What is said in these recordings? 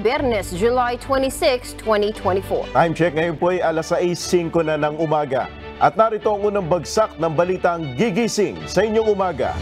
Bernes, July 26, 2024. Time check ngayon po ay alas 6.05 na ng umaga. At narito ang unang bagsak ng balitang gigising sa inyong umaga.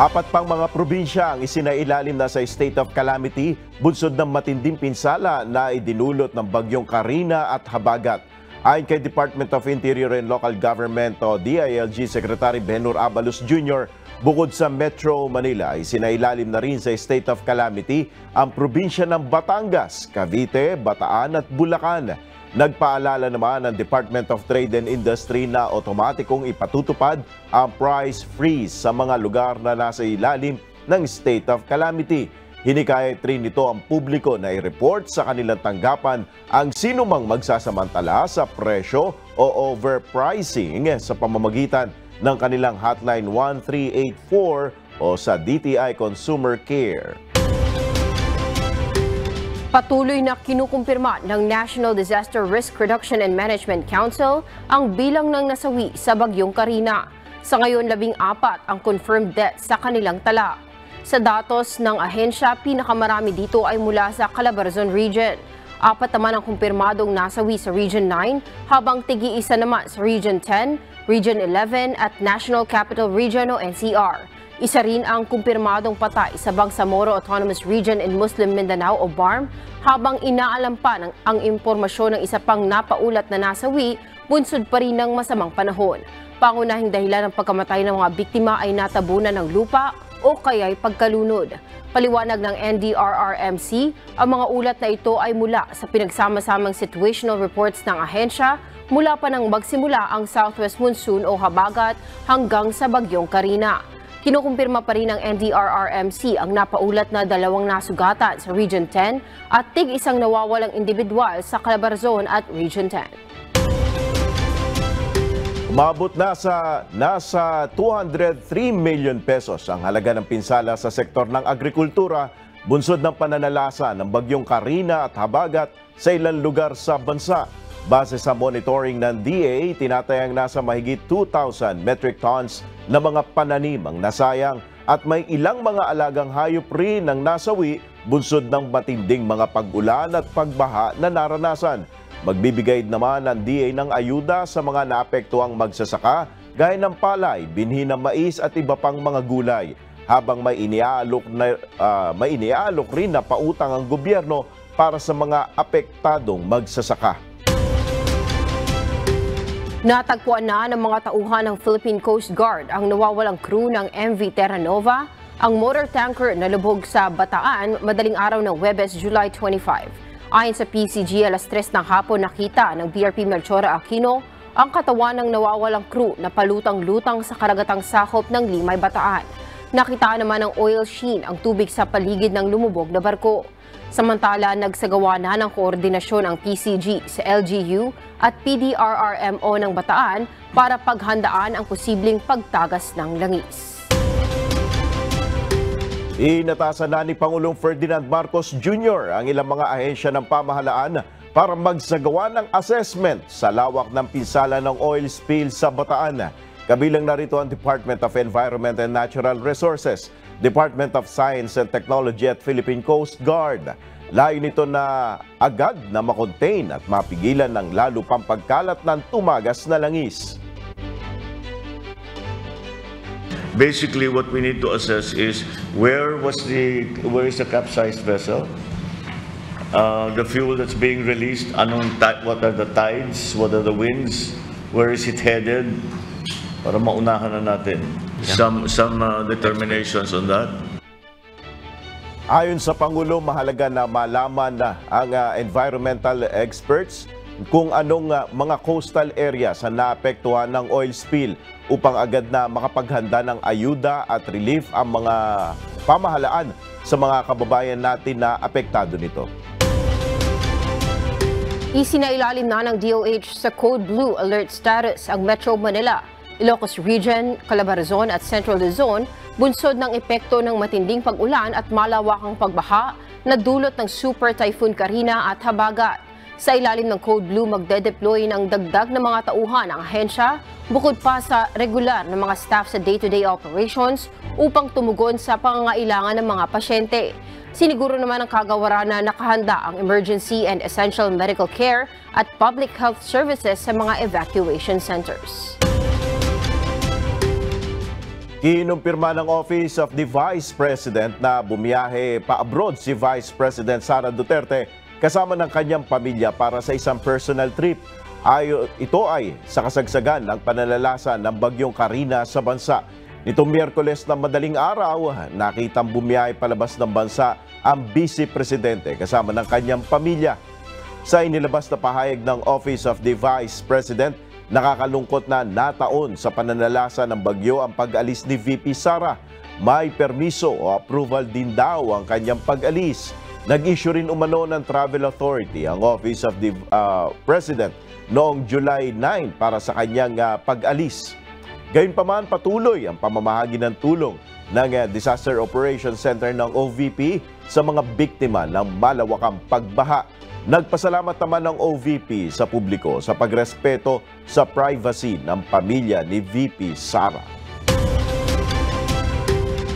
Apat pang mga probinsya ang isinailalim na sa state of calamity bunsod ng matinding pinsala na idinulot ng bagyong Karina at Habagat. Ayon kay Department of Interior and Local Government o DILG Secretary Benur Abalos Jr., bukod sa Metro Manila, isinailalim na rin sa state of calamity ang probinsya ng Batangas, Cavite, Bataan at Bulacan. Nagpaalala naman ng Department of Trade and Industry na otomatikong ipatutupad ang price freeze sa mga lugar na nasa ilalim ng state of calamity. Hinikayat rin nito ang publiko na i-report sa kanilang tanggapan ang sinumang magsasamantala sa presyo o overpricing sa pamamagitan ng kanilang hotline 1384 o sa DTI Consumer Care. Patuloy na kinukumpirma ng National Disaster Risk Reduction and Management Council ang bilang ng nasawi sa bagyong Karina. Sa ngayon, labing apat ang confirmed deaths sa kanilang tala. Sa datos ng ahensya, pinakamarami dito ay mula sa Calabarzon Region. Apat naman ang kumpirmadong nasawi sa Region 9, habang tigi-isa naman sa Region 10, Region 11 at National Capital Region o NCR. Isa rin ang kumpirmadong patay sa Bangsamoro Autonomous Region in Muslim Mindanao o BARM habang inaalam pa ng, ang impormasyon ng isa pang napaulat na nasawi, bunsod pa rin ng masamang panahon. Pangunahing dahilan ng pagkamatay ng mga biktima ay natabunan ng lupa o kaya'y pagkalunod. Paliwanag ng NDRRMC, ang mga ulat na ito ay mula sa pinagsama-samang situational reports ng ahensya mula pa nang magsimula ang Southwest Monsoon o Habagat hanggang sa Bagyong Karina. Kinukumpirma pa rin ng NDRRMC ang napaulat na dalawang nasugatan sa Region 10 at tig isang nawawalang individual sa Calabarzon at Region 10. Umabot na sa nasa 203 million pesos ang halaga ng pinsala sa sektor ng agrikultura bunsod ng pananalasa ng bagyong Karina at Habagat sa ilang lugar sa bansa. Base sa monitoring ng DA, tinatayang nasa mahigit 2,000 metric tons na mga pananim ang nasayang at may ilang mga alagang hayop rin ang nasawi bunsod ng matinding mga pag-ulan at pagbaha na naranasan. Magbibigay naman ang DA ng ayuda sa mga naapektuang magsasaka gaya ng palay, binhi ng mais at iba pang mga gulay. Habang may iniaalok, na, uh, may iniaalok rin na pautang ang gobyerno para sa mga apektadong magsasaka. Natagpuan na ng mga tauhan ng Philippine Coast Guard ang nawawalang crew ng MV Terra Nova, ang motor tanker na lubog sa Bataan madaling araw ng Webes, July 25. Ayon sa PCG, alas 3 ng hapon nakita ng BRP Melchora Aquino ang katawan ng nawawalang crew na palutang-lutang sa karagatang sakop ng Limay Bataan. Nakita naman ng oil sheen ang tubig sa paligid ng lumubog na barko. Samantala, nagsagawa na ng koordinasyon ang PCG sa LGU at PDRRMO ng Bataan para paghandaan ang posibleng pagtagas ng langis. Inatasan na ni Pangulong Ferdinand Marcos Jr. ang ilang mga ahensya ng pamahalaan para magsagawa ng assessment sa lawak ng pinsala ng oil spill sa Bataan. Kabilang narito ang Department of Environment and Natural Resources, Department of Science and Technology at Philippine Coast Guard. Layo nito na agad na makontain at mapigilan ng lalo pang pagkalat ng tumagas na langis. Basically, what we need to assess is where was the where is the capsized vessel? Uh, the fuel that's being released, anong what are the tides, what are the winds, where is it headed, para maunahan na natin. Some, some uh, determinations on that. Ayon sa Pangulo, mahalaga na malaman na ang uh, environmental experts kung anong uh, mga coastal areas ang naapektuhan ng oil spill upang agad na makapaghanda ng ayuda at relief ang mga pamahalaan sa mga kababayan natin na apektado nito. Isinailalim na ng DOH sa Code Blue Alert status ang Metro Manila, Ilocos Region, Calabarzon at Central Luzon bunsod ng epekto ng matinding pag-ulan at malawakang pagbaha na dulot ng Super Typhoon Karina at Habagat. Sa ilalim ng Code Blue, magde-deploy ng dagdag na mga tauhan ang ahensya bukod pa sa regular na mga staff sa day-to-day operations upang tumugon sa pangangailangan ng mga pasyente. Siniguro naman ng kagawaran na nakahanda ang emergency and essential medical care at public health services sa mga evacuation centers. Kinumpirma ng Office of the Vice President na bumiyahe pa-abroad si Vice President Sara Duterte kasama ng kanyang pamilya para sa isang personal trip. Ayo, ito ay sa kasagsagan ng panalalasan ng bagyong Karina sa bansa. Nitong Miyerkules na madaling araw, nakitang bumiyahe palabas ng bansa ang Vice Presidente kasama ng kanyang pamilya. Sa inilabas na pahayag ng Office of the Vice President, Nakakalungkot na nataon sa pananalasa ng bagyo ang pag-alis ni VP Sara. May permiso o approval din daw ang kanyang pag-alis. Nag-issue rin umano ng Travel Authority ang Office of the uh, President noong July 9 para sa kanyang uh, pag-alis. Gayunpaman patuloy ang pamamahagi ng tulong ng uh, Disaster Operations Center ng OVP sa mga biktima ng malawakang pagbaha Nagpasalamat naman ng OVP sa publiko sa pagrespeto sa privacy ng pamilya ni VP Sara.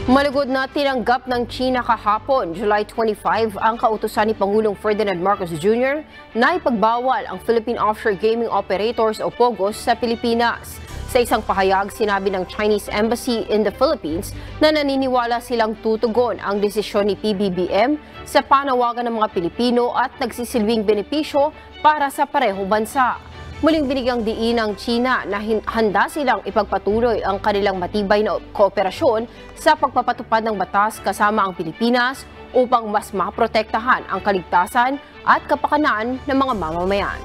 Malugod na tinanggap ng China kahapon, July 25, ang kautusan ni Pangulong Ferdinand Marcos Jr. na ipagbawal ang Philippine Offshore Gaming Operators o POGOS sa Pilipinas. Sa isang pahayag, sinabi ng Chinese Embassy in the Philippines na naniniwala silang tutugon ang desisyon ni PBBM sa panawagan ng mga Pilipino at nagsisilbing benepisyo para sa parehong bansa. Muling binigyang diin ng China na handa silang ipagpatuloy ang kanilang matibay na kooperasyon sa pagpapatupad ng batas kasama ang Pilipinas upang mas maprotektahan ang kaligtasan at kapakanan ng mga mamamayan.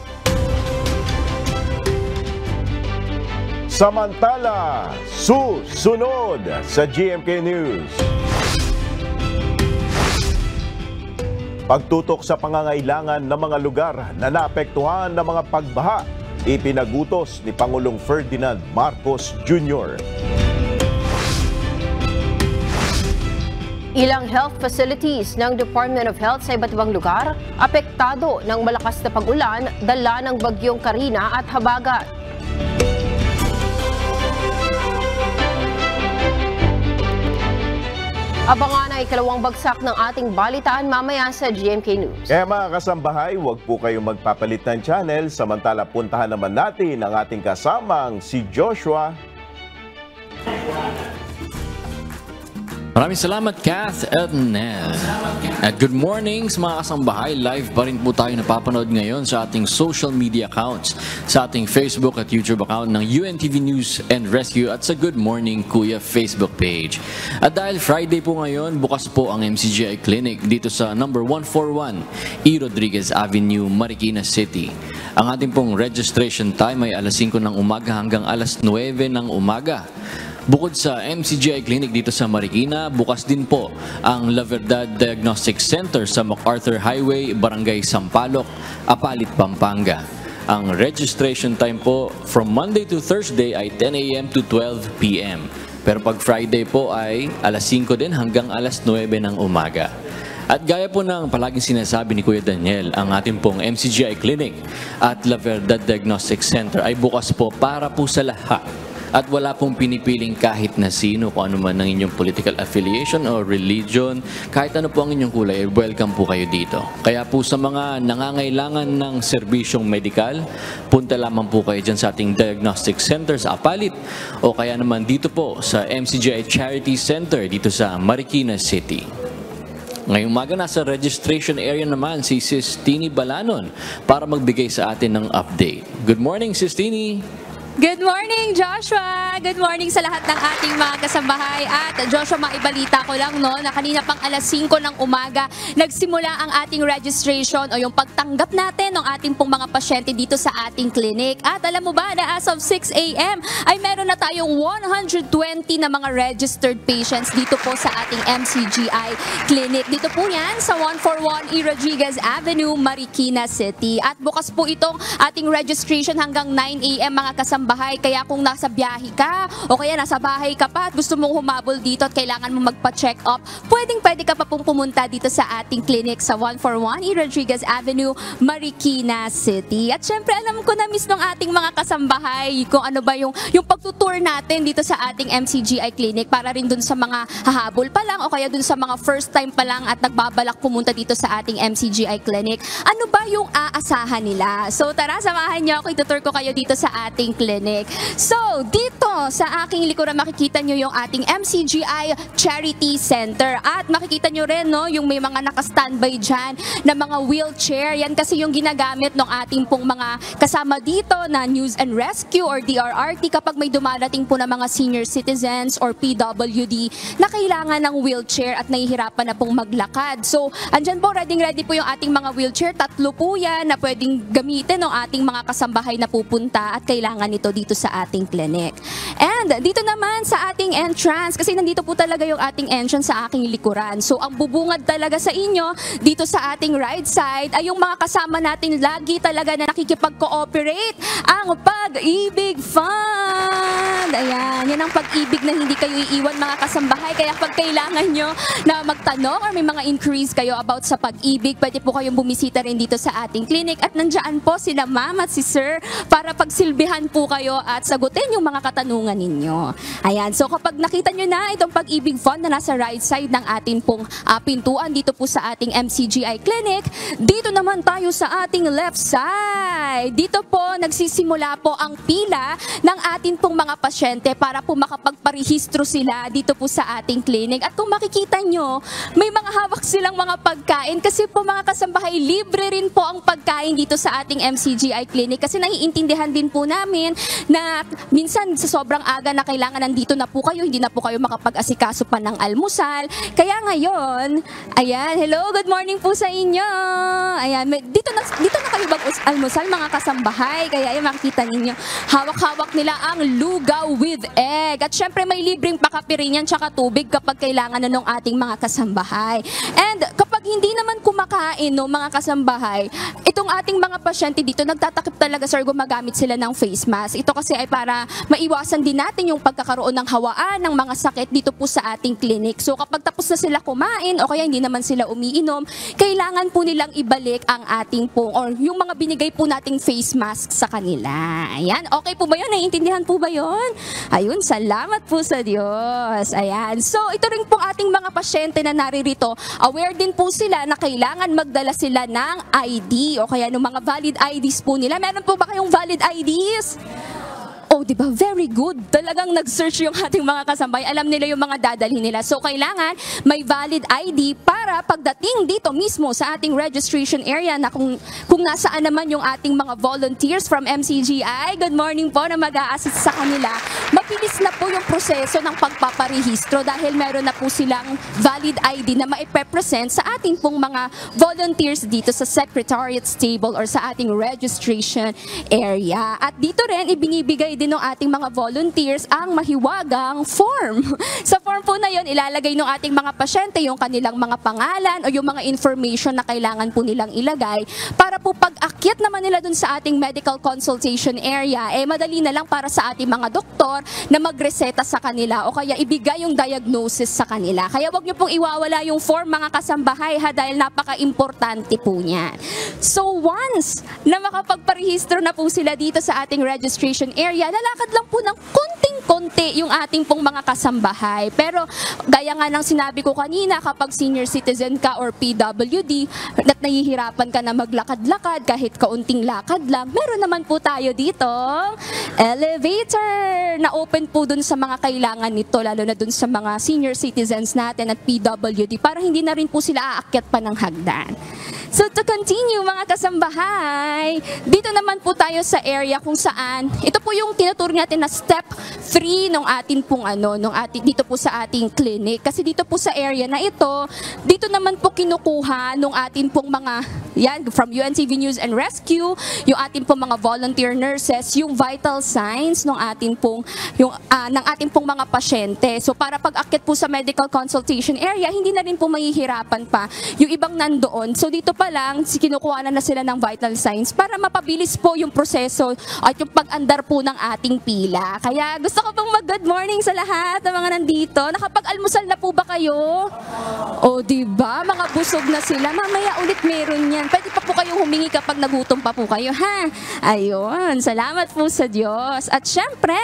Samantala, susunod sa GMK News. Pagtutok sa pangangailangan ng mga lugar na naapektuhan ng mga pagbaha, ipinagutos ni Pangulong Ferdinand Marcos Jr. Ilang health facilities ng Department of Health sa iba't ibang lugar apektado ng malakas na pag-ulan dala ng bagyong Karina at Habagat. Abangan ang ikalawang bagsak ng ating balitaan mamaya sa GMK News. Kaya mga kasambahay, huwag po kayong magpapalit ng channel. Samantala, puntahan naman natin ang ating kasamang si Joshua Maraming salamat, Kath Ednel. At good morning sa mga kasambahay. Live pa rin po tayo napapanood ngayon sa ating social media accounts, sa ating Facebook at YouTube account ng UNTV News and Rescue at sa Good Morning Kuya Facebook page. At dahil Friday po ngayon, bukas po ang MCGI Clinic dito sa number 141 E. Rodriguez Avenue, Marikina City. Ang ating pong registration time ay alas 5 ng umaga hanggang alas 9 ng umaga. Bukod sa MCGI Clinic dito sa Marikina, bukas din po ang La Verdad Diagnostic Center sa MacArthur Highway, Barangay Sampaloc, Apalit, Pampanga. Ang registration time po from Monday to Thursday ay 10 a.m. to 12 p.m. Pero pag Friday po ay alas 5 din hanggang alas 9 ng umaga. At gaya po ng palaging sinasabi ni Kuya Daniel, ang ating pong MCGI Clinic at La Verdad Diagnostic Center ay bukas po para po sa lahat at wala pong pinipiling kahit na sino kung ano man ang inyong political affiliation or religion, kahit ano po ang inyong kulay, welcome po kayo dito. Kaya po sa mga nangangailangan ng serbisyong medikal, punta lamang po kayo dyan sa ating diagnostic center sa Apalit o kaya naman dito po sa MCGI Charity Center dito sa Marikina City. Ngayong umaga nasa registration area naman si Sistini Balanon para magbigay sa atin ng update. Good morning, Sistini! Good morning, Joshua! Good morning sa lahat ng ating mga kasambahay. At Joshua, maibalita ko lang no, na kanina pang alas 5 ng umaga, nagsimula ang ating registration o yung pagtanggap natin ng ating pong mga pasyente dito sa ating clinic. At alam mo ba na as of 6 a.m. ay meron na tayong 120 na mga registered patients dito po sa ating MCGI clinic. Dito po yan sa 141 E. Rodriguez Avenue, Marikina City. At bukas po itong ating registration hanggang 9 a.m. mga kasambahay kasambahay. Kaya kung nasa biyahe ka o kaya nasa bahay ka pa at gusto mong humabol dito at kailangan mo magpa-check up, pwedeng pwede ka pa pong pumunta dito sa ating clinic sa 141 E. Rodriguez Avenue, Marikina City. At syempre, alam ko na miss ng ating mga kasambahay kung ano ba yung, yung pagtutour natin dito sa ating MCGI clinic para rin dun sa mga hahabol pa lang o kaya dun sa mga first time pa lang at nagbabalak pumunta dito sa ating MCGI clinic. Ano ba yung aasahan nila? So tara, samahan niyo ako, itutur ko kayo dito sa ating clinic. So, dito sa aking likuran makikita nyo yung ating MCGI Charity Center at makikita nyo rin no, yung may mga naka-standby dyan na mga wheelchair. Yan kasi yung ginagamit ng ating pong mga kasama dito na News and Rescue or DRRT kapag may dumarating po na mga senior citizens or PWD na kailangan ng wheelchair at nahihirapan na pong maglakad. So, andyan po, ready-ready po yung ating mga wheelchair. Tatlo po yan na pwedeng gamitin ng ating mga kasambahay na pupunta at kailangan ito dito sa ating clinic. And dito naman sa ating entrance, kasi nandito po talaga yung ating entrance sa aking likuran. So, ang bubungad talaga sa inyo dito sa ating right side ay yung mga kasama natin lagi talaga na nakikipag-cooperate ang Pag-ibig Fund. Ayan, yan ang pag-ibig na hindi kayo iiwan mga kasambahay. Kaya pag kailangan nyo na magtanong or may mga inquiries kayo about sa pag-ibig, pwede po kayong bumisita rin dito sa ating clinic. At nandyan po sila ma'am at si sir para pagsilbihan po kayo at sagutin yung mga katanungan ninyo. Ayan, so kapag nakita nyo na itong pag-ibig fund na nasa right side ng ating pong ah, pintuan dito po sa ating MCGI clinic, dito naman tayo sa ating left side. Dito po nagsisimula po ang pila ng ating pong mga pasyente para po makapagparehistro sila dito po sa ating clinic. At kung makikita nyo, may mga hawak silang mga pagkain kasi po mga kasambahay, libre rin po ang pagkain dito sa ating MCGI clinic kasi naiintindihan din po namin na minsan sa sobrang aga na kailangan nandito na po kayo, hindi na po kayo makapag-asikaso pa ng almusal. Kaya ngayon, ayan, hello, good morning po sa inyo. Ayan, dito na, dito na kayo mag-almusal mga kasambahay. Kaya yung makikita ninyo, hawak-hawak nila ang lugaw with egg. At syempre may libreng pakapirin yan tsaka tubig kapag kailangan na ng ating mga kasambahay. And kapag hindi naman kumakain no mga kasambahay, itong ating mga pasyente dito nagtatakip talaga sir gumagamit sila ng face mask. Ito kasi ay para maiwasan din natin yung pagkakaroon ng hawaan ng mga sakit dito po sa ating clinic. So kapag tapos na sila kumain o kaya hindi naman sila umiinom, kailangan po nilang ibalik ang ating po or yung mga binigay po nating face mask sa kanila. Ayan, okay po ba yun? Naiintindihan po ba yun? Ayun, salamat po sa Diyos. Ayan. So, ito rin po ating mga pasyente na naririto. Aware din po sila na kailangan magdala sila ng ID o kaya ng mga valid IDs po nila. Meron po ba kayong valid IDs? Oh, di ba? Very good. Talagang nag-search yung ating mga kasambay. Alam nila yung mga dadalhin nila. So, kailangan may valid ID para pagdating dito mismo sa ating registration area na kung, kung nasaan naman yung ating mga volunteers from MCGI, good morning po na mag assist sa kanila. Mabilis na po yung proseso ng pagpaparehistro dahil meron na po silang valid ID na maipepresent sa ating pong mga volunteers dito sa Secretariat Stable or sa ating registration area. At dito rin, ibinibigay din ng ating mga volunteers ang mahiwagang form. Sa form po na yon, ilalagay ng ating mga pasyente yung kanilang mga pangalan o yung mga information na kailangan po nilang ilagay para po pag-akyat naman nila dun sa ating medical consultation area, eh madali na lang para sa ating mga doktor na magreseta sa kanila o kaya ibigay yung diagnosis sa kanila. Kaya wag niyo pong iwawala yung form mga kasambahay ha dahil napaka-importante po niyan. So once na makapagparehistro na po sila dito sa ating registration area, lalakad lang po ng konting-konti yung ating pong mga kasambahay. Pero gaya nga ng sinabi ko kanina, kapag senior citizen ka or PWD, at nahihirapan ka na maglakad-lakad kahit kaunting lakad lang, meron naman po tayo dito elevator na open po dun sa mga kailangan nito, lalo na dun sa mga senior citizens natin at PWD para hindi na rin po sila aakyat pa ng hagdan. So to continue mga kasambahay, dito naman po tayo sa area kung saan, ito po yung tinuturo natin na step 3 ng atin pong ano, nung ating, dito po sa ating clinic. Kasi dito po sa area na ito, dito naman po kinukuha nung atin pong mga yan, from UNTV News and Rescue, yung ating pong mga volunteer nurses, yung vital signs ng ating pong, yung, ah, ng ating pong mga pasyente. So para pag akit po sa medical consultation area, hindi na rin po mahihirapan pa yung ibang nandoon. So dito pa lang, kinukuha na, na sila ng vital signs para mapabilis po yung proseso at yung pag-andar po ng ating pila. Kaya gusto ko pong mag-good morning sa lahat ng mga nandito. Nakapag-almusal na po ba kayo? O di ba Mga busog na sila. Mamaya ulit meron yan. Pwede pa po kayong humingi kapag nagutom pa po kayo, ha? Ayun. Salamat po sa Diyos. At syempre,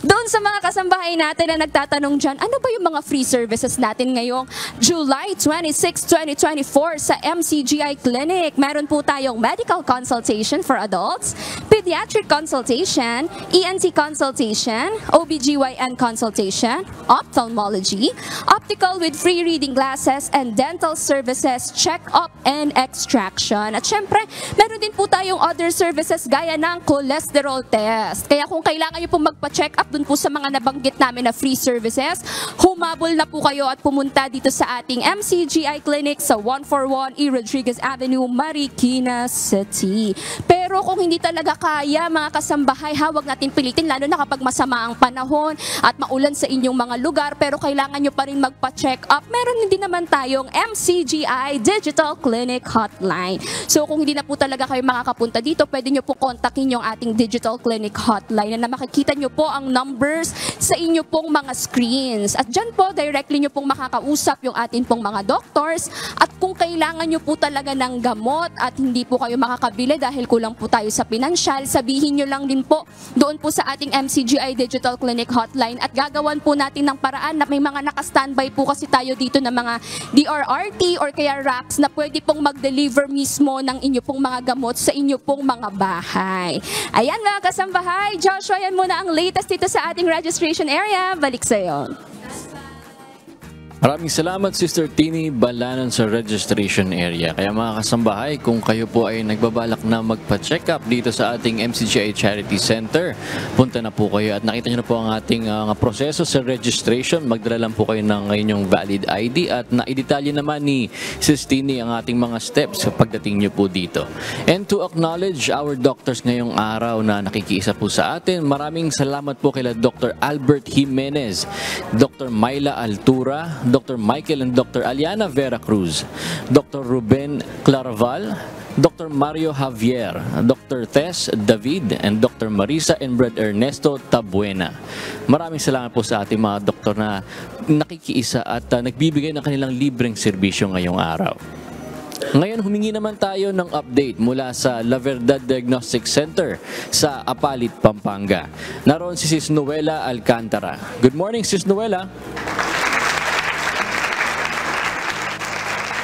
doon sa mga kasambahay natin na nagtatanong dyan, ano ba yung mga free services natin ngayong July 26, 2024 sa MCGI Clinic? Meron po tayong medical consultation for adults, pediatric consultation, ENT consultation, OBGYN consultation, ophthalmology, optical with free reading glasses, and dental services, check-up and extraction. At syempre, meron din po tayong other services gaya ng cholesterol test. Kaya kung kailangan nyo po magpa-check up dun po sa mga nabanggit namin na free services, humabol na po kayo at pumunta dito sa ating MCGI Clinic sa 141 E. Rodriguez Avenue, Marikina City. Pero kung hindi talaga kaya, mga kasambahay, hawag natin pilitin, lalo na kapag masama ang panahon at maulan sa inyong mga lugar, pero kailangan nyo pa rin magpa-check up. Meron din naman tayong MCGI Digital Clinic Hotline. So kung hindi na po talaga kayo makakapunta dito, pwede nyo po kontakin yung ating Digital Clinic Hotline na makikita nyo po ang numbers sa inyo pong mga screens. At dyan po, directly nyo pong makakausap yung ating pong mga doctors at kung kailangan nyo po talaga ng gamot at hindi po kayo makakabili dahil kulang po tayo sa pinansyal, sabihin nyo lang din po doon po sa ating MCGI Digital Clinic Hotline at gagawan po natin ng paraan na may mga naka-standby po kasi tayo dito ng mga DRRT or kaya RACs na pwede pong mag-deliver mismo ng inyo pong mga gamot sa inyo pong mga bahay. Ayan mga kasambahay, Joshua, yan muna ang latest dito sa ating registration area. Balik sa iyo. Maraming salamat Sister Tini Balanon sa registration area. Kaya mga kasambahay, kung kayo po ay nagbabalak na magpa-check up dito sa ating MCGI Charity Center, punta na po kayo at nakita nyo na po ang ating uh, proseso sa registration. Magdala lang po kayo ng inyong valid ID at naidetalye naman ni Sis Tini ang ating mga steps sa pagdating nyo po dito. And to acknowledge our doctors ngayong araw na nakikiisa po sa atin, maraming salamat po kila Dr. Albert Jimenez, Dr. Myla Altura, Dr. Michael and Dr. Aliana Vera Cruz, Dr. Ruben Claraval, Dr. Mario Javier, Dr. Tess David, and Dr. Marisa and Brad Ernesto Tabuena. Maraming salamat po sa ating mga doktor na nakikiisa at uh, nagbibigay ng kanilang libreng serbisyo ngayong araw. Ngayon, humingi naman tayo ng update mula sa La Verdad Diagnostic Center sa Apalit, Pampanga. Naroon si Sis Noela Alcantara. Good morning, Sis Noela.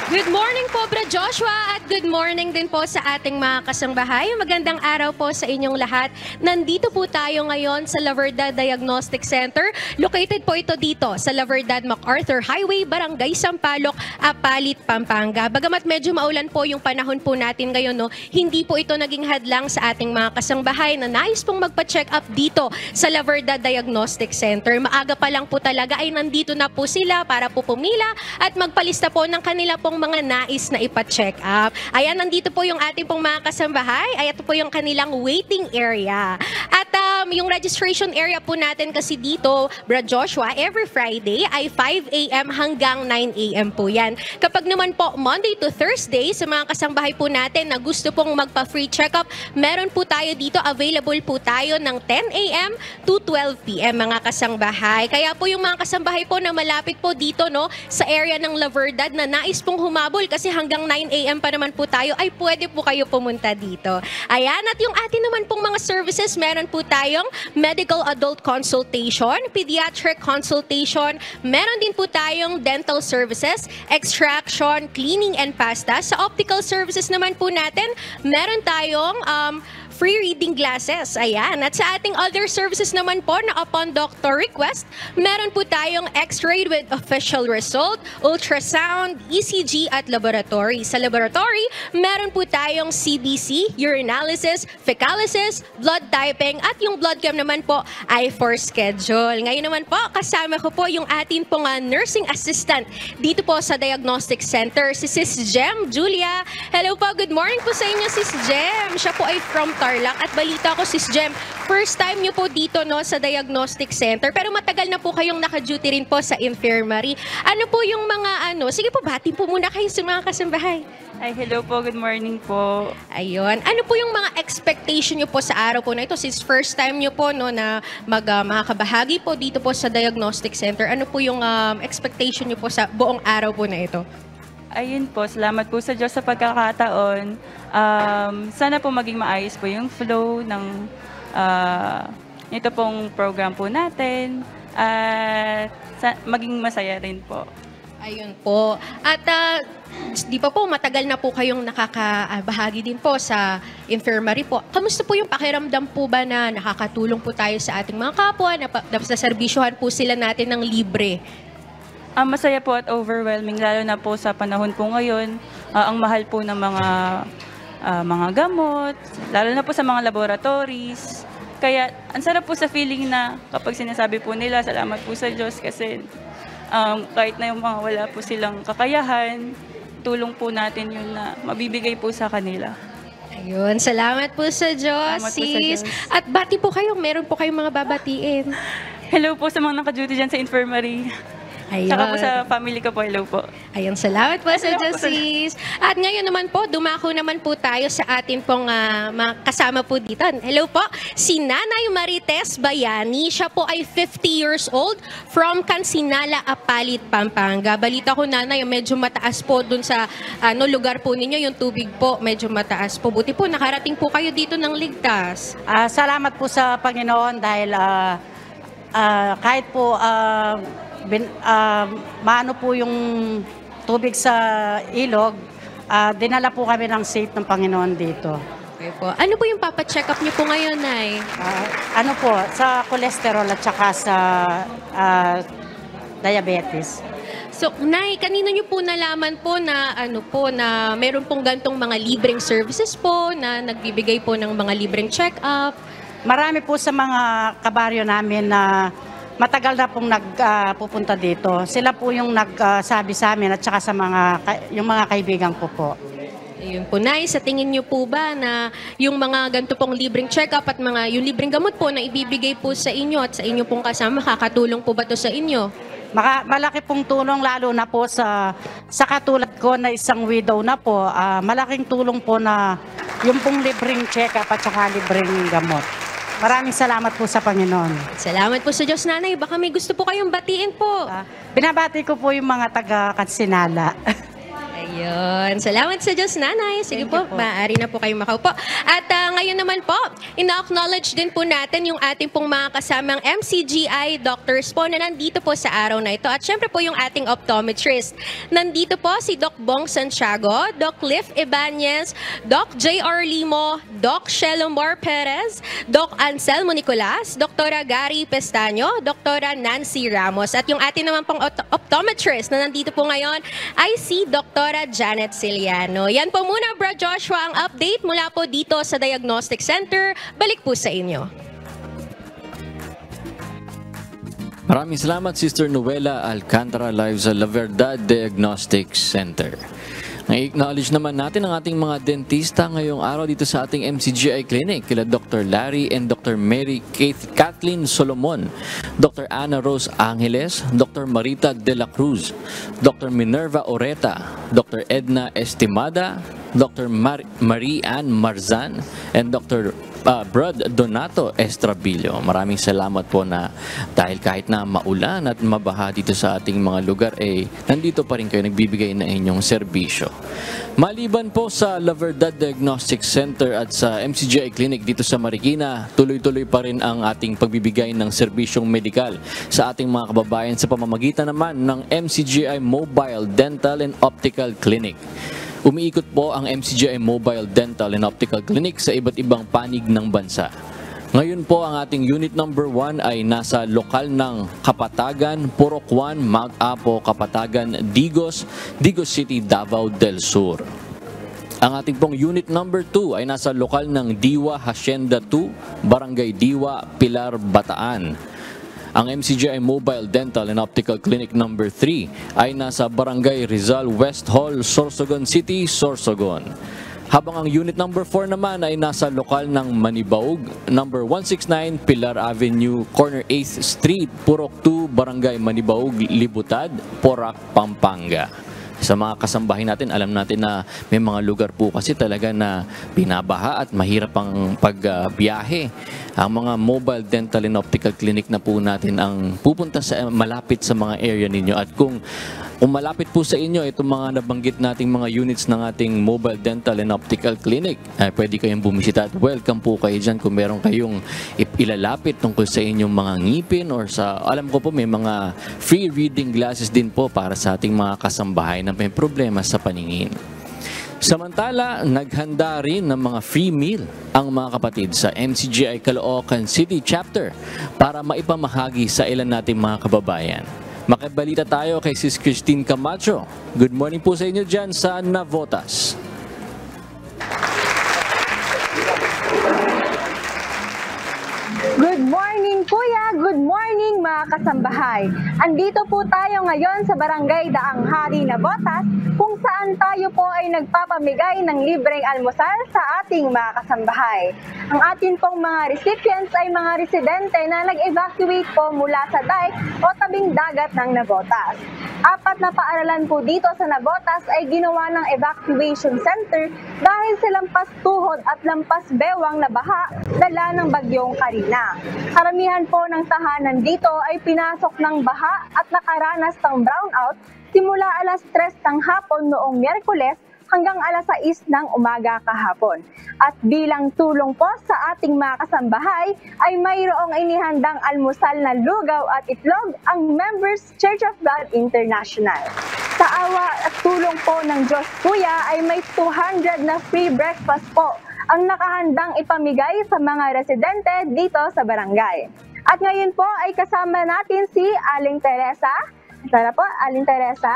Good morning po, Brad Joshua, good morning din po sa ating mga kasangbahay. Magandang araw po sa inyong lahat. Nandito po tayo ngayon sa La Verdad Diagnostic Center. Located po ito dito sa La Verdad MacArthur Highway, Barangay Sampaloc, Apalit, Pampanga. Bagamat medyo maulan po yung panahon po natin ngayon, no, hindi po ito naging hadlang sa ating mga kasangbahay na nais pong magpa-check up dito sa La Verdad Diagnostic Center. Maaga pa lang po talaga ay nandito na po sila para po pumila at magpalista po ng kanila pong mga nais na ipa-check up. Ayan, nandito po yung ating pong mga kasambahay. Ay, ito po yung kanilang waiting area. At um, yung registration area po natin kasi dito, Brad Joshua, every Friday ay 5 a.m. hanggang 9 a.m. po yan. Kapag naman po Monday to Thursday, sa mga kasambahay po natin na gusto pong magpa-free check-up, meron po tayo dito, available po tayo ng 10 a.m. to 12 p.m. mga kasangbahay. Kaya po yung mga kasambahay po na malapit po dito no sa area ng La Verdad na nais pong humabol kasi hanggang 9 a.m. pa naman po tayo ay pwede po kayo pumunta dito. Ayan, at yung atin naman pong mga services, meron po tayong medical adult consultation, pediatric consultation, meron din po tayong dental services, extraction, cleaning and pasta. Sa optical services naman po natin, meron tayong um, free reading glasses. Ayan. At sa ating other services naman po na upon doctor request, meron po tayong x-ray with official result, ultrasound, ECG at laboratory. Sa laboratory, meron po tayong CBC, urinalysis, fecalysis, blood typing at yung blood chem naman po ay for schedule. Ngayon naman po, kasama ko po yung atin pong ah, nursing assistant dito po sa Diagnostic Center, si Sis Jem Julia. Hello po, good morning po sa inyo Sis Jem. Siya po ay from Tarlac at balita ko Sis Jem, first time niyo po dito no sa Diagnostic Center pero matagal na po kayong naka-duty rin po sa infirmary. Ano po yung mga ano, sige po bati po muna kayo sa mga kasambahay. Ay, hello po. Good morning po. Ayun. Ano po yung mga expectation niyo po sa araw po na ito? Since first time niyo po no, na mag, ah, makakabahagi po dito po sa Diagnostic Center, ano po yung um, expectation niyo po sa buong araw po na ito? Ayun po, salamat po sa Diyos sa pagkakataon. Um, sana po maging maayos po yung flow ng ah, ito pong program po natin. At sa- maging masaya rin po. Ayun po. At ah, di pa po, matagal na po kayong nakakabahagi din po sa infirmary po. Kamusta po yung pakiramdam po ba na nakakatulong po tayo sa ating mga kapwa, na, na sa serbisyohan po sila natin ng libre? Ang masaya po at overwhelming, lalo na po sa panahon po ngayon, ah, ang mahal po ng mga ah, mga gamot, lalo na po sa mga laboratories. Kaya ang sarap po sa feeling na kapag sinasabi po nila, salamat po sa Diyos kasi um, kahit na yung mga wala po silang kakayahan, tulong po natin yun na mabibigay po sa kanila. Ayun, salamat po sa Diyos, Salamat po sa. Diyos. At bati po kayo, meron po kayong mga babatiin. Hello po sa mga naka-duty dyan sa infirmary. Ayun. Tsaka po sa family ko po, hello po. Ayun, salamat po sa Salamat Diyos, po sa- sis. At ngayon naman po, dumako naman po tayo sa atin pong mga kasama po dito. Hello po, si Nanay Marites Bayani. Siya po ay 50 years old from Cansinala, Apalit, Pampanga. Balita ko, Nanay, medyo mataas po dun sa ano, lugar po ninyo, yung tubig po, medyo mataas po. Buti po, nakarating po kayo dito ng ligtas. Ah, salamat po sa Panginoon dahil ah, ah, kahit po ah, bin, ah, maano po yung tubig sa ilog, ah, dinala po kami ng safe ng Panginoon dito. Okay po. Ano po yung papacheck up niyo po ngayon, Nay? Ah, ano po, sa cholesterol at saka sa ah, diabetes. So, Nay, kanino niyo po nalaman po na ano po na meron pong gantong mga libreng services po na nagbibigay po ng mga libreng check-up? Marami po sa mga kabaryo namin na matagal na pong nagpupunta dito. Sila po yung nagsabi sa amin at saka sa mga yung mga kaibigan ko po. Ayun po, Nay, sa tingin niyo po ba na yung mga ganito pong libreng check-up at mga yung libreng gamot po na ibibigay po sa inyo at sa inyo pong kasama, kakatulong po ba to sa inyo? Maka, malaki pong tulong lalo na po sa sa katulad ko na isang widow na po. ah, malaking tulong po na yung pong libreng check-up at saka libreng gamot. Maraming salamat po sa Panginoon. Salamat po sa Diyos, Nanay. Baka may gusto po kayong batiin po. Ah, binabati ko po yung mga taga Kansinala. Ayun. Salamat sa Diyos, Nanay. Sige Thank po, po. maaari na po kayo makaupo. At ah, ngayon naman po, ina-acknowledge din po natin yung ating pong mga kasamang MCGI doctors po na nandito po sa araw na ito. At syempre po yung ating optometrist. Nandito po si Doc Bong Santiago, Doc Cliff Ibanez, Doc J.R. Limo, Doc Shelomar Perez, Doc Anselmo Nicolas, Dr. Gary Pestaño, Dr. Nancy Ramos. At yung ating naman pong opt- optometrist na nandito po ngayon ay si Dr. Janet Ciliano. Yan po muna, Bro Joshua, ang update mula po dito sa Diagnostic Center. Balik po sa inyo. Maraming salamat Sister Noela Alcantara live sa La Verdad Diagnostic Center. Na-acknowledge naman natin ang ating mga dentista ngayong araw dito sa ating MCGI Clinic kila Dr. Larry and Dr. Mary Keith Kathleen Solomon, Dr. Ana Rose Angeles, Dr. Marita De La Cruz, Dr. Minerva Oreta, Dr. Edna Estimada, Dr. Mar- Marie Ann Marzan, and Dr. uh, Brad Donato Estrabillo. Maraming salamat po na dahil kahit na maulan at mabaha dito sa ating mga lugar, eh, nandito pa rin kayo nagbibigay ng inyong serbisyo. Maliban po sa La Verdad Diagnostic Center at sa MCGI Clinic dito sa Marikina, tuloy-tuloy pa rin ang ating pagbibigay ng serbisyong medikal sa ating mga kababayan sa pamamagitan naman ng MCGI Mobile Dental and Optical Clinic. Umiikot po ang MCGI Mobile Dental and Optical Clinic sa iba't ibang panig ng bansa. Ngayon po ang ating unit number 1 ay nasa lokal ng Kapatagan, Purok 1, Mount Apo, Kapatagan, Digos, Digos City, Davao del Sur. Ang ating pong unit number 2 ay nasa lokal ng Diwa Hacienda 2, Barangay Diwa, Pilar, Bataan. Ang MCGI Mobile Dental and Optical Clinic number 3 ay nasa Barangay Rizal West Hall, Sorsogon City, Sorsogon. Habang ang unit number 4 naman ay nasa lokal ng Manibaog, number 169 Pilar Avenue, corner 8th Street, Purok 2, Barangay Manibaog, Libutad, Porac, Pampanga. Sa mga kasambahay natin, alam natin na may mga lugar po kasi talaga na binabaha at mahirap ang pagbiyahe. ang mga mobile dental and optical clinic na po natin ang pupunta sa malapit sa mga area ninyo. At kung kung malapit po sa inyo itong mga nabanggit nating mga units ng ating mobile dental and optical clinic, ay pwede kayong bumisita at welcome po kayo dyan kung meron kayong ilalapit tungkol sa inyong mga ngipin or sa, alam ko po may mga free reading glasses din po para sa ating mga kasambahay na may problema sa paningin. Samantala, naghanda rin ng mga free meal ang mga kapatid sa MCGI Caloocan City Chapter para maipamahagi sa ilan nating mga kababayan. Makibalita tayo kay Sis Christine Camacho. Good morning po sa inyo dyan sa Navotas. Good morning kuya, good morning mga kasambahay. Andito po tayo ngayon sa Barangay Daang Hari na Botas kung saan tayo po ay nagpapamigay ng libreng almusal sa ating mga kasambahay. Ang atin pong mga recipients ay mga residente na nag-evacuate po mula sa dike o tabing dagat ng Navotas. Apat na paaralan po dito sa Navotas ay ginawa ng evacuation center dahil sa lampas tuhod at lampas bewang na baha dala ng bagyong Karina. Karamihan po ng tahanan dito ay pinasok ng baha at nakaranas ng brownout simula alas 3 ng hapon noong Miyerkules hanggang alas 6 ng umaga kahapon. At bilang tulong po sa ating mga kasambahay ay mayroong inihandang almusal na lugaw at itlog ang Members Church of God International. Sa awa at tulong po ng Diyos Kuya ay may 200 na free breakfast po ang nakahandang ipamigay sa mga residente dito sa barangay. At ngayon po ay kasama natin si Aling Teresa. Tara po, Aling Teresa.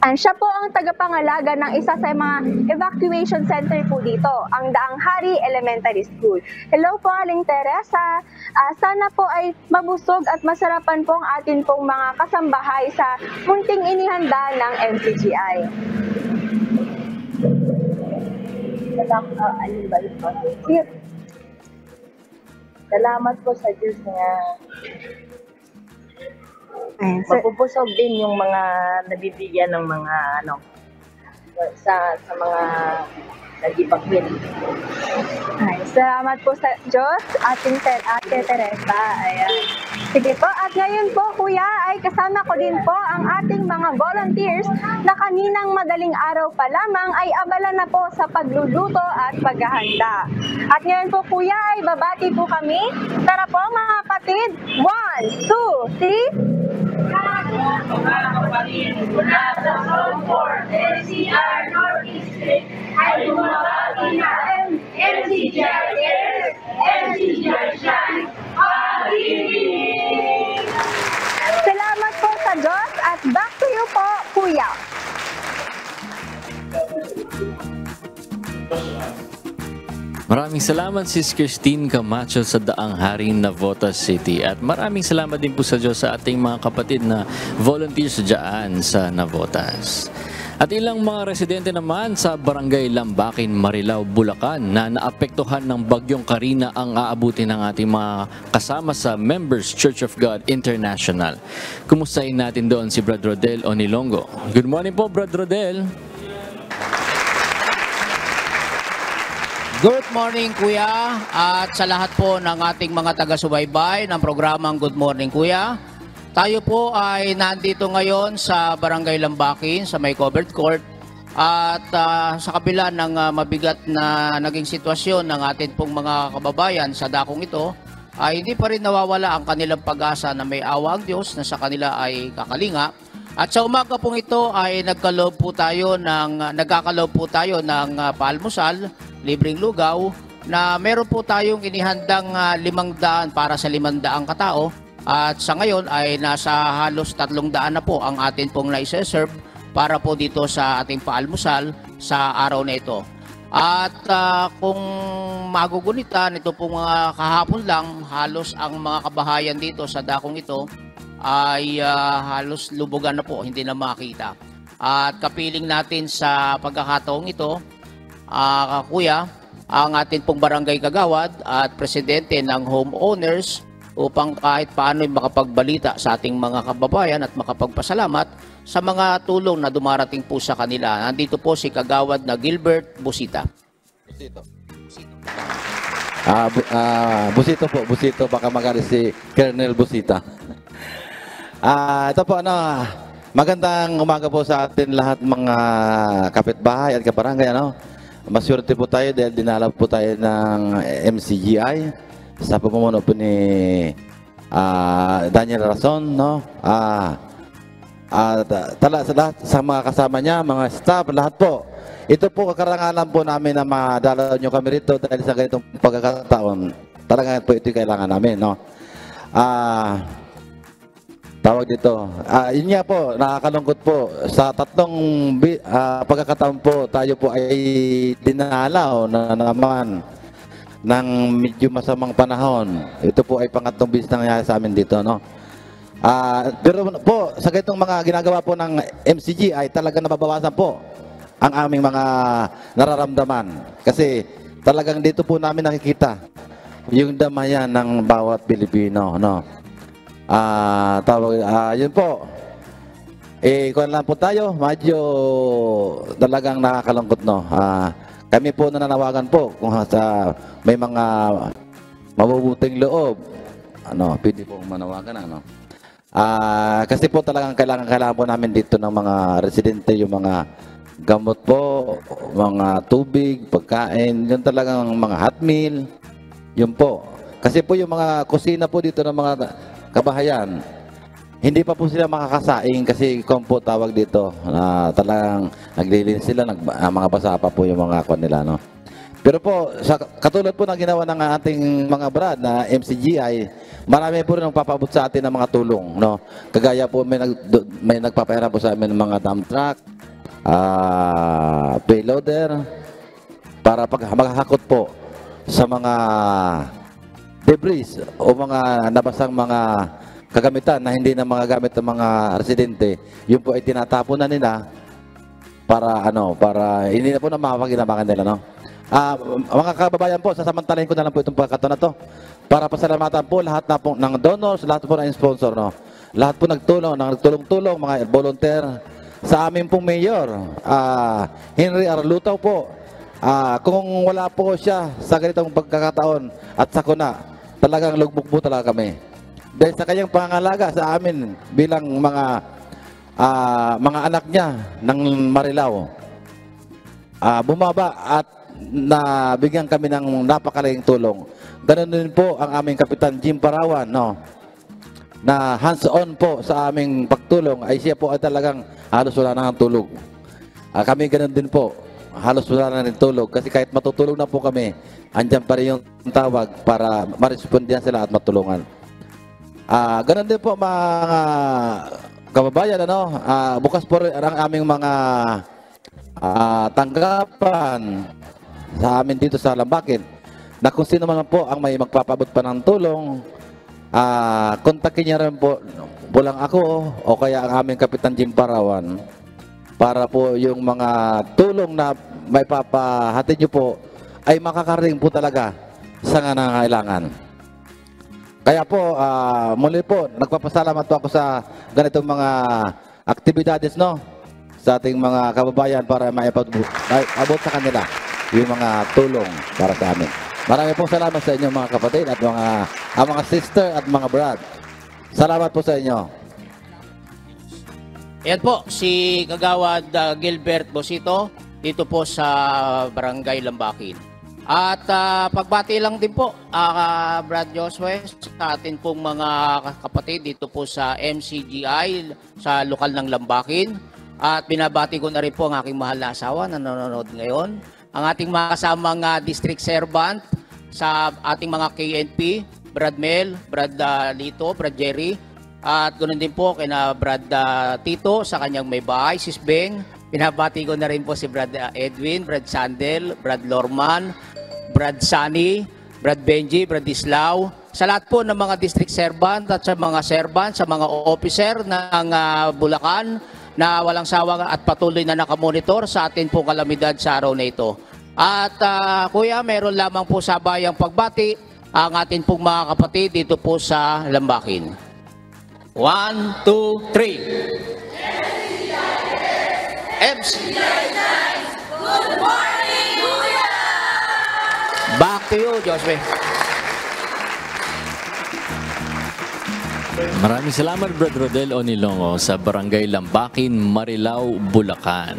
And siya po ang tagapangalaga ng isa sa mga evacuation center po dito, ang Daang Hari Elementary School. Hello po, Aling Teresa. Ah, sana po ay mabusog at masarapan po ang atin pong mga kasambahay sa munting inihanda ng MCGI. Salamat, uh, alin ba ito? Sir, salamat po sa Diyos nga Ayan, sir. mapupusog din yung mga nabibigyan ng mga ano sa sa mga nag-evacuate. Ay, salamat po sa Diyos, ating ter Ate Teresa. Ayan. Sige po, at ngayon po kuya ay kasama ko din po ang ating mga volunteers na kaninang madaling araw pa lamang ay abala na po sa pagluluto at paghahanda. At ngayon po kuya ay babati po kami. Tara po mga kapatid. One, two, three. Salamat po sa Diyos at back to you po, kuya. Maraming salamat Sis Christine Camacho sa Daang Hari Navotas City at maraming salamat din po sa Diyos sa ating mga kapatid na volunteers dyan sa Navotas. At ilang mga residente naman sa Barangay Lambakin, Marilao, Bulacan na naapektuhan ng bagyong Karina ang aabuti ng ating mga kasama sa Members Church of God International. Kumustahin natin doon si Brad Rodel Onilongo. Good morning po Brad Rodel. Good morning Kuya at sa lahat po ng ating mga taga-subaybay ng programang Good Morning Kuya. Tayo po ay nandito ngayon sa Barangay Lambakin sa may covered court. At ah, sa kabila ng ah, mabigat na naging sitwasyon ng ating pong mga kababayan sa dakong ito ay hindi pa rin nawawala ang kanilang pag-asa na may awa ang Diyos na sa kanila ay kakalinga. At sa umaga pong ito ay nagkaloob po tayo ng nagkakaloob po tayo ng ah, paalmusal, libreng lugaw na meron po tayong inihandang ah, limang daan para sa limang daang katao at sa ngayon ay nasa halos tatlong daan na po ang atin pong naiseserve para po dito sa ating paalmusal sa araw na ito. At ah, kung magugunitan, ito pong mga kahapon lang, halos ang mga kabahayan dito sa dakong ito ay ah, halos lubugan na po, hindi na makita. At kapiling natin sa pagkakataong ito, ah, kuya, ang atin pong barangay kagawad at presidente ng homeowners upang kahit paano ay makapagbalita sa ating mga kababayan at makapagpasalamat sa mga tulong na dumarating po sa kanila. Nandito po si kagawad na Gilbert Busita. Ah, bu- ah, Busito po, Busito, baka magalit si Colonel Busita. Ah, ito po ano, magandang umaga po sa atin lahat mga kapitbahay at kabarangay ano. Masyurte po tayo dahil dinala po tayo ng MCGI sa pamumuno po ni ah, Daniel Rason, no? Ah, at uh, tala sa lahat sa mga kasama niya, mga staff, lahat po. Ito po kakarangalan po namin na madalaw nyo kami rito dahil sa ganitong pagkakataon. Talaga po ito kailangan namin, no? Ah, tawag dito. Ah, yun nga po, nakakalungkot po. Sa tatlong ah, pagkakataon po, tayo po ay dinalaw na naman ng medyo masamang panahon. Ito po ay pangatlong bis na nangyari sa amin dito, no? Ah, pero po, sa ganitong mga ginagawa po ng MCG ay talagang nababawasan po ang aming mga nararamdaman. Kasi talagang dito po namin nakikita yung damayan ng bawat Pilipino, no? Ah, tawag, ah, yun po. Eh, kung lang po tayo, medyo talagang nakakalungkot, no? Ah, kami po nananawagan po kung sa may mga mabubuting loob, ano, pwede po manawagan, ano? Ah, kasi po talagang kailangan kailangan po namin dito ng mga residente yung mga gamot po, mga tubig, pagkain, yun talagang mga hot meal. Yun po. Kasi po yung mga kusina po dito ng mga kabahayan, hindi pa po sila makakasaing kasi kung po tawag dito na talagang naglilinis sila, nag, ah, mga basa pa po yung mga kwan nila, no? Pero po, sa katulad po ng ginawa ng ating mga brad na MCGI, marami po rin nagpapabot sa atin ng mga tulong, no? Kagaya po may nag may nagpapahiram po sa amin ng mga dump truck, ah payloader para pag maghahakot po sa mga debris o mga nabasang mga kagamitan na hindi na mga gamit ng mga residente, yun po ay tinatapon na nila para ano, para hindi na po na makapaginabangan nila, no? Ah, mga kababayan po, sasamantalahin ko na lang po itong pagkataon na to para pasalamatan po lahat na po ng donors, lahat po ng sponsor, no? Lahat po nagtulong, nang nagtulong-tulong, mga volunteer sa amin pong mayor, ah, Henry Arlutaw po. Ah, kung wala po siya sa ganitong pagkakataon at sa kuna, talagang lugbog po talaga kami. Dahil sa kanyang pangangalaga sa amin bilang mga ah, mga anak niya ng Marilao, ah, bumaba at nabigyan kami ng napakalaking tulong. Ganun din po ang aming Kapitan Jim Parawan, no? na hands-on po sa aming pagtulong ay siya po ay talagang halos wala na ang tulog. Ah, kami ganun din po. Halos wala na rin tulog kasi kahit matutulog na po kami, andyan pa rin yung tawag para marespondihan sila at matulungan. Ah, ganun din po mga kababayan ano, ah, bukas po ang aming mga ah, tanggapan sa amin dito sa Lambakin na kung sino man po ang may magpapabot pa ng tulong, ah kontakin niya rin po bulang ako o kaya ang aming Kapitan Jim Parawan para po yung mga tulong na may papahatid niyo po ay makakarating po talaga sa nangangailangan. Kaya po, ah, muli po, nagpapasalamat po ako sa ganitong mga aktibidades, no? Sa ating mga kababayan para maipabot sa kanila yung mga tulong para sa amin. Marami pong salamat sa inyo mga kapatid at mga, ang mga sister at mga brad. Salamat po sa inyo. Ayan po, si Kagawad uh, Gilbert Bosito dito po sa Barangay Lambakin. At ah, pagbati lang din po, ah, Brad Josue, sa atin pong mga kapatid dito po sa MCGI, sa lokal ng Lambakin. At binabati ko na rin po ang aking mahal na asawa na nanonood ngayon. Ang ating mga kasamang ah, district servant sa ating mga KNP, Brad Mel, Brad ah, Lito, Brad Jerry. At ganoon din po kay na Brad ah, Tito sa kanyang may bahay, Sis Beng. Binabati ko na rin po si Brad Edwin, Brad Sandel, Brad Lorman, Brad Sani, Brad Benji, Brad Islao, sa lahat po ng mga district servant at sa mga servant, sa mga officer ng ah, Bulacan na walang sawa at patuloy na nakamonitor sa atin pong kalamidad sa araw na ito. At ah, kuya, meron lamang po sa bayang pagbati ang atin pong mga kapatid dito po sa Lambakin. One, two, three. MC. Back to you, Josue. Maraming salamat Brad Rodel Onilongo sa Barangay Lambakin, Marilao, Bulacan.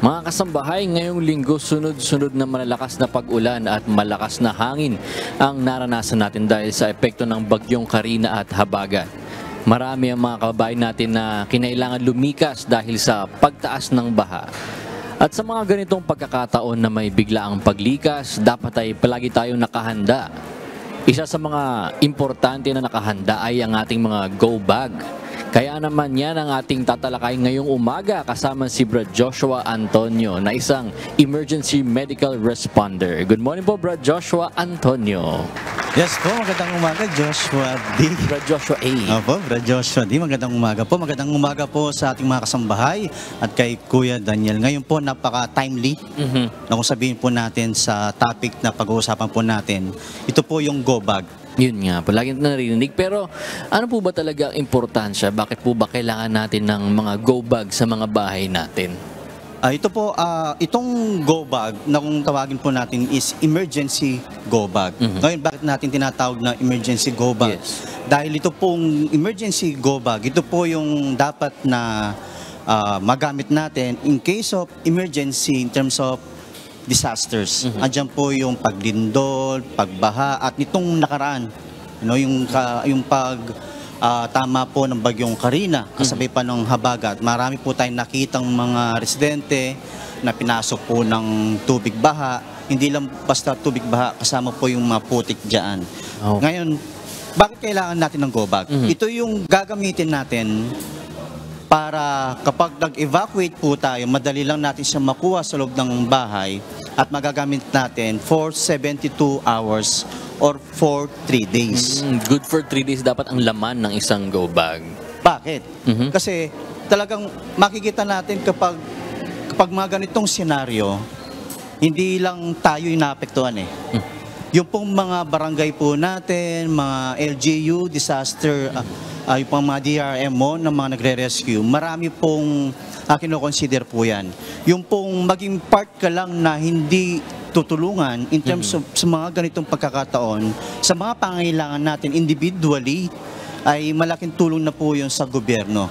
Mga kasambahay, ngayong linggo sunod-sunod na malalakas na pag-ulan at malakas na hangin ang naranasan natin dahil sa epekto ng bagyong Karina at Habagat. Marami ang mga kababayan natin na kinailangan lumikas dahil sa pagtaas ng baha. At sa mga ganitong pagkakataon na may biglaang paglikas, dapat ay palagi tayong nakahanda. Isa sa mga importante na nakahanda ay ang ating mga go bag. Kaya naman yan ang ating tatalakay ngayong umaga kasama si Brad Joshua Antonio na isang emergency medical responder. Good morning po Brad Joshua Antonio. Yes po, magandang umaga Joshua D. Brad Joshua A. Opo, Brad Joshua D. Magandang umaga po. Magandang umaga po sa ating mga kasambahay at kay Kuya Daniel. Ngayon po napaka-timely Mhm. na kung sabihin po natin sa topic na pag-uusapan po natin. Ito po yung go bag. Yun nga, palagi na narinig. Pero ano po ba talaga ang importansya? Bakit po ba kailangan natin ng mga go bag sa mga bahay natin? Ah, ito po, ah, itong go bag na kung tawagin po natin is emergency go bag. Ngayon, bakit natin tinatawag na emergency go bag? Dahil ito pong emergency go bag, ito po yung dapat na ah, magamit natin in case of emergency in terms of disasters. Andiyan po yung paglindol, pagbaha at nitong nakaraan, you know, yung ka- yung pag ah, tama po ng bagyong Karina, kasabay pa ng habagat. Marami po tayong nakitang mga residente na pinasok po ng tubig baha. Hindi lang basta tubig baha, kasama po yung mga putik dyan. Ngayon, bakit kailangan natin ng go bag? Ito yung gagamitin natin para kapag nag-evacuate po tayo, madali lang natin siya makuha sa loob ng bahay at magagamit natin for 72 hours or for 3 days. Mm, good for 3 days dapat ang laman ng isang go bag. Bakit? Kasi talagang makikita natin kapag kapag mga ganitong senaryo, hindi lang tayo yung naapektuhan eh. Yung pong mga barangay po natin, mga LGU, disaster, ah, ah, yung pong mga DRMO na mga nagre-rescue, marami pong uh, kinoconsider po yan. Yung pong maging part ka lang na hindi tutulungan in terms of sa mga ganitong pagkakataon, sa mga pangailangan natin individually, ay malaking tulong na po yun sa gobyerno.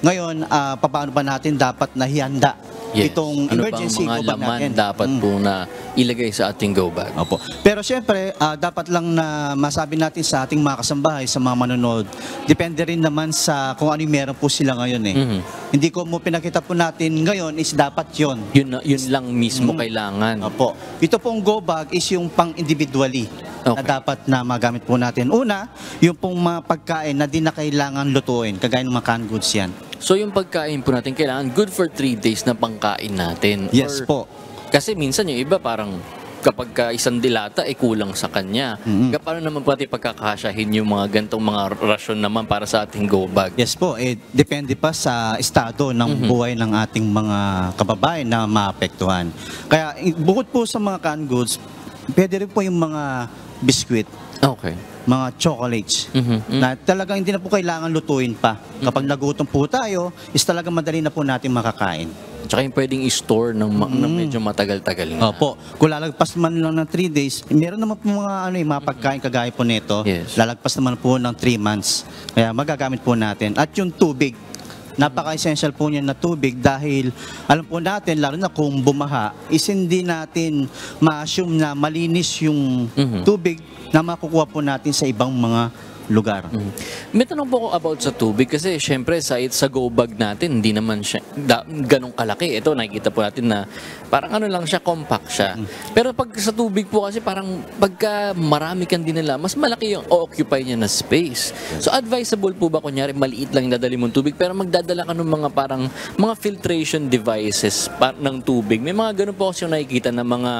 Ngayon, ah, paano ba natin dapat nahihanda Yes. itong ano emergency go bag natin? dapat Mm. po na ilagay sa ating go bag? Opo. Pero syempre, ah, dapat lang na masabi natin sa ating mga kasambahay, sa mga manonood, depende rin naman sa kung ano yung meron po sila ngayon eh. Mhm. Hindi ko mo pinakita po natin ngayon is dapat yon. Yun, na- yun lang mismo Mm. kailangan. Opo. Ito pong go bag is yung pang individually na dapat na magamit po natin. Una, yung pong mga pagkain na di na kailangan lutuin, kagaya ng mga canned goods yan. So yung pagkain po natin kailangan good for 3 days na pangkain natin. Yes Or- Kasi minsan yung iba parang kapag ka isang dilata ay kulang sa kanya. Kaya Paano naman pati pagkakasyahin yung mga gantong mga rasyon naman para sa ating go bag? Yes po, eh, depende pa sa estado ng Mhm. buhay ng ating mga kababayan na maapektuhan. Kaya bukod po sa mga canned goods, pwede rin po yung mga biskwit. Okay. Mga chocolates. Na talagang hindi na po kailangan lutuin pa. Kapag nagutom po tayo, is talagang madali na po natin makakain. Tsaka yung pwedeng i-store ng, ma- na medyo matagal-tagal na. Opo. Kung lalagpas man lang ng 3 days, meron naman po mga ano eh, mga pagkain kagaya po nito. Lalagpas naman po ng 3 months. Kaya magagamit po natin. At yung tubig, Napaka-essential po niya na tubig dahil alam po natin, lalo na kung bumaha, is hindi natin ma-assume na malinis yung tubig na makukuha po natin sa ibang mga lugar. May tanong po ako about sa tubig kasi syempre sa sa go bag natin hindi naman siya da, ganong kalaki. Ito nakikita po natin na parang ano lang siya, compact siya. Pero pag sa tubig po kasi parang pagka marami kang dinala, mas malaki yung occupy niya na space. So advisable po ba kunyari maliit lang yung dadali mong tubig pero magdadala ka ng mga parang mga filtration devices pa, ng tubig. May mga ganun po kasi yung nakikita na mga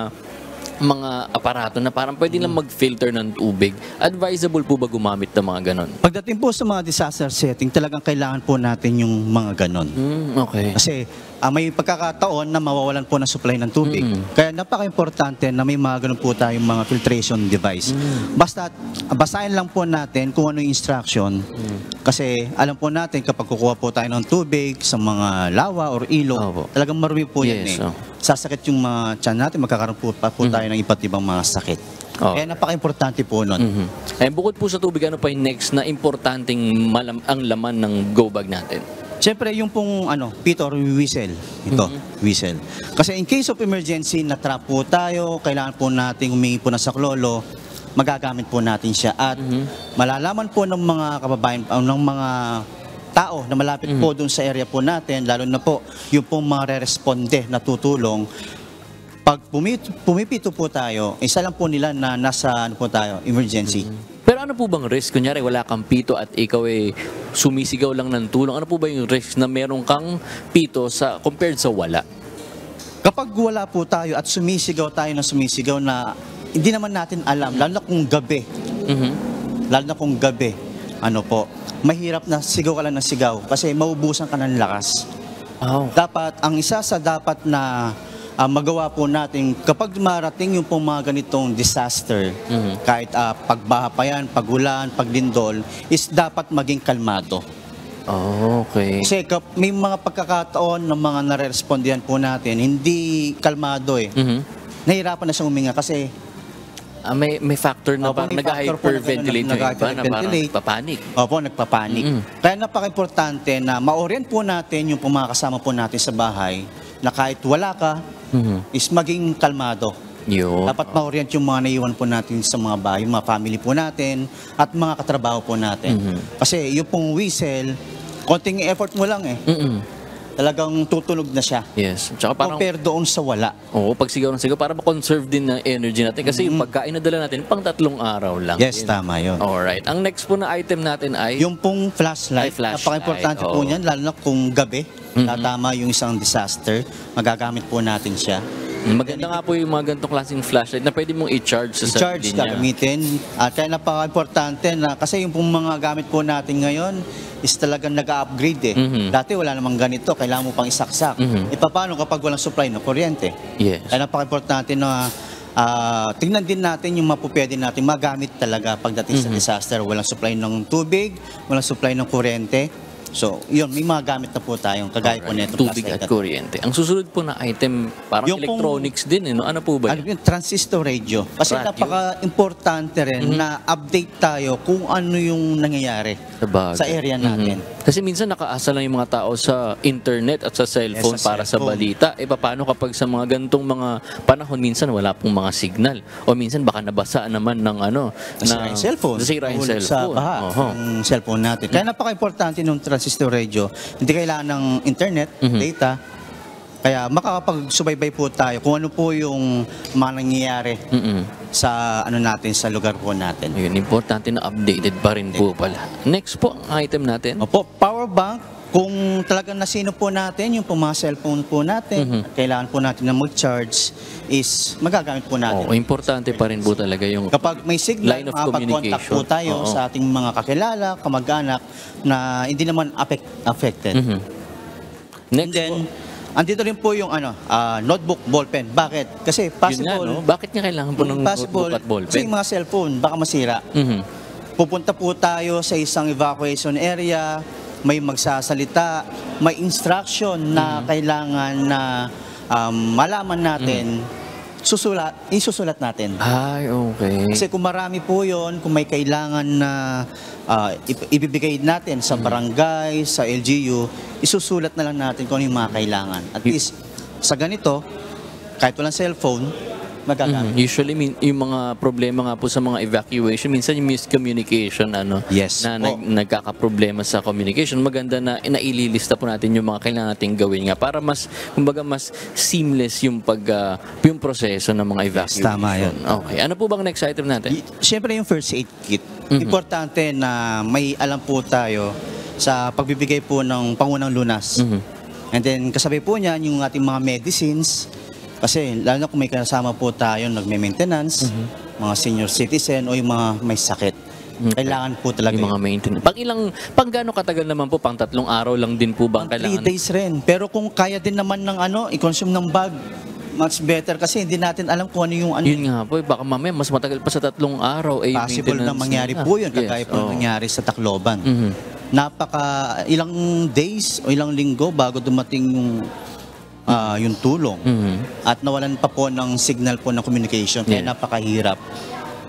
mga aparato na parang pwede lang mag-filter ng tubig. Advisable po ba gumamit ng mga ganon? Pagdating po sa mga disaster setting, talagang kailangan po natin yung mga ganon. Mm, okay. Kasi ah, may pagkakataon na mawawalan po ng supply ng tubig. Kaya napaka-importante na may mga ganun po tayong mga filtration device. Basta basahin lang po natin kung ano yung instruction. Kasi alam po natin kapag kukuha po tayo ng tubig sa mga lawa or ilog, talagang marumi po yan Yes, eh. oh. Sasakit yung mga tiyan natin, magkakaroon po, pa po tayo ng iba't ibang mga sakit. Oh. Kaya napaka-importante po nun. Mhm. Eh, bukod po sa tubig, ano pa yung next na importanteng malam ang laman ng go bag natin? Siyempre, yung pong ano, pito or whistle. Ito, whistle. Kasi in case of emergency, na-trap po tayo, kailangan po natin humingi po ng saklolo, magagamit po natin siya. At malalaman po ng mga kababayan, uh, ng mga tao na malapit po doon sa area po natin, lalo na po yung pong mga re-responde na tutulong, pag pumit, pumipito po tayo, isa lang po nila na nasa ano po tayo, emergency. Pero ano po bang risk? Kunyari, wala kang pito at ikaw ay sumisigaw lang ng tulong. Ano po ba yung risk na meron kang pito sa compared sa wala? Kapag wala po tayo at sumisigaw tayo na sumisigaw na hindi naman natin alam, lalo na kung gabi, lalo na kung gabi, ano po, mahirap na sigaw ka lang ng sigaw kasi maubusan ka ng lakas. Dapat, ang isa sa dapat na ah, magawa po natin, kapag marating yung pong mga ganitong disaster, kahit ah, pagbaha pa yan, pagulan, paglindol, is dapat maging kalmado. Oh, okay. Kasi kap- may mga pagkakataon ng mga nare-respondihan po natin, hindi kalmado eh. Nahirapan na siyang huminga kasi Ah, may, may factor na Opo, parang may factor po na nag-hyperventilate ganun, yung iba na parang nag-hyperventilate. papanik. Opo, nagpapanik. Kaya napaka-importante na ma-orient po natin yung pong mga kasama po natin sa bahay na kahit wala ka, is maging kalmado. Yun. Dapat ma-orient yung mga naiwan po natin sa mga bahay, yung mga family po natin, at mga katrabaho po natin. Kasi yung pong whistle, konting effort mo lang eh. Talagang tutunog na siya. Yes. Tsaka parang, Compare doon sa wala. oo, pag sigaw ng sigaw, para ma-conserve din ng energy natin. Kasi yung pagkain na dala natin, pang tatlong araw lang. Yes, Yun. tama yun. Alright. Ang next po na item natin ay... Yung pong flashlight, Ay, flashlight, napaka-importante po oo. niyan, lalo na kung gabi, tatama yung isang disaster, magagamit po natin siya. Maganda nga po yung mga ganitong klaseng flashlight na pwede mong i-charge sa I-charge, sarili niya. gagamitin. At kaya napaka-importante na, kasi yung pong mga gamit po natin ngayon, is talagang nag-upgrade eh. Mhm. Dati wala namang ganito, kailangan mo pang isaksak. Mhm. E paano kapag walang supply ng kuryente? Yes. Kaya napaka-importante na ah, tingnan din natin yung mapupwede natin magamit talaga pagdating sa Mhm. disaster. Walang supply ng tubig, walang supply ng kuryente. So, yun, may mga gamit na po tayong kagaya po nito. Tubig at kuryente. Ang susunod po na item, parang Yung pong- electronics din. Eh, no? Ano po ba Ano yun? yung transistor radio. Kasi Radio. napaka-importante rin Mhm. na update tayo kung ano yung nangyayari Sa bagay. sa area natin. Mhm. Kasi minsan nakaasa lang yung mga tao sa internet at sa cellphone Yes, sa para sa cellphone. balita. E paano kapag sa mga gantong mga panahon, minsan wala pong mga signal. O minsan baka nabasa naman ng ano. Nasira yung cellphone. Nasira yung cellphone. Sa baha, yung cellphone natin. Kaya napaka-importante ng transistor radio. Hindi kailangan ng internet, Mhm. data. Kaya makakapagsubaybay po tayo kung ano po yung mga nangyayari sa ano natin sa lugar po natin. Yun, importante na updated pa rin po pala. Next po, ang item natin. Opo, power bank. Kung talagang nasino po natin, yung po mga cellphone po natin, Mhm. at kailangan po natin na mag-charge, is magagamit po natin. Oo, importante pa rin po talaga yung Kapag may signal, line of makapag-contact po communication. tayo Oo. sa ating mga kakilala, kamag-anak na hindi naman affect, affected. Mhm. Next And then, andito rin po yung ano, ah, notebook, ballpen. Bakit? Kasi Yun possible, nga, no? Bakit nga kailangan po ng possible, notebook at ballpen? kasi yung mga cellphone, baka masira. Mhm. Pupunta po tayo sa isang evacuation area, may magsasalita, may instruction na Mm-hmm. kailangan na um, malaman natin Mm-hmm. susulat, isusulat natin. Ay, okay. Kasi kung marami po yon, kung may kailangan na ip- ibibigay natin sa barangay, sa LGU, isusulat na lang natin kung ano yung mga kailangan. At least, sa ganito, kahit walang cellphone, magagamit. Mhm. Usually min- yung mga problema nga po sa mga evacuation, minsan yung miscommunication ano Yes. na nag- nagkakaproblema sa communication. Maganda na naililista po natin yung mga kailangan nating gawin nga para mas kumbaga mas seamless yung pag ah, yung proseso ng mga evacuation. tama yun. Okay. Ano po bang next item natin? Siyempre yung first aid kit. Mhm. Importante na may alam po tayo sa pagbibigay po ng pangunang lunas. Mhm. And then kasabay po niyan yung ating mga medicines. Kasi lalo na kung may kasama po tayo nagme-maintenance, Mhm. mga senior citizen o yung mga may sakit. Kailangan po talaga yung mga maintenance. Pag ilang, pag gaano katagal naman po, pang tatlong araw lang din po ba ang Three kailangan? days rin. Pero kung kaya din naman ng ano, i-consume ng bag, much better kasi hindi natin alam kung ano yung ano. Yun nga po, eh, baka mamaya mas matagal pa sa tatlong araw. Eh, Possible na mangyari nila. po yun, kagaya Yes, po oo. nangyari sa Tacloban. Mhm. Napaka, ilang days o ilang linggo bago dumating yung ah, yung tulong. Mhm. At nawalan pa po ng signal po ng communication, kaya Yeah. napakahirap.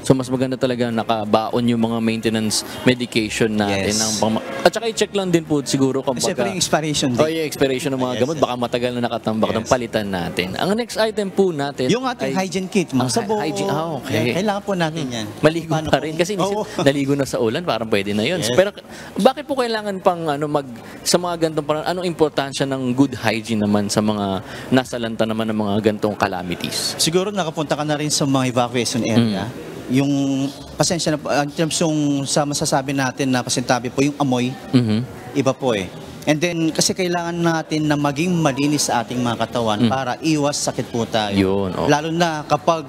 So mas maganda talaga nakabaon yung mga maintenance medication natin. Yes. Ng pang- At saka i-check lang din po siguro kung Siyempre yung expiration Oh, date. yung expiration ng mga Yes, gamot, yes. baka matagal na nakatambak ng palitan natin. Ang next item po natin Yung ating ay- hygiene kit, mga sabon. hygiene- ah, okay. Yan, Kailangan po natin yan. Maligo Paano pa rin kasi inisip, Oo. naligo na sa ulan, parang pwede na yun. Yes. Pero bakit po kailangan pang ano mag sa mga gantong parang anong importansya ng good hygiene naman sa mga nasalanta naman ng mga gantong calamities? Siguro nakapunta ka na rin sa mga evacuation area. Mm. Yung pasensya na po, in terms yung sa masasabi natin na pasintabi po yung amoy, Mhm. iba po eh. And then kasi kailangan natin na maging malinis sa ating mga katawan Mm. para iwas sakit po tayo. Yun, oh. Lalo na kapag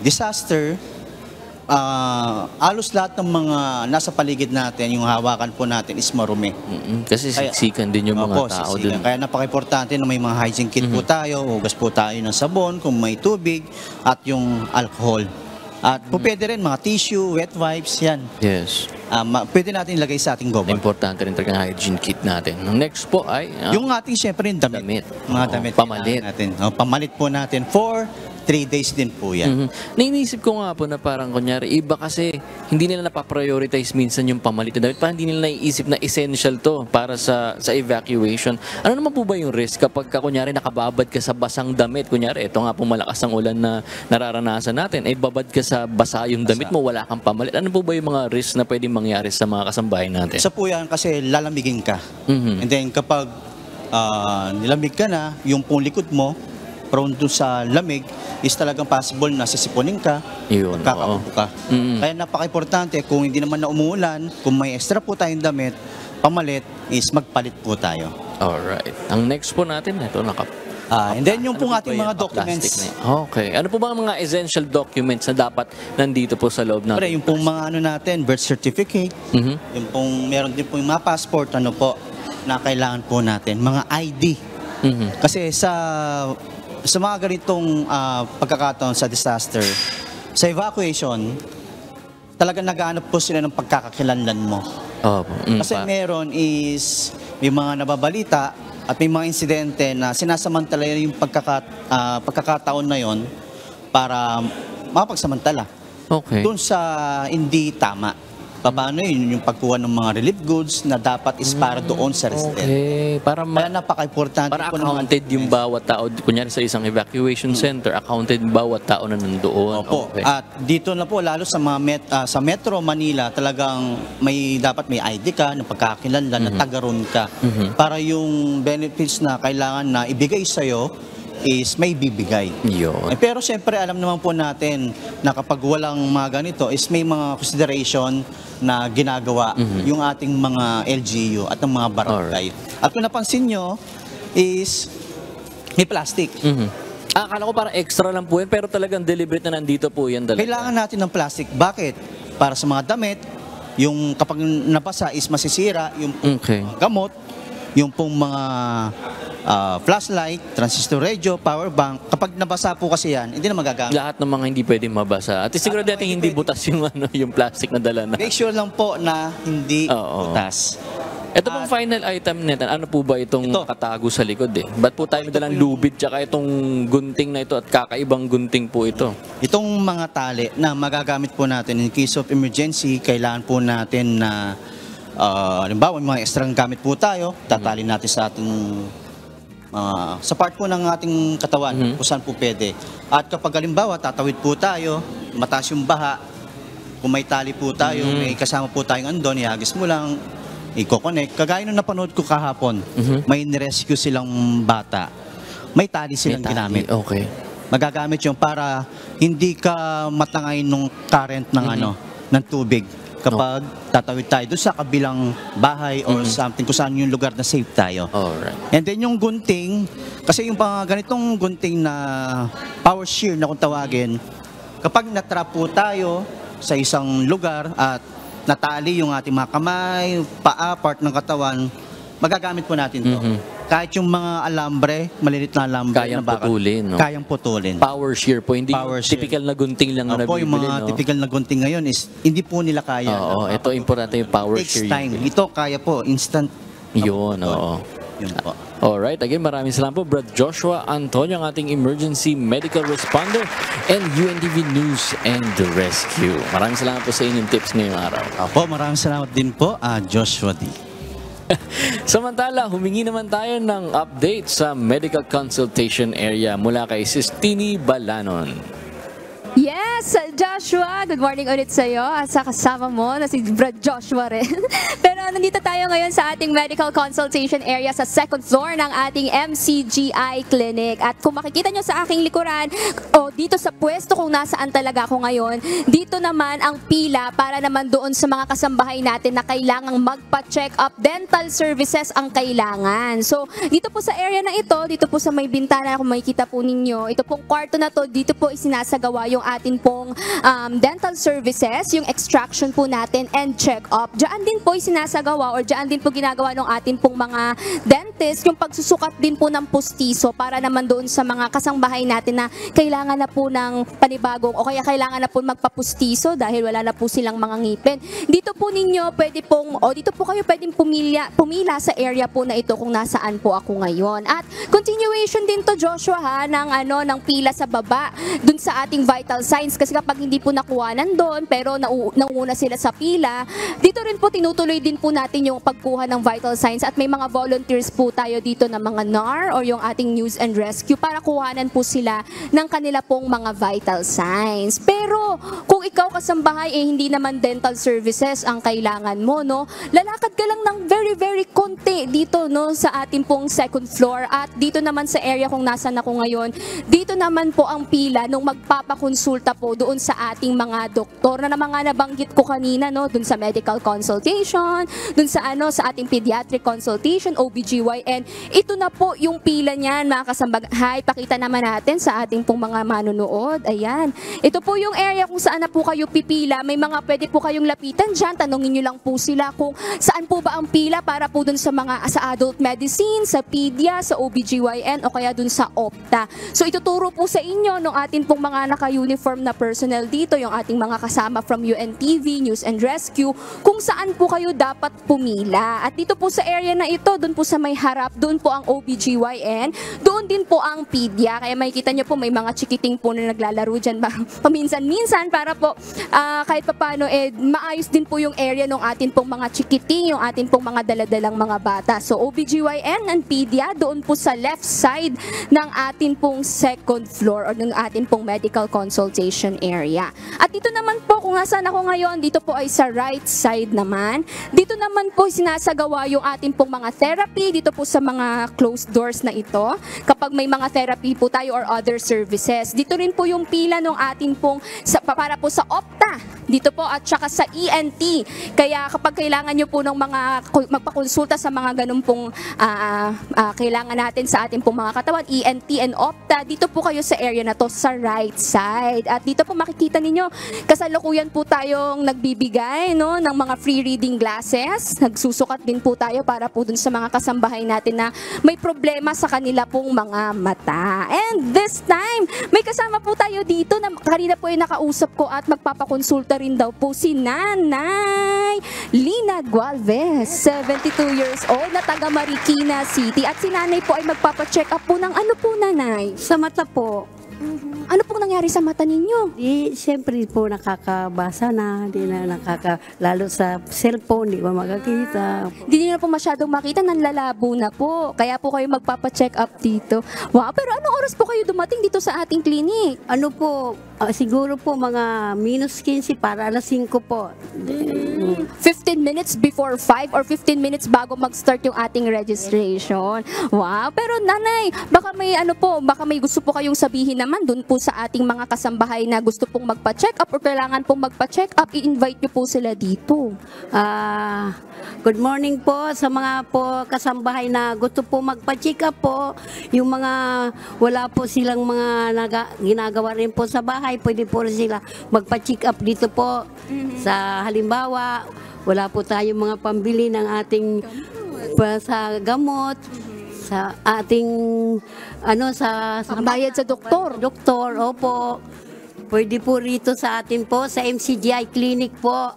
disaster, ah alos lahat ng mga nasa paligid natin, yung hawakan po natin is marumi. Mm, Kasi Kaya- siksikan din yung mga Opo, tao sisigan. dun. Kaya napaka-importante na may mga hygiene kit po tayo, hugas po tayo ng sabon, kung may tubig, at yung alcohol. At po pwede rin mga tissue, wet wipes, yan. Yes. Ma- pwede natin ilagay sa ating goba. Importante rin talaga ang hygiene kit natin. Ang next po ay ah, Yung ating syempre yung damit. damit. Mga Oo, damit. pamalit. Natin. Oh, pamalit po natin for 3 days din po yan. Mhm. Nainisip ko nga po na parang kunyari, iba kasi hindi nila napaprioritize minsan yung pamalit na damit. Parang hindi nila naiisip na essential to para sa sa evacuation. Ano naman po ba yung risk kapag ka, kunyari nakababad ka sa basang damit? Kunyari, ito nga po malakas ang ulan na nararanasan natin. Eh, babad ka sa basa yung damit mo, wala kang pamalit. Ano po ba yung mga risk na pwedeng mangyari sa mga kasambahay natin? Isa po yan kasi lalamigin ka. Mhm. And then kapag ah, nilamig ka na, yung pong likod mo, prone to sa lamig, is talagang possible na sisipunin ka, Yun, magkakaupo ka. Mhm. Kaya napaka-importante, kung hindi naman na umuulan, kung may extra po tayong damit, pamalit, is magpalit po tayo. Alright. Ang next po natin, ito naka Ah, and then yung pong Ano po ating mga documents. Okay. Ano po ba ang mga essential documents na dapat nandito po sa loob Pre, natin? yung pong mga ano natin, birth certificate, Mhm. yung pong meron din po yung mga passport, ano po, na kailangan po natin, mga ID. Mhm. Kasi sa sa mga ganitong ah, pagkakataon sa disaster, sa evacuation, talagang naghahanap po sila ng pagkakakilanlan mo. Opo. Mm, Kasi pa- meron is may mga nababalita at may mga insidente na sinasamantala yung pagkaka, ah, pagkakataon na yon para mapagsamantala. Okay. Doon sa hindi tama. Paano yun? Yung pagkuha ng mga relief goods na dapat is para doon sa resident. Okay. Para, ma- Kaya napaka-importante para po mga accounted yung bawat tao. Kunyari sa isang evacuation center, accounted yung bawat tao na nandoon. Opo. Okay. At dito na po lalo sa mga met, ah, sa Metro Manila talagang may dapat may ID ka na pagkakakilanlan na taga ron ka Mhm. para yung benefits na kailangan na ibigay sa is may bibigay. Yun. Eh, pero siyempre alam naman po natin na kapag walang mga ganito is may mga consideration na ginagawa Mhm. yung ating mga LGU at ng mga barangay. At kung napansin nyo is may plastic. Mhm. Ah, akala ko parang extra lang po yan, pero talagang deliberate na nandito po yan talaga. Kailangan natin ng plastic. Bakit? Para sa mga damit, yung kapag nabasa is masisira, yung Okay. gamot, yung pong mga ah, flashlight, transistor radio, power bank, kapag nabasa po kasi yan, hindi na magagamit. Lahat ng mga hindi pwedeng mabasa. At siguro natin hindi butas yung ano yung plastic na dala na. Make sure lang po na hindi Oo. butas. Ito pong final item nito, ano po ba itong katago sa likod eh? Ba't po tayo dalang lubid tsaka itong gunting na ito at kakaibang gunting po ito? Itong mga tali na magagamit po natin in case of emergency, kailangan po natin na uh, halimbawa may mga extra gamit po tayo, tatali natin sa ating ah, sa part po ng ating katawan kung saan po pwede. At kapag halimbawa tatawid po tayo, mataas yung baha, kung may tali po tayo, Mhm. may kasama po tayong andon, ihagis mo lang, i-connect. Kagaya nung napanood ko kahapon, Mhm. may rescue silang bata. May tali silang tali, ginamit. Okay. Magagamit yung para hindi ka matangay nung current ng Mhm. ano, ng tubig. Kapag tatawid tayo doon sa kabilang bahay or Mhm. something kung saan yung lugar na safe tayo. Alright. And then yung gunting, kasi yung mga ganitong gunting na power shear na kung tawagin, kapag natrap po tayo sa isang lugar at natali yung ating mga kamay, paa, part ng katawan, magagamit po natin to. Mhm. Kahit yung mga alambre, malilit na alambre Kayang na bakal, putulin, no? Kayang putulin. Power shear po, hindi Power yung shear. typical na gunting lang na nabibili, yung mga no? typical na gunting ngayon is hindi po nila kaya. Oo, ito importante yung power Takes shear. time. Ito kaya po, instant. Yun, oo. Yun po. Alright, again, maraming salamat po, Brad Joshua Antonio, ang ating emergency medical responder and UNTV News and the Rescue. Maraming salamat po sa inyong tips ngayong araw. Opo, maraming salamat din po, ah, Joshua D. Samantala, humingi naman tayo ng update sa medical consultation area mula kay Sistini Balanon. Yes, Joshua, good morning ulit sa iyo at sa kasama mo na si Brad Joshua rin. Pero nandito tayo ngayon sa ating medical consultation area sa second floor ng ating MCGI Clinic. At kung makikita nyo sa aking likuran o dito sa pwesto kung nasaan talaga ako ngayon, dito naman ang pila para naman doon sa mga kasambahay natin na kailangang magpa-check up dental services ang kailangan. So, dito po sa area na ito, dito po sa may bintana kung makikita po ninyo, ito pong kwarto na to, dito po isinasagawa yung atin pong um, dental services, yung extraction po natin and check-up. Diyan din po isinasagawa or diyan din po ginagawa ng atin pong mga dentist, yung pagsusukat din po ng pustiso para naman doon sa mga kasangbahay natin na kailangan na po ng panibagong o kaya kailangan na po magpapustiso dahil wala na po silang mga ngipin. Dito po ninyo pwede pong, o dito po kayo pwedeng pumila, pumila sa area po na ito kung nasaan po ako ngayon. At continuation din to Joshua ha, ng ano, ng pila sa baba, dun sa ating vital signs kasi kapag hindi po nakuhanan doon pero nau- sila sa pila, dito rin po tinutuloy din po natin yung pagkuha ng vital signs at may mga volunteers po tayo dito na mga NAR or yung ating news and rescue para kuhanan po sila ng kanila pong mga vital signs. Pero kung ikaw kasambahay eh hindi naman dental services ang kailangan mo, no? Lalakad ka lang ng very very konti dito no sa ating pong second floor at dito naman sa area kung nasan ako ngayon, dito naman po ang pila nung magpapakonsulta po doon sa ating mga doktor na nga nabanggit ko kanina no, doon sa medical consultation, doon sa ano sa ating pediatric consultation, OBGYN. Ito na po yung pila niyan mga kasambahay. Pakita naman natin sa ating pong mga manunood. Ayan. Ito po yung area kung saan na po kayo pipila. May mga pwede po kayong lapitan dyan. Tanungin nyo lang po sila kung saan po ba ang pila para po dun sa mga sa adult medicine, sa pedia, sa OBGYN o kaya dun sa OPTA. So ituturo po sa inyo ng ating pong mga naka-uniform na personnel dito, yung ating mga kasama from UNTV, News and Rescue, kung saan po kayo dapat pumila. At dito po sa area na ito, dun po sa may harap, dun po ang OBGYN, doon din po ang pedia. Kaya makikita nyo po may mga chikiting po na naglalaro dyan paminsan-minsan para po ah, kahit papano eh, maayos din po yung area ng atin pong mga chikiting, yung atin pong mga daladalang mga bata. So OBGYN and pedia doon po sa left side ng atin pong second floor or ng atin pong medical consultation area. At dito naman po kung nasaan ako ngayon, dito po ay sa right side naman. Dito naman po sinasagawa yung atin pong mga therapy dito po sa mga closed doors na ito. Kapag may mga therapy po tayo or other services. Dito rin po yung pila ng atin pong sa, pa- para po sa OPTA. Dito po at saka sa ENT. Kaya kapag kailangan nyo po ng mga magpakonsulta sa mga ganun pong ah, ah, kailangan natin sa ating pong mga katawan, ENT and OPTA, dito po kayo sa area na to sa right side. At dito po makikita ninyo, kasalukuyan po tayong nagbibigay no, ng mga free reading glasses. Nagsusukat din po tayo para po dun sa mga kasambahay natin na may problema sa kanila pong mga mata. And this time, may kasama po tayo dito na kanina po yung nakausap ko at magpapakonsulta rin daw po si Nanay Lina Gualvez, 72 years old na taga Marikina City. At si nanay po ay magpapacheck up po ng ano po nanay? Sa mata po. Ano pong nangyari sa mata ninyo? Di, siyempre po nakakabasa na, di na nakaka, lalo sa cellphone, di ba makakita. Hindi nyo na po masyadong makita, nanlalabo na po. Kaya po kayo magpapacheck up dito. Wow, pero anong oras po kayo dumating dito sa ating clinic? Ano po, ah, siguro po mga minus 15 para alas 5 po. 15 minutes before 5 or 15 minutes bago mag-start yung ating registration. Wow, pero nanay, baka may ano po, baka may gusto po kayong sabihin naman dun po sa ating mga kasambahay na gusto pong magpa-check up or kailangan pong magpa-check up, i-invite nyo po sila dito. Ah, good morning po sa mga po kasambahay na gusto po magpa-check up po. Yung mga wala po silang mga naga, ginagawa rin po sa bahay, pwede po rin sila magpa-check up dito po. Sa halimbawa, wala po tayong mga pambili ng ating pa, sa gamot sa ating ano sa sa bayad sa doktor. Doktor, opo. Pwede po rito sa atin po sa MCGI Clinic po.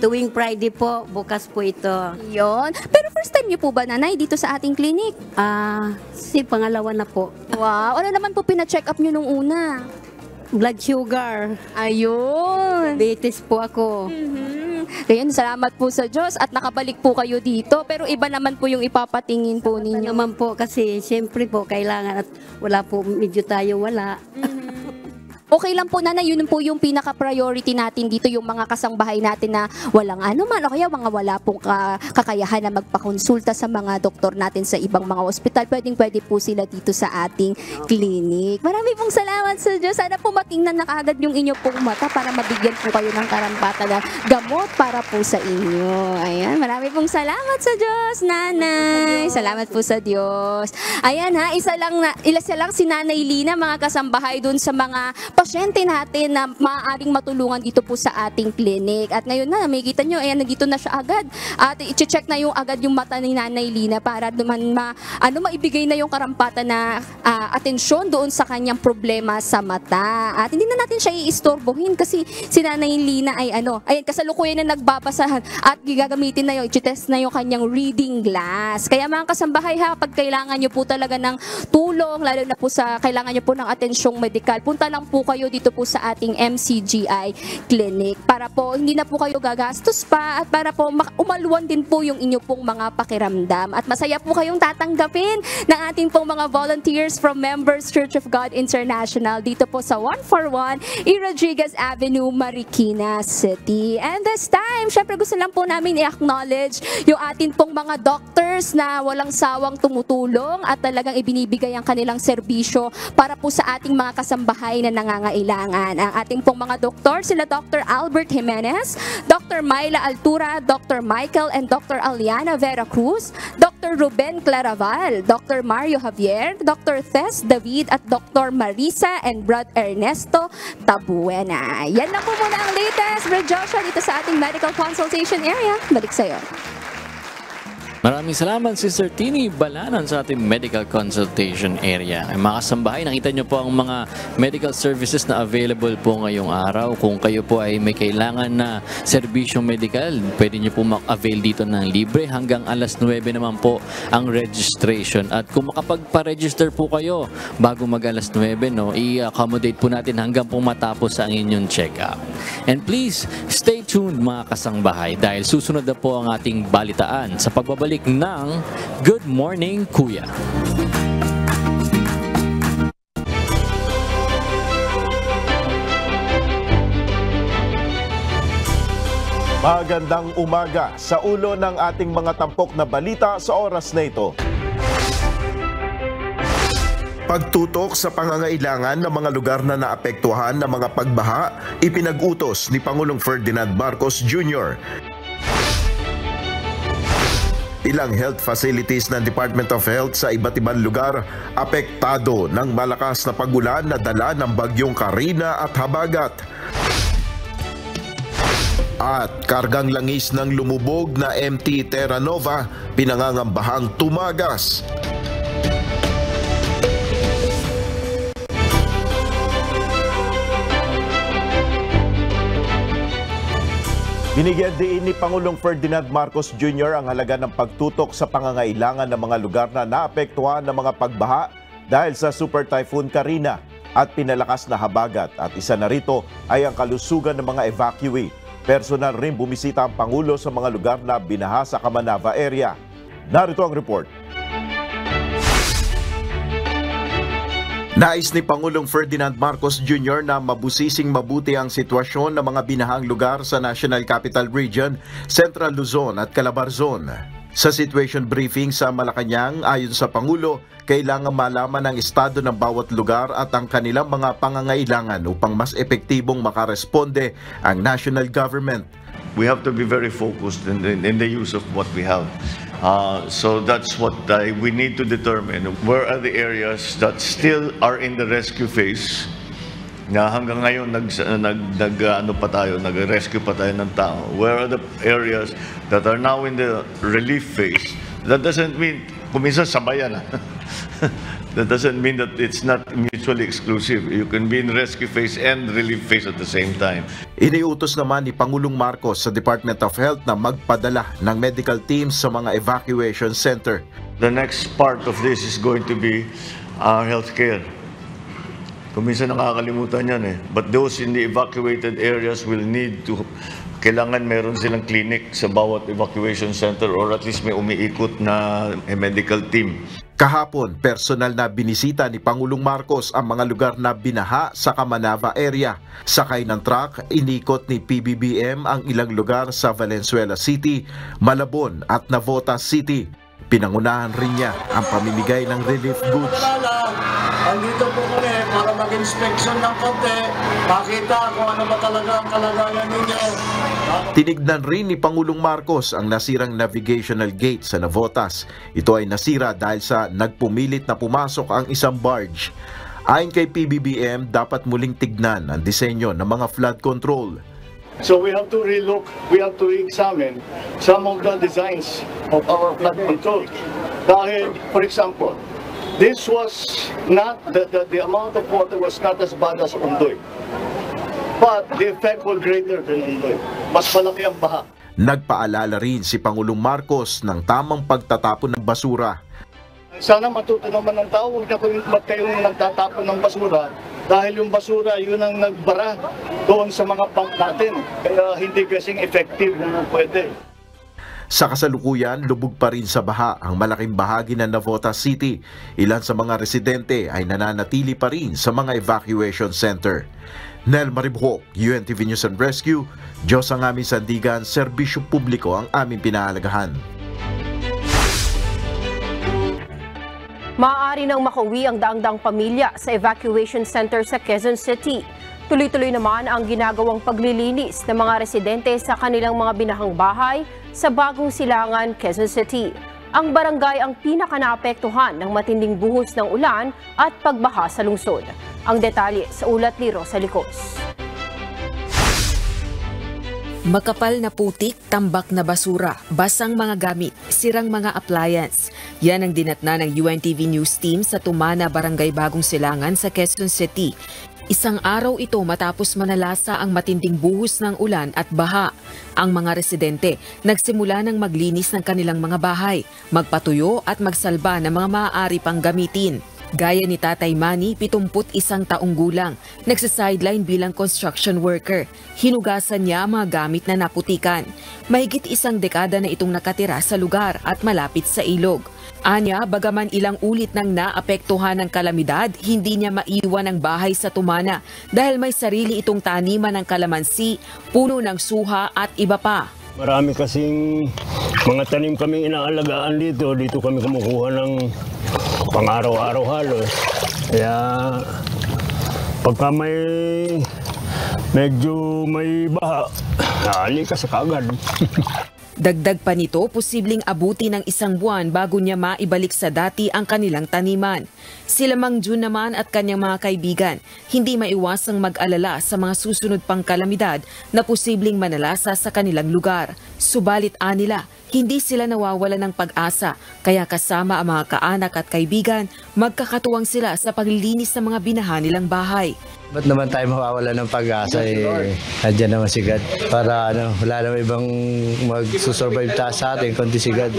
Tuwing Friday po, bukas po ito. Yon. Pero first time niyo po ba nanay dito sa ating clinic? Ah, si pangalawa na po. Wow, ano naman po pina-check up niyo nung una? Blood sugar. Ayun. Diabetes po ako. Ngayon, salamat po sa Diyos at nakabalik po kayo dito. Pero iba naman po yung ipapatingin po ninyo. naman po kasi siyempre po kailangan at wala po medyo tayo wala. Okay lang po na yun po yung pinaka-priority natin dito, yung mga kasangbahay natin na walang ano man o kaya mga wala pong ka- kakayahan na magpakonsulta sa mga doktor natin sa ibang mga ospital. Pwedeng pwede po sila dito sa ating clinic. Marami pong salamat sa Diyos. Sana po matingnan na kaagad yung inyo pong mata para mabigyan po kayo ng karampatan na gamot para po sa inyo. Ayan, marami pong salamat sa Diyos, Nanay. Salamat po sa Diyos. Ayan ha, isa lang na, ilasa lang si Nanay Lina, mga kasambahay dun sa mga pasyente natin na maaaring matulungan dito po sa ating clinic. At ngayon na, may kita nyo, ayan, nandito na siya agad. At i-check na yung agad yung mata ni Nanay Lina para naman ma, ano, maibigay na yung karampatan na ah, atensyon doon sa kanyang problema sa mata. At hindi na natin siya iistorbohin kasi si Nanay Lina ay ano, ayan, kasalukuyan na nagbabasa at gagamitin na yung, i-test na yung kanyang reading glass. Kaya mga kasambahay ha, pag kailangan nyo po talaga ng tulong, lalo na po sa kailangan nyo po ng atensyong medikal, punta lang po kayo dito po sa ating MCGI clinic para po hindi na po kayo gagastos pa at para po umaluwan din po yung inyo pong mga pakiramdam. At masaya po kayong tatanggapin ng ating pong mga volunteers from Members Church of God International dito po sa 141 E. Rodriguez Avenue, Marikina City. And this time, syempre gusto lang po namin i-acknowledge yung ating pong mga doctors na walang sawang tumutulong at talagang ibinibigay ang kanilang serbisyo para po sa ating mga kasambahay na nangangailangan. Ang ating pong mga doktor, sila Dr. Albert Jimenez, Dr. Myla Altura, Dr. Michael and Dr. Aliana Vera Cruz, Dr. Ruben Claraval, Dr. Mario Javier, Dr. Tess David at Dr. Marisa and Brad Ernesto Tabuena. Yan lang po muna ang latest. Brad Joshua dito sa ating medical consultation area. Balik sa'yo. Maraming salamat Sister Tini Balanan sa ating medical consultation area. Ay mga kasambahay, nakita nyo po ang mga medical services na available po ngayong araw. Kung kayo po ay may kailangan na serbisyong medical, pwede nyo po mag-avail dito ng libre. Hanggang alas 9 naman po ang registration. At kung makapagpa-register po kayo bago mag alas 9, no, i-accommodate po natin hanggang po matapos ang inyong check-up. And please, stay tuned mga kasangbahay dahil susunod na po ang ating balitaan sa pagbabalik ng Good Morning Kuya. Magandang umaga sa ulo ng ating mga tampok na balita sa oras na ito. Pagtutok sa pangangailangan ng mga lugar na naapektuhan ng mga pagbaha, ipinag-utos ni Pangulong Ferdinand Marcos Jr. Ilang health facilities ng Department of Health sa iba't ibang lugar apektado ng malakas na pagulan na dala ng bagyong Karina at Habagat. At kargang langis ng lumubog na MT Terra Nova pinangangambahang tumagas. Binigyan din ni Pangulong Ferdinand Marcos Jr. ang halaga ng pagtutok sa pangangailangan ng mga lugar na naapektuhan ng mga pagbaha dahil sa Super Typhoon Karina at pinalakas na habagat at isa na rito ay ang kalusugan ng mga evacuee. Personal rin bumisita ang Pangulo sa mga lugar na binaha sa Kamanava area. Narito ang report. Nais ni Pangulong Ferdinand Marcos Jr. na mabusising mabuti ang sitwasyon ng mga binahang lugar sa National Capital Region, Central Luzon at Calabarzon. Sa situation briefing sa Malacanang, ayon sa Pangulo, kailangan malaman ang estado ng bawat lugar at ang kanilang mga pangangailangan upang mas epektibong makaresponde ang national government. We have to be very focused in the, in the use of what we have. Uh, so that's what uh, we need to determine. Where are the areas that still are in the rescue phase na hanggang ngayon nag, nag, nag ano pa tayo, nag-rescue pa tayo ng tao. Where are the areas that are now in the relief phase? That doesn't mean, kuminsan sabayan. that doesn't mean that it's not mutually exclusive. You can be in rescue phase and relief phase at the same time. Iniutos naman ni Pangulong Marcos sa Department of Health na magpadala ng medical teams sa mga evacuation center. The next part of this is going to be our healthcare. Kuminsan nakakalimutan yan eh. But those in the evacuated areas will need to, kailangan meron silang clinic sa bawat evacuation center or at least may umiikot na medical team. Kahapon, personal na binisita ni Pangulong Marcos ang mga lugar na binaha sa Kamanava area. Sakay ng truck, inikot ni PBBM ang ilang lugar sa Valenzuela City, Malabon at Navotas City. Pinangunahan rin niya ang pamimigay ng relief goods. Andito po kami para mag-inspection ng konti, makita kung ano ba talaga ang kalagayan ninyo. Tinignan rin ni Pangulong Marcos ang nasirang navigational gate sa Navotas. Ito ay nasira dahil sa nagpumilit na pumasok ang isang barge. Ayon kay PBBM, dapat muling tignan ang disenyo ng mga flood control. So we have to relook, we have to examine some of the designs of our flood control. Dahil, for example, this was not, the, the, the amount of water was not as bad as Undoy. But the effect was greater than Undoy. Mas malaki ang baha. Nagpaalala rin si Pangulong Marcos ng tamang pagtatapon ng basura. Sana matuto naman ng tao, huwag na mag kayong nagtatapon ng basura dahil yung basura yun ang nagbara doon sa mga pump natin. Kaya hindi kasing effective na pwede. Sa kasalukuyan, lubog pa rin sa baha ang malaking bahagi ng Navotas City. Ilan sa mga residente ay nananatili pa rin sa mga evacuation center. Nel Maribhok, UNTV News and Rescue, Diyos ang aming sandigan, serbisyo publiko ang aming pinahalagahan. Maaari nang makauwi ang daang-daang pamilya sa evacuation center sa Quezon City. Tuloy-tuloy naman ang ginagawang paglilinis ng mga residente sa kanilang mga binahang bahay sa Bagong Silangan, Quezon City. Ang barangay ang pinakanaapektuhan ng matinding buhos ng ulan at pagbaha sa lungsod. Ang detalye sa ulat ni Rosa Licos. Makapal na putik, tambak na basura, basang mga gamit, sirang mga appliance. Yan ang dinatna ng UNTV News Team sa Tumana, Barangay Bagong Silangan sa Quezon City. Isang araw ito matapos manalasa ang matinding buhos ng ulan at baha. Ang mga residente nagsimula ng maglinis ng kanilang mga bahay, magpatuyo at magsalba ng mga maaari pang gamitin. Gaya ni Tatay Manny, 71 taong gulang, nagsasideline bilang construction worker. Hinugasan niya mga gamit na naputikan. Mahigit isang dekada na itong nakatira sa lugar at malapit sa ilog. Anya, bagaman ilang ulit nang naapektuhan ng kalamidad, hindi niya maiwan ang bahay sa Tumana dahil may sarili itong taniman ng kalamansi, puno ng suha at iba pa. Marami kasing mga tanim kaming inaalagaan dito. Dito kami kumukuha ng pang-araw-araw halos. Kaya pagka may medyo may baha, hali ka sa kagad. Dagdag pa nito, posibleng abuti ng isang buwan bago niya maibalik sa dati ang kanilang taniman. Sila Mang Jun naman at kanyang mga kaibigan, hindi maiwasang mag-alala sa mga susunod pang kalamidad na posibleng manalasa sa kanilang lugar. Subalit anila, hindi sila nawawala ng pag-asa, kaya kasama ang mga kaanak at kaibigan, magkakatuwang sila sa paglilinis ng mga binahan nilang bahay. Ba't naman tayo mawawala ng pag-asa eh, andyan naman si God. Para ano, wala naman ibang magsusurvive ta sa atin, kundi si God.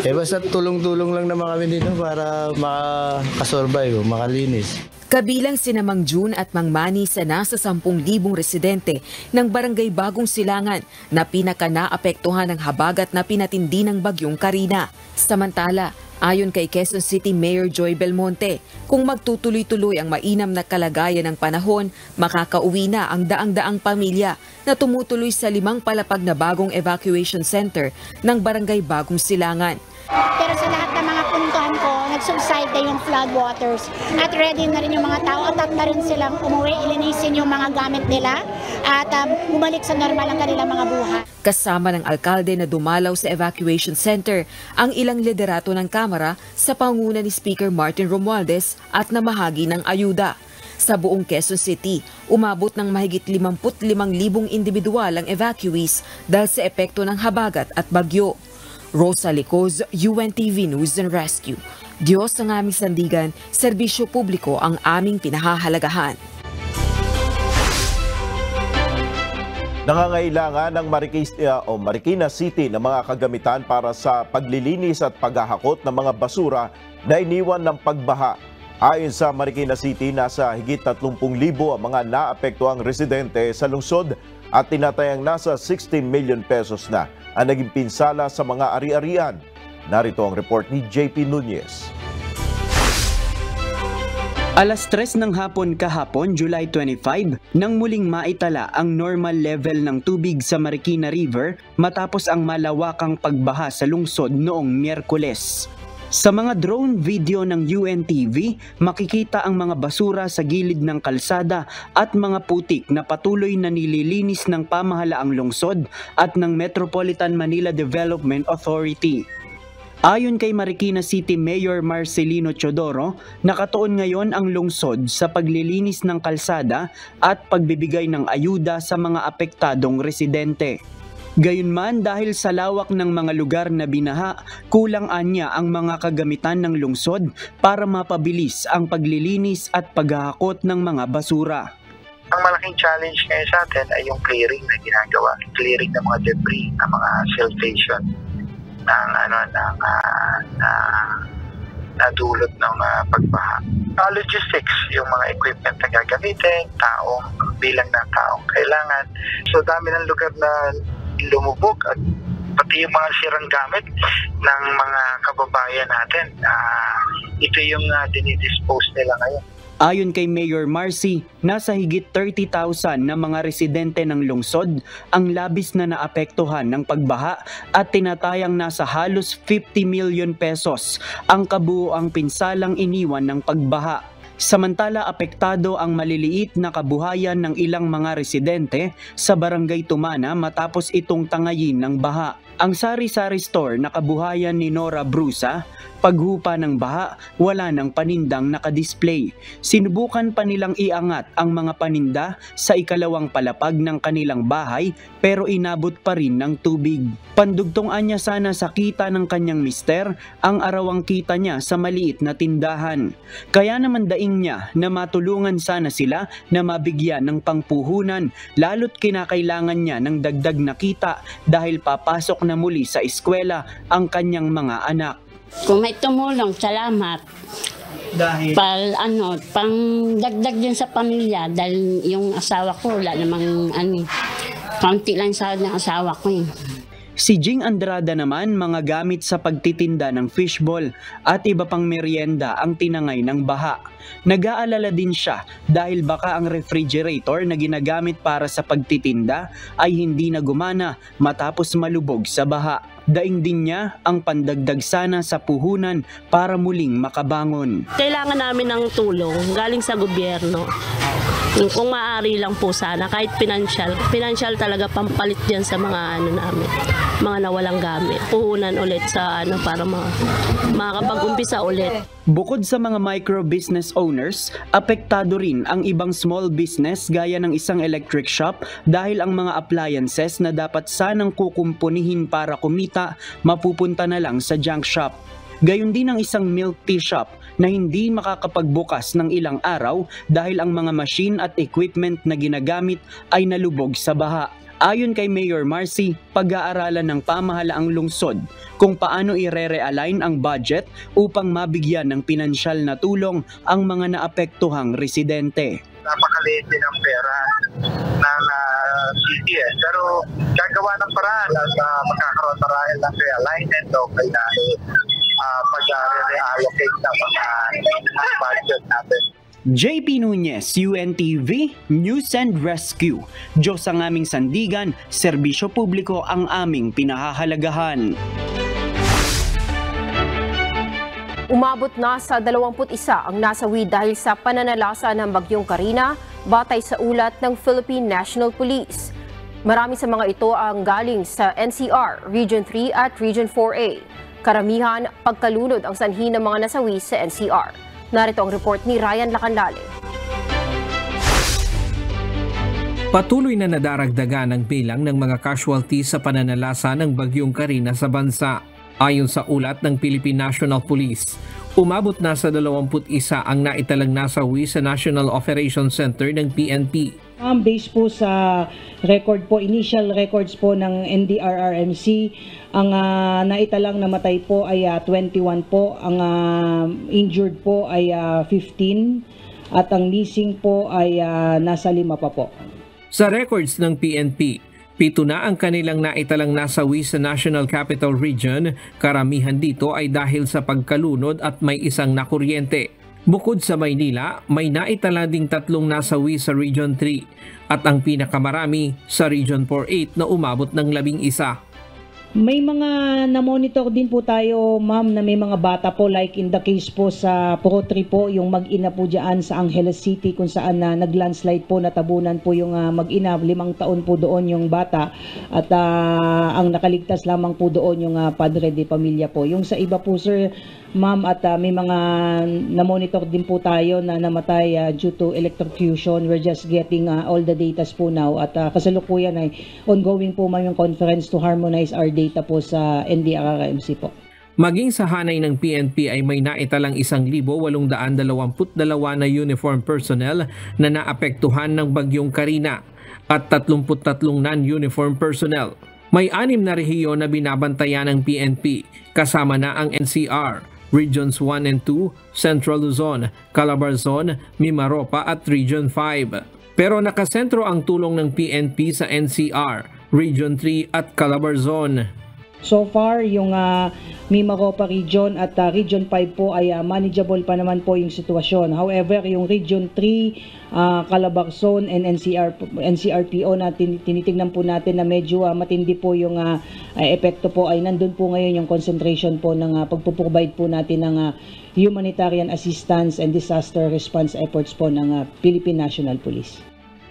Eh basta tulong-tulong lang naman kami dito para makasurvive, makalinis. Kabilang sina Mang June at Mang Manny sa nasa 10,000 residente ng Barangay Bagong Silangan na pinaka naapektuhan ng habagat na pinatindi ng bagyong Karina. Samantala, ayon kay Quezon City Mayor Joy Belmonte, kung magtutuloy-tuloy ang mainam na kalagayan ng panahon, makakauwi na ang daang-daang pamilya na tumutuloy sa limang palapag na bagong evacuation center ng Barangay Bagong Silangan. Pero sa lahat ng mga puntuhan ko, nag-subside na yung flood waters at ready na rin yung mga tao at na rin silang umuwi, ilinisin yung mga gamit nila at um, bumalik sa normal ang kanilang mga buhay. Kasama ng alkalde na dumalaw sa evacuation center ang ilang liderato ng Kamara sa panguna ni Speaker Martin Romualdez at namahagi ng ayuda. Sa buong Quezon City, umabot ng mahigit 55,000 individual ang evacuees dahil sa epekto ng habagat at bagyo. Rosa Licoz, UNTV News and Rescue. Diyos ang aming sandigan, serbisyo publiko ang aming pinahahalagahan. Nangangailangan ng Marikis, uh, o Marikina City ng mga kagamitan para sa paglilinis at paghahakot ng mga basura na iniwan ng pagbaha. Ayon sa Marikina City, nasa higit 30,000 ang mga naapektuang residente sa lungsod at tinatayang nasa 16 million pesos na ang naging pinsala sa mga ari-arian. Narito ang report ni JP Nunez. Alas 3 ng hapon kahapon, July 25, nang muling maitala ang normal level ng tubig sa Marikina River matapos ang malawakang pagbaha sa lungsod noong Miyerkules. Sa mga drone video ng UNTV, makikita ang mga basura sa gilid ng kalsada at mga putik na patuloy na nililinis ng pamahalaang lungsod at ng Metropolitan Manila Development Authority. Ayon kay Marikina City Mayor Marcelino Chodoro, nakatuon ngayon ang lungsod sa paglilinis ng kalsada at pagbibigay ng ayuda sa mga apektadong residente. Gayunman dahil sa lawak ng mga lugar na binaha, kulang anya ang mga kagamitan ng lungsod para mapabilis ang paglilinis at paghahakot ng mga basura. Ang malaking challenge ngayon sa atin ay yung clearing na ginagawa, clearing ng mga debris, ng mga siltation ng ano ng uh, na nadulot ng uh, pagbaha. Uh, logistics, yung mga equipment na gagamitin, taong bilang ng taong kailangan. So dami ng lugar na lumubog at pati yung mga sirang gamit ng mga kababayan natin. Uh, ito yung uh, dinidispose nila ngayon. Ayon kay Mayor Marcy, nasa higit 30,000 na mga residente ng lungsod ang labis na naapektuhan ng pagbaha at tinatayang nasa halos 50 million pesos ang kabuoang pinsalang iniwan ng pagbaha. Samantala apektado ang maliliit na kabuhayan ng ilang mga residente sa Barangay Tumana matapos itong tangayin ng baha. Ang sari-sari store na kabuhayan ni Nora Brusa paghupa ng baha, wala ng panindang nakadisplay. Sinubukan pa nilang iangat ang mga paninda sa ikalawang palapag ng kanilang bahay pero inabot pa rin ng tubig. Pandugtongan niya sana sa kita ng kanyang mister ang arawang kita niya sa maliit na tindahan. Kaya naman daing niya na matulungan sana sila na mabigyan ng pangpuhunan lalo't kinakailangan niya ng dagdag na kita dahil papasok na muli sa eskwela ang kanyang mga anak. Kung may tumulong, salamat. Dahil? Pal, ano, pang dagdag din sa pamilya dahil yung asawa ko wala namang ano, kaunti lang sa ng asawa ko eh. Si Jing Andrada naman mga gamit sa pagtitinda ng fishball at iba pang merienda ang tinangay ng baha. Nag-aalala din siya dahil baka ang refrigerator na ginagamit para sa pagtitinda ay hindi na gumana matapos malubog sa baha. Daing din niya ang pandagdag sana sa puhunan para muling makabangon. Kailangan namin ng tulong galing sa gobyerno. Kung maaari lang po sana, kahit financial, financial talaga pampalit dyan sa mga ano namin, mga nawalang gamit. Puhunan ulit sa ano para ma makakapag-umpisa ulit. Bukod sa mga micro business owners, apektado rin ang ibang small business gaya ng isang electric shop dahil ang mga appliances na dapat sanang kukumpunihin para kumita mapupunta na lang sa junk shop. gayon din ang isang milk tea shop na hindi makakapagbukas ng ilang araw dahil ang mga machine at equipment na ginagamit ay nalubog sa baha. Ayon kay Mayor Marcy, pag-aaralan ng pamahalaang lungsod kung paano ire-realign ang budget upang mabigyan ng pinansyal na tulong ang mga naapektuhang residente. napakaliit din ang pera ng uh, city eh. Pero gagawa ng paraan at uh, magkakaroon marahil ng realignment o kaya uh, pag-reallocate ng mga ng budget natin. JP Nunez, UNTV, News and Rescue. Diyos ang aming sandigan, serbisyo publiko ang aming pinahahalagahan. Umabot na sa 21 ang nasawi dahil sa pananalasa ng bagyong Karina batay sa ulat ng Philippine National Police. Marami sa mga ito ang galing sa NCR, Region 3 at Region 4A. Karamihan pagkalunod ang sanhi ng mga nasawi sa NCR. Narito ang report ni Ryan Lacanlale. Patuloy na nadaragdagan ang bilang ng mga casualties sa pananalasa ng bagyong Karina sa bansa. Ayon sa ulat ng Philippine National Police, umabot na sa 21 ang naitalang nasawi sa National Operations Center ng PNP. Um, based po sa record po, initial records po ng NDRRMC, ang uh, naitalang namatay po ay uh, 21 po, ang uh, injured po ay uh, 15 at ang missing po ay uh, nasa lima pa po. Sa records ng PNP, Pito na ang kanilang naitalang nasawi sa National Capital Region. Karamihan dito ay dahil sa pagkalunod at may isang nakuryente. Bukod sa Maynila, may naitala ding tatlong nasawi sa Region 3 at ang pinakamarami sa Region 4-8 na umabot ng labing isa. May mga na-monitor din po tayo, ma'am, na may mga bata po like in the case po sa Pro 3 po, yung mag-ina po dyan sa Angeles City kung saan na uh, nag-landslide po, natabunan po yung uh, mag-ina, limang taon po doon yung bata at uh, ang nakaligtas lamang po doon yung uh, padre de pamilya po. Yung sa iba po sir, ma'am at uh, may mga na-monitor din po tayo na namatay uh, due to electrocution. We're just getting uh, all the data po now at uh, kasalukuyan ay ongoing po ma'am yung conference to harmonize our data po sa NDRRMC po. Maging sa hanay ng PNP ay may naitalang 1,822 na uniform personnel na naapektuhan ng bagyong Karina at 33 non-uniform personnel. May anim na rehiyon na binabantayan ng PNP kasama na ang NCR, Regions 1 and 2, Central Luzon, Calabarzon, Mimaropa at Region 5. Pero nakasentro ang tulong ng PNP sa NCR, Region 3 at Calabarzon. So far, yung uh, Mimaropa region at uh, Region 5 po ay uh, manageable pa naman po yung sitwasyon. However, yung Region 3, uh, Calabarzon and NCR, NCRPO na tin tinitingnan po natin na medyo uh, matindi po yung uh, epekto po ay nandun po ngayon yung concentration po ng uh, pagpuprovide po natin ng uh, humanitarian assistance and disaster response efforts po ng uh, Philippine National Police.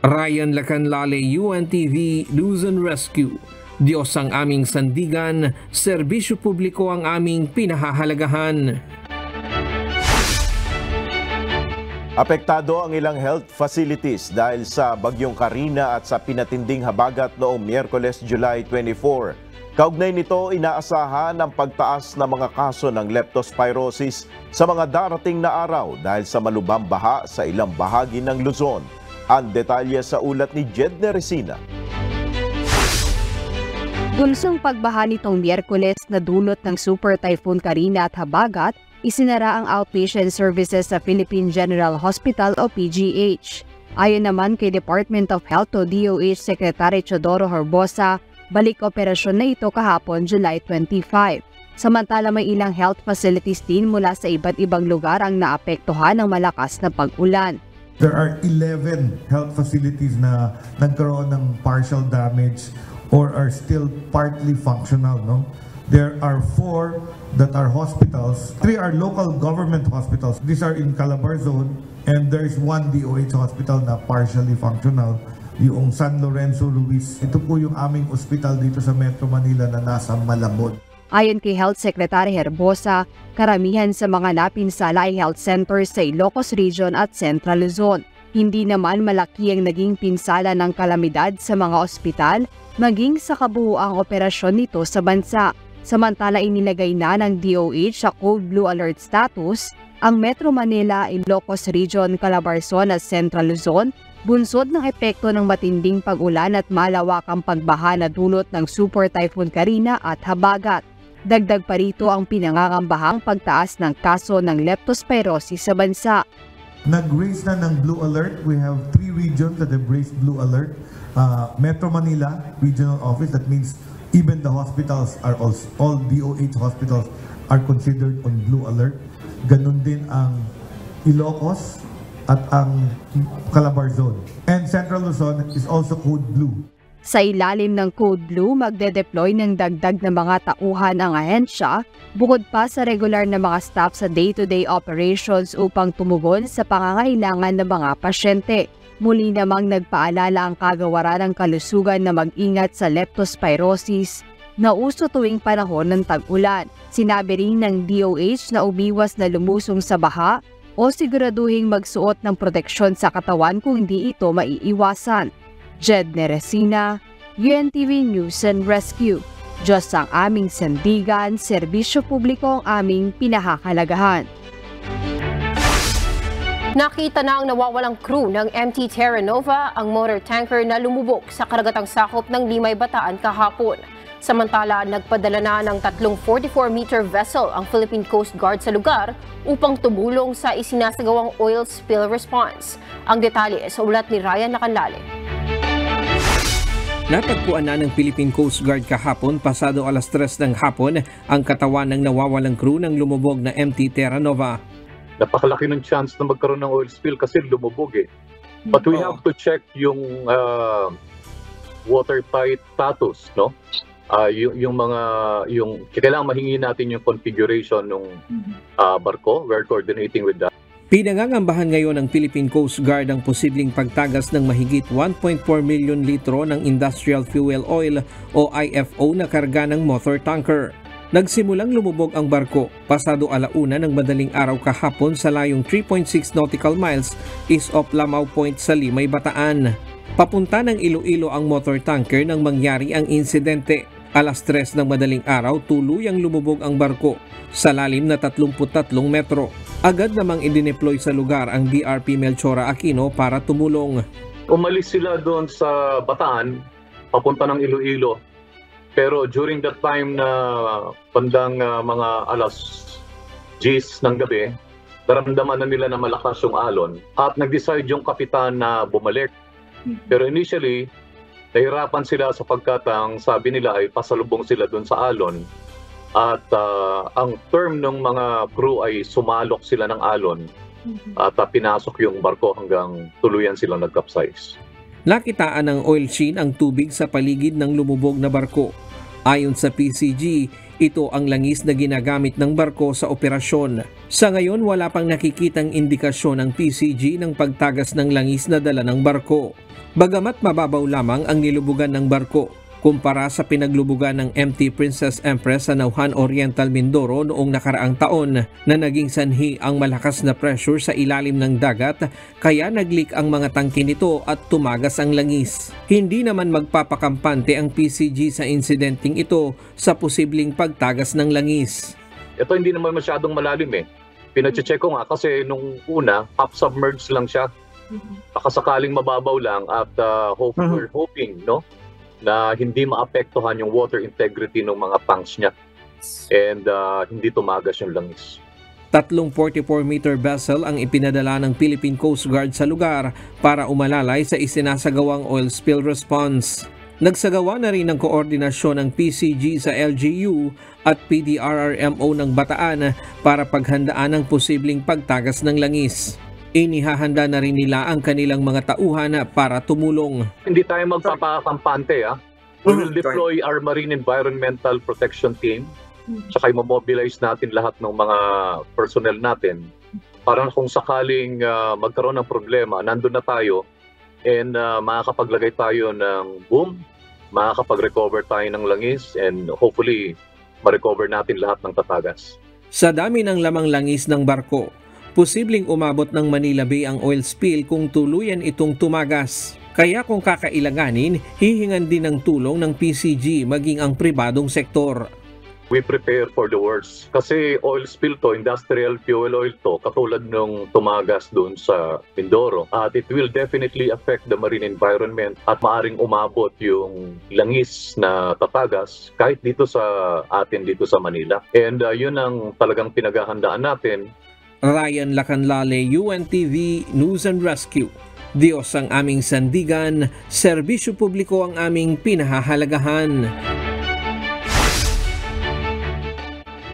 Ryan Lacanlale, UNTV News and Rescue. Diyos ang aming sandigan, serbisyo publiko ang aming pinahahalagahan. Apektado ang ilang health facilities dahil sa bagyong Karina at sa pinatinding habagat noong Miyerkules, July 24. Kaugnay nito, inaasahan ang pagtaas ng mga kaso ng leptospirosis sa mga darating na araw dahil sa malubang baha sa ilang bahagi ng Luzon. Ang detalye sa ulat ni Jedne Resina. Dulsong pagbaha nitong Miyerkules na dulot ng Super Typhoon Karina at Habagat, isinara ang outpatient services sa Philippine General Hospital o PGH. Ayon naman kay Department of Health o DOH Secretary Chodoro Herbosa, balik operasyon na ito kahapon July 25. Samantala may ilang health facilities din mula sa iba't ibang lugar ang naapektuhan ng malakas na pag-ulan. There are 11 health facilities na nagkaroon ng partial damage or are still partly functional. No? There are four that are hospitals. Three are local government hospitals. These are in Calabarzon and there is one DOH hospital na partially functional yung San Lorenzo Luis. Ito po yung aming ospital dito sa Metro Manila na nasa Malabon. Ayon kay Health Secretary Herbosa, karamihan sa mga napinsala ay health centers sa Ilocos Region at Central Luzon. Hindi naman malaki ang naging pinsala ng kalamidad sa mga ospital maging sa kabuuang operasyon nito sa bansa. Samantala inilagay na ng DOH sa Code Blue Alert status ang Metro Manila, Ilocos Region, Calabarzon at Central Luzon bunsod ng epekto ng matinding pag-ulan at malawakang pagbaha na dulot ng Super Typhoon Karina at Habagat. Dagdag pa rito ang pinangangambahang pagtaas ng kaso ng leptospirosis sa bansa. Nag-raise na ng blue alert. We have three regions that have raised blue alert. Uh, Metro Manila Regional Office, that means even the hospitals are also, all DOH hospitals are considered on blue alert. Ganon din ang Ilocos at ang Calabarzon. And Central Luzon is also code blue. Sa ilalim ng Code Blue, magde-deploy ng dagdag na mga tauhan ang ahensya bukod pa sa regular na mga staff sa day-to-day operations upang tumugon sa pangangailangan ng mga pasyente. Muli namang nagpaalala ang kagawaran ng kalusugan na mag-ingat sa leptospirosis na uso tuwing panahon ng tag-ulan. Sinabi rin ng DOH na umiwas na lumusong sa baha o siguraduhing magsuot ng proteksyon sa katawan kung hindi ito maiiwasan. Jed Neresina, UNTV News and Rescue. Diyos ang aming sandigan, serbisyo publiko ang aming pinahahalagahan. Nakita na ang nawawalang crew ng MT Terra Nova, ang motor tanker na lumubog sa karagatang sakop ng Limay Bataan kahapon. Samantala, nagpadala na ng tatlong 44-meter vessel ang Philippine Coast Guard sa lugar upang tumulong sa isinasagawang oil spill response. Ang detalye sa ulat ni Ryan Nakanlale. Natagpuan na ng Philippine Coast Guard kahapon pasado alas 3 ng hapon ang katawan ng nawawalang crew ng lumubog na MT Terra Nova. Napakalaki ng chance na magkaroon ng oil spill kasi lumubog eh. But we have to check yung uh, watertight status, no? Uh, yung, yung mga yung kailangan mahingi natin yung configuration ng uh, barko. We're coordinating with that. Pinangangambahan ngayon ng Philippine Coast Guard ang posibleng pagtagas ng mahigit 1.4 milyon litro ng industrial fuel oil o IFO na karga ng motor tanker. Nagsimulang lumubog ang barko pasado alauna ng madaling araw kahapon sa layong 3.6 nautical miles east of Lamau Point sa Limay, Bataan. Papunta ng Iloilo ang motor tanker nang mangyari ang insidente. Alas 3 ng madaling araw tuluyang lumubog ang barko sa lalim na 33 metro. Agad namang idineploy sa lugar ang BRP Melchora Aquino para tumulong. Umalis sila doon sa Bataan, papunta ng Iloilo. Pero during that time na bandang uh, mga alas 10 ng gabi, naramdaman na nila na malakas yung alon at nag-decide yung kapitan na bumalik. Pero initially, nahirapan sila sapagkat ang sabi nila ay pasalubong sila doon sa alon at uh, ang term ng mga crew ay sumalok sila ng alon at uh, pinasok yung barko hanggang tuluyan silang nag-capsize. Nakitaan ng oil sheen ang tubig sa paligid ng lumubog na barko. Ayon sa PCG, ito ang langis na ginagamit ng barko sa operasyon. Sa ngayon, wala pang nakikitang indikasyon ng PCG ng pagtagas ng langis na dala ng barko. Bagamat mababaw lamang ang nilubugan ng barko, kumpara sa pinaglubugan ng MT Princess Empress sa Nauhan Oriental Mindoro noong nakaraang taon na naging sanhi ang malakas na pressure sa ilalim ng dagat kaya naglik ang mga tangke nito at tumagas ang langis. Hindi naman magpapakampante ang PCG sa incidenting ito sa posibleng pagtagas ng langis. Ito hindi naman masyadong malalim eh. Pinacheck ko nga kasi nung una, half submerged lang siya. Baka sakaling mababaw lang at uh, hope, we're hoping no na hindi maapektuhan yung water integrity ng mga tanks niya and uh, hindi tumagas yung langis. Tatlong 44-meter vessel ang ipinadala ng Philippine Coast Guard sa lugar para umalalay sa isinasagawang oil spill response. Nagsagawa na rin ng koordinasyon ng PCG sa LGU at PDRRMO ng Bataan para paghandaan ang posibleng pagtagas ng langis. Inihahanda na rin nila ang kanilang mga tauhan para tumulong. Hindi tayo magpapakampante. Ah. We will deploy our Marine Environmental Protection Team tsaka i-mobilize natin lahat ng mga personnel natin para kung sakaling uh, magkaroon ng problema, nandun na tayo and uh, makakapaglagay tayo ng boom, makakapag-recover tayo ng langis and hopefully ma-recover natin lahat ng tatagas. Sa dami ng lamang langis ng barko, posibleng umabot ng Manila Bay ang oil spill kung tuluyan itong tumagas. Kaya kung kakailanganin, hihingan din ng tulong ng PCG maging ang pribadong sektor. we prepare for the worst. Kasi oil spill to, industrial fuel oil to, katulad nung tumagas doon sa Mindoro. At it will definitely affect the marine environment at maaring umabot yung langis na tatagas kahit dito sa atin dito sa Manila. And uh, yun ang talagang pinaghahandaan natin Ryan Lacanlale, UNTV News and Rescue. Diyos ang aming sandigan, serbisyo publiko ang aming pinahahalagahan.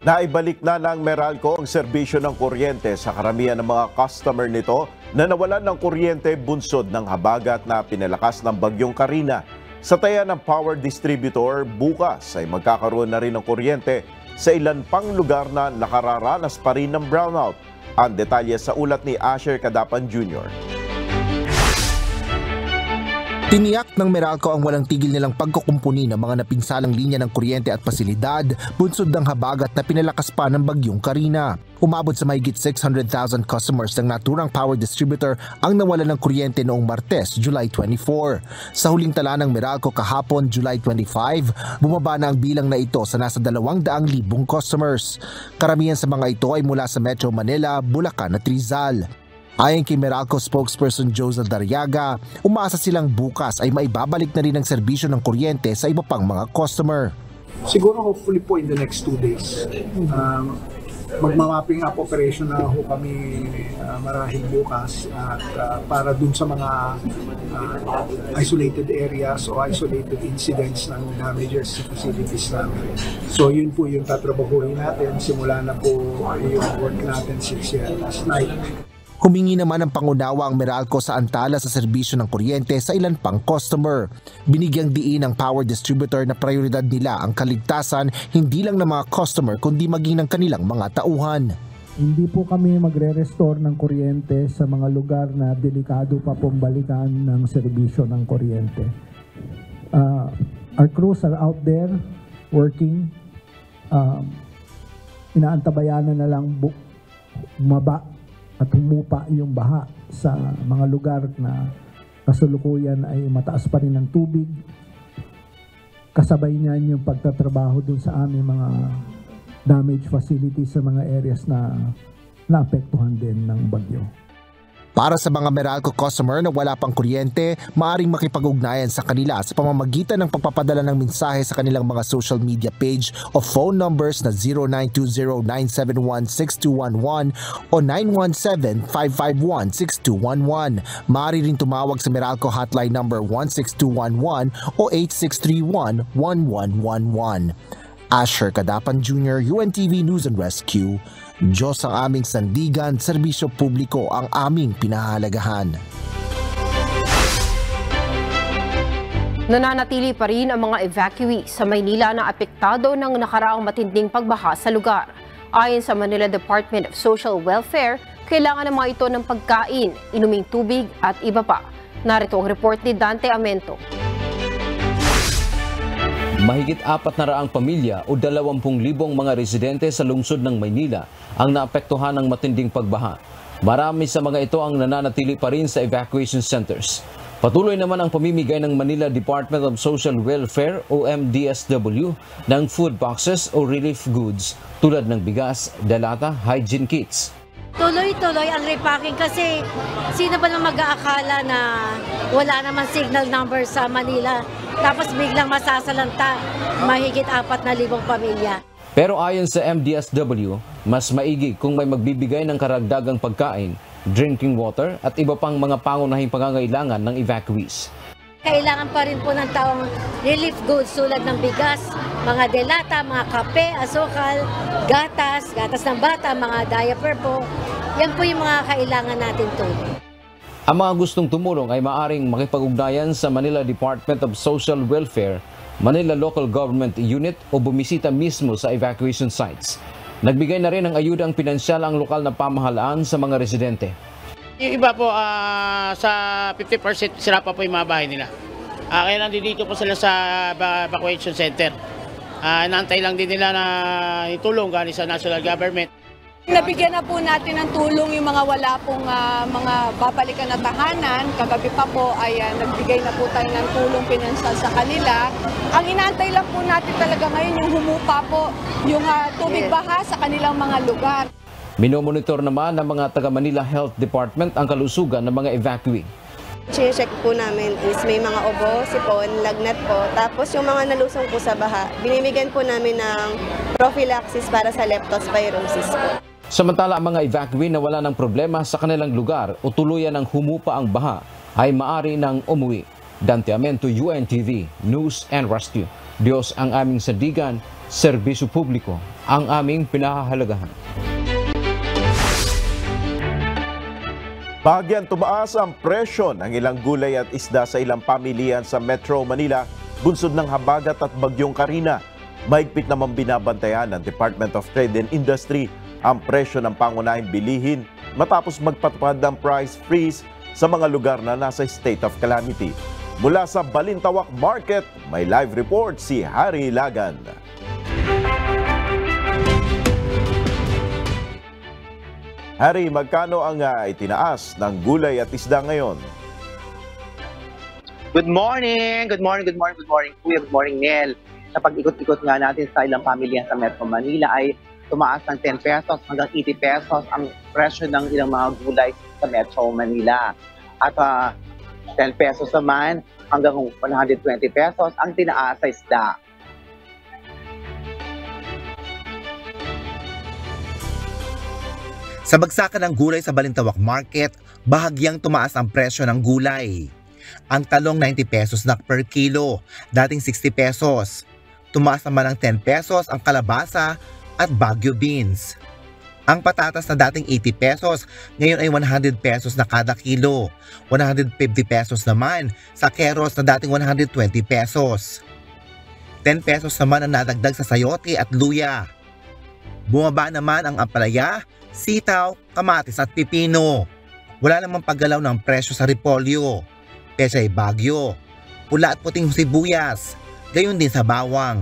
Naibalik na ng Meralco ang serbisyo ng kuryente sa karamihan ng mga customer nito na nawalan ng kuryente bunsod ng habagat na pinalakas ng bagyong Karina. Sa taya ng power distributor, bukas ay magkakaroon na rin ng kuryente sa ilan pang lugar na nakararanas pa rin ng brownout. Ang detalye sa ulat ni Asher Kadapan Jr. Tiniyak ng Meralco ang walang tigil nilang pagkukumpuni ng mga napinsalang linya ng kuryente at pasilidad bunsod ng habagat na pinalakas pa ng bagyong Karina. Umabot sa mahigit 600,000 customers ng naturang power distributor ang nawalan ng kuryente noong Martes, July 24. Sa huling tala ng Meralco kahapon, July 25, bumaba na ang bilang na ito sa nasa 200,000 customers. Karamihan sa mga ito ay mula sa Metro Manila, Bulacan at Rizal. Ayon kay Meralco spokesperson Josel Dariaga, umaasa silang bukas ay maibabalik na rin ang serbisyo ng kuryente sa iba pang mga customer. Siguro hopefully po in the next two days. Um, magmamapping up operation na ho kami uh, marahil bukas at uh, para dun sa mga uh, isolated areas o isolated incidents ng damages sa facilities namin. So yun po yung tatrabahuhin natin. Simula na po yung work natin 6 years last night. Humingi naman ng pangunawa ang Meralco sa antala sa serbisyo ng kuryente sa ilan pang customer. Binigyang diin ng power distributor na prioridad nila ang kaligtasan hindi lang ng mga customer kundi maging ng kanilang mga tauhan. Hindi po kami magre-restore ng kuryente sa mga lugar na delikado pa pong ng serbisyo ng kuryente. Uh, our crews are out there working. Um, inaantabayanan na lang bu- bumaba at humupa yung baha sa mga lugar na kasulukuyan ay mataas pa rin ang tubig. Kasabay niyan yung pagtatrabaho dun sa aming mga damage facilities sa mga areas na naapektuhan din ng bagyo. Para sa mga Meralco customer na wala pang kuryente, maaring makipag-ugnayan sa kanila sa pamamagitan ng pagpapadala ng mensahe sa kanilang mga social media page o phone numbers na 0920-971-6211 o 917-551-6211. Maaari rin tumawag sa Meralco hotline number 16211 o 8631-1111. Asher Kadapan Jr., UNTV News and Rescue, Diyos ang aming sandigan, serbisyo publiko ang aming pinahalagahan. Nananatili pa rin ang mga evacuee sa Maynila na apektado ng nakaraang matinding pagbaha sa lugar. Ayon sa Manila Department of Social Welfare, kailangan ng mga ito ng pagkain, inuming tubig at iba pa. Narito ang report ni Dante Amento. Mahigit apat na raang pamilya o 20,000 mga residente sa lungsod ng Maynila ang naapektuhan ng matinding pagbaha. Marami sa mga ito ang nananatili pa rin sa evacuation centers. Patuloy naman ang pamimigay ng Manila Department of Social Welfare o MDSW ng food boxes o relief goods tulad ng bigas, dalata, hygiene kits. Tuloy-tuloy ang repacking kasi sino ba naman mag-aakala na wala naman signal number sa Manila tapos biglang masasalanta mahigit apat na libong pamilya. Pero ayon sa MDSW, mas maigi kung may magbibigay ng karagdagang pagkain, drinking water at iba pang mga pangunahing pangangailangan ng evacuees. Kailangan pa rin po ng taong relief goods tulad ng bigas, mga delata, mga kape, asukal, gatas, gatas ng bata, mga diaper po. Yan po yung mga kailangan natin tulong. Ang mga gustong tumulong ay maaring makipag-ugnayan sa Manila Department of Social Welfare, Manila Local Government Unit o bumisita mismo sa evacuation sites. Nagbigay na rin ng ayuda ang pinansyal ang lokal na pamahalaan sa mga residente. Yung iba po, ah, sa 50% sira pa po yung mga bahay nila. Ah, kaya nandito po sila sa eva- evacuation center. Ah, inaantay lang din nila na itulong galing sa national government. Nabigyan na po natin ng tulong yung mga wala pong ah, mga babalikan na tahanan. Kagabi pa po ay ah, nagbigay na po tayo ng tulong pinansal sa kanila. Ang inaantay lang po natin talaga ngayon yung humupa po yung ah, tubig baha sa kanilang mga lugar. Minomonitor naman ng mga taga Manila Health Department ang kalusugan ng mga evacuee. Chine-check po namin is may mga obo, sipon, lagnat po. Tapos yung mga nalusong po sa baha, binibigyan po namin ng prophylaxis para sa leptospirosis po. Samantala ang mga evacuee na wala ng problema sa kanilang lugar o tuluyan ng humupa ang baha ay maari ng umuwi. Dante Amento, UNTV, News and Rescue. Diyos ang aming sandigan, serbisyo publiko ang aming pinahahalagahan. Bahagyang tumaas ang presyo ng ilang gulay at isda sa ilang pamilihan sa Metro Manila, bunsod ng habagat at bagyong Karina. Mahigpit namang binabantayan ng Department of Trade and Industry ang presyo ng pangunahing bilihin matapos magpatupad ng price freeze sa mga lugar na nasa state of calamity. Mula sa Balintawak Market, may live report si Harry Lagan. Harry, magkano ang uh, itinaas ng gulay at isda ngayon? Good morning! Good morning, good morning, good morning, Kuya. Good morning, Nel. Sa pag-ikot-ikot nga natin sa ilang pamilya sa Metro Manila ay tumaas ng 10 pesos hanggang 80 pesos ang presyo ng ilang mga gulay sa Metro Manila. At uh, 10 pesos naman hanggang 120 pesos ang tinaas sa isda. Sa bagsakan ng gulay sa Balintawak Market, bahagyang tumaas ang presyo ng gulay. Ang talong 90 pesos na per kilo, dating 60 pesos. Tumaas naman ng 10 pesos ang kalabasa at bagyo beans. Ang patatas na dating 80 pesos, ngayon ay 100 pesos na kada kilo. 150 pesos naman sa keros na dating 120 pesos. 10 pesos naman ang nadagdag sa sayote at luya. Bumaba naman ang ampalaya, sitaw, kamatis at pipino. Wala namang paggalaw ng presyo sa repolyo, pesay bagyo, pula at puting sibuyas, gayon din sa bawang.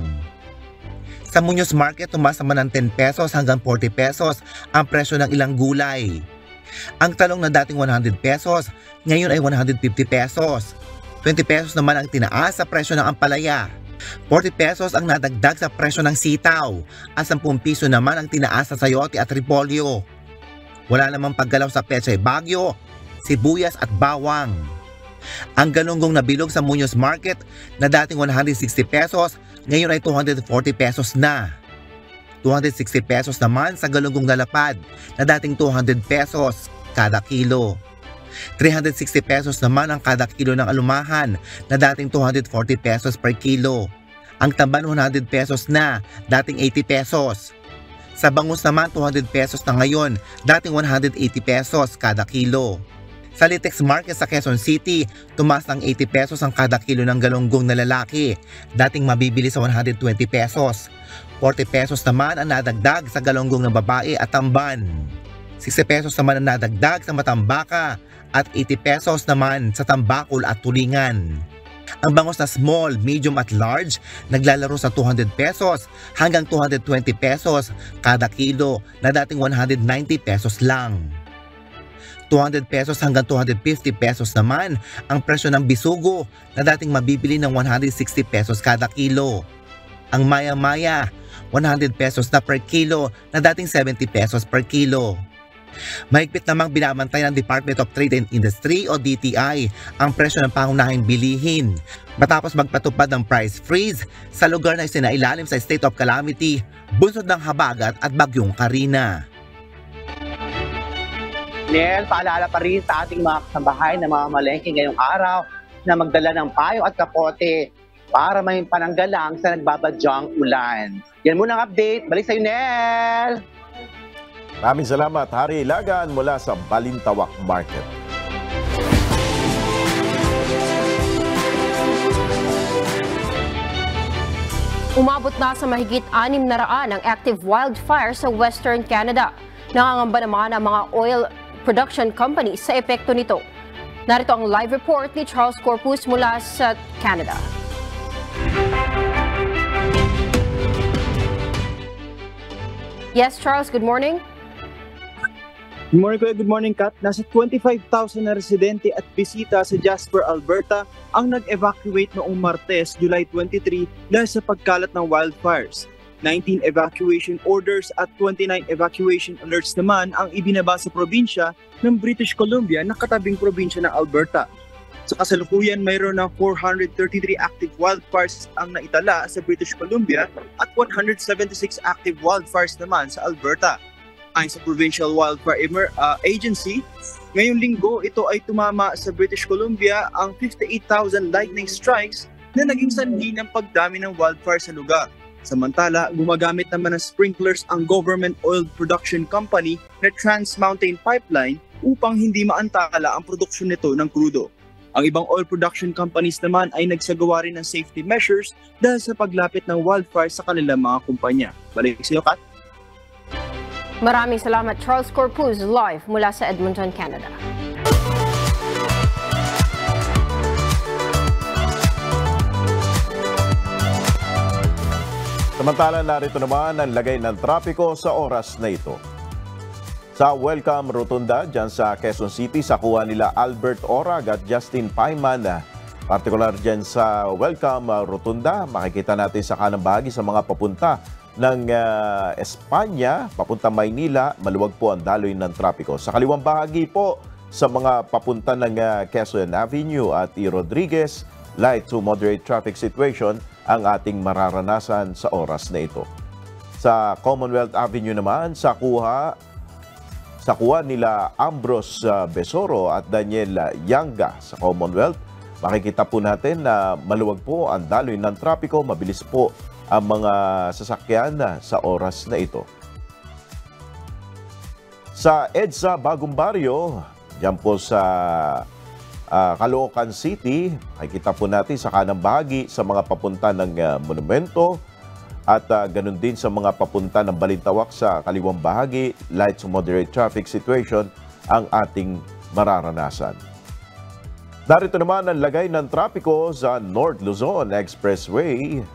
Sa Muñoz Market, tumaas naman ng 10 pesos hanggang 40 pesos ang presyo ng ilang gulay. Ang talong na dating 100 pesos, ngayon ay 150 pesos. 20 pesos naman ang tinaas sa presyo ng ampalaya. 40 pesos ang nadagdag sa presyo ng sitaw at 10 piso naman ang tinaas sa sayote at repolyo. Wala namang paggalaw sa pechay bagyo, sibuyas at bawang. Ang galunggong na bilog sa Muñoz Market na dating 160 pesos, ngayon ay 240 pesos na. 260 pesos naman sa galunggong na lapad na dating 200 pesos kada kilo. 360 pesos naman ang kada kilo ng alumahan na dating 240 pesos per kilo. Ang tamban 100 pesos na, dating 80 pesos. Sa bangus naman 200 pesos na ngayon, dating 180 pesos kada kilo. Sa Litex Market sa Quezon City, tumaas ng 80 pesos ang kada kilo ng galunggong na lalaki, dating mabibili sa 120 pesos. 40 pesos naman ang nadagdag sa galunggong ng babae at tamban. 60 pesos naman ang nadagdag sa matambaka at 80 pesos naman sa tambakol at tulingan. Ang bangos na small, medium at large naglalaro sa 200 pesos hanggang 220 pesos kada kilo na dating 190 pesos lang. 200 pesos hanggang 250 pesos naman ang presyo ng bisugo na dating mabibili ng 160 pesos kada kilo. Ang maya-maya, 100 pesos na per kilo na dating 70 pesos per kilo. Mahigpit namang binabantay ng Department of Trade and Industry o DTI ang presyo ng pangunahing bilihin matapos magpatupad ng price freeze sa lugar na isinailalim sa state of calamity bunsod ng habagat at bagyong Karina. Nel, paalala pa rin sa ating mga kasambahay na mga malengke ngayong araw na magdala ng payo at kapote para may pananggalang sa nagbabadyang ulan. Yan muna ang update. Balik sa iyo, Nel! Maraming salamat, Hari Lagan mula sa Balintawak Market. Umabot na sa mahigit anim na raan ang active wildfire sa Western Canada. Nangangamba naman ang mga oil production companies sa epekto nito. Narito ang live report ni Charles Corpus mula sa Canada. Yes, Charles, good morning. Good morning, Kuya. Good morning, Kat. Nasa 25,000 na residente at bisita sa Jasper, Alberta ang nag-evacuate noong Martes, July 23 dahil sa pagkalat ng wildfires. 19 evacuation orders at 29 evacuation alerts naman ang ibinaba sa probinsya ng British Columbia na katabing probinsya ng Alberta. Sa kasalukuyan, mayroon ng 433 active wildfires ang naitala sa British Columbia at 176 active wildfires naman sa Alberta. Ayon sa Provincial Wildfire Emer- uh, Agency, ngayong linggo ito ay tumama sa British Columbia ang 58,000 lightning strikes na naging sanhi ng pagdami ng wildfire sa lugar. Samantala, gumagamit naman ng sprinklers ang Government Oil Production Company na Trans Mountain Pipeline upang hindi maantala ang produksyon nito ng krudo. Ang ibang oil production companies naman ay nagsagawa rin ng safety measures dahil sa paglapit ng wildfire sa kanilang mga kumpanya. Balik sa iyo, Kat. Maraming salamat Charles Corpus live mula sa Edmonton, Canada. Samantala narito naman ang lagay ng trapiko sa oras na ito. Sa Welcome Rotunda, dyan sa Quezon City, sa kuha nila Albert Orag at Justin Paiman. Partikular dyan sa Welcome Rotunda, makikita natin sa kanang bahagi sa mga papunta ng uh, Espanya, papunta Maynila, maluwag po ang daloy ng trapiko. Sa kaliwang bahagi po, sa mga papunta ng uh, Quezon Avenue at E. Rodriguez, light to moderate traffic situation ang ating mararanasan sa oras na ito. Sa Commonwealth Avenue naman, sa kuha sa kuha nila Ambrose uh, Besoro at Daniel Yanga sa Commonwealth, makikita po natin na maluwag po ang daloy ng trapiko, mabilis po ang mga sasakyan sa oras na ito. Sa EDSA Bagong Baryo, dyan po sa uh, Caloocan City, makikita po natin sa kanang bahagi sa mga papunta ng uh, monumento at uh, ganun din sa mga papunta ng Balintawak sa kaliwang bahagi, light to moderate traffic situation ang ating mararanasan. Narito naman ang lagay ng trapiko sa North Luzon Expressway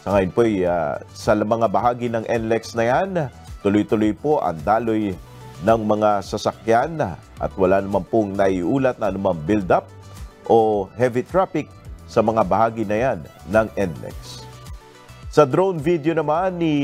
sa ngayon po, uh, sa mga bahagi ng NLEX na yan, tuloy-tuloy po ang daloy ng mga sasakyan at wala naman pong naiulat na anumang build-up o heavy traffic sa mga bahagi na yan ng NLEX. Sa drone video naman ni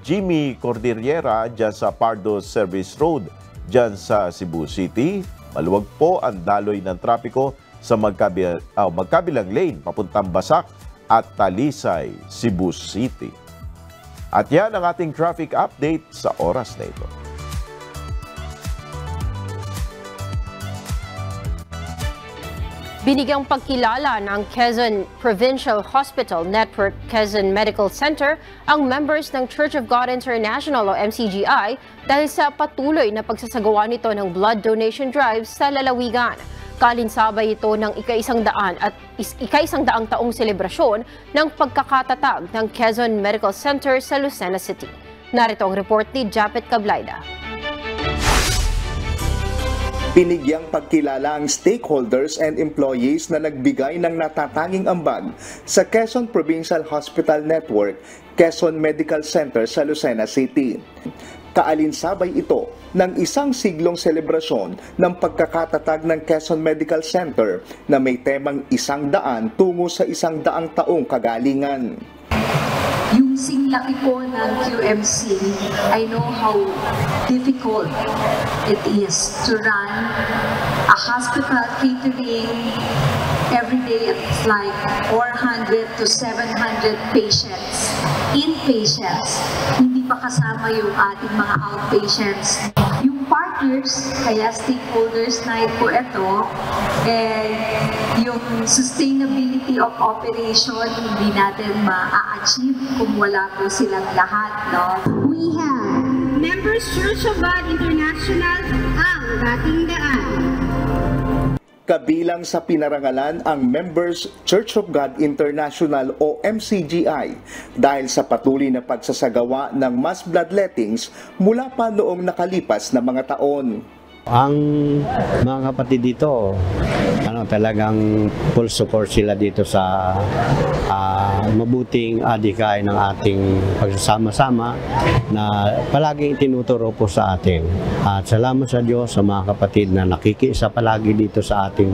Jimmy Cordillera dyan sa Pardo Service Road dyan sa Cebu City, maluwag po ang daloy ng trapiko sa magkabil oh, magkabilang lane papuntang Basak at Talisay, Cebu City. At yan ang ating traffic update sa oras na ito. Binigyang pagkilala ng Quezon Provincial Hospital Network Quezon Medical Center ang members ng Church of God International o MCGI dahil sa patuloy na pagsasagawa nito ng blood donation drive sa lalawigan. Kalinsabay ito ng ika-isang daan at ika-isang daang taong selebrasyon ng pagkakatatag ng Quezon Medical Center sa Lucena City. Narito ang report ni Japet Cablaida. Pinigyang pagkilala ang stakeholders and employees na nagbigay ng natatanging ambag sa Quezon Provincial Hospital Network, Quezon Medical Center sa Lucena City. Kaalinsabay ito ng isang siglong selebrasyon ng pagkakatatag ng Quezon Medical Center na may temang isang daan tungo sa isang daang taong kagalingan. Yung singlaki po ng QMC, I know how difficult it is to run a hospital catering every day it's like 400 to 700 patients, inpatients, hindi pa kasama yung ating mga outpatients. Yung partners, kaya stakeholders night po ito, eh, yung sustainability of operation hindi natin ma-achieve kung wala po silang lahat. No? We have Members Church of God International ang dating daan. Kabilang sa pinarangalan ang Members Church of God International o MCGI dahil sa patuloy na pagsasagawa ng mass bloodlettings mula pa noong nakalipas na mga taon. Ang mga kapatid dito, ano talagang full support sila dito sa uh, mabuting adhikain ng ating pagsasama-sama na palaging tinuturo po sa atin. At salamat sa Diyos sa mga kapatid na nakikiisa palagi dito sa ating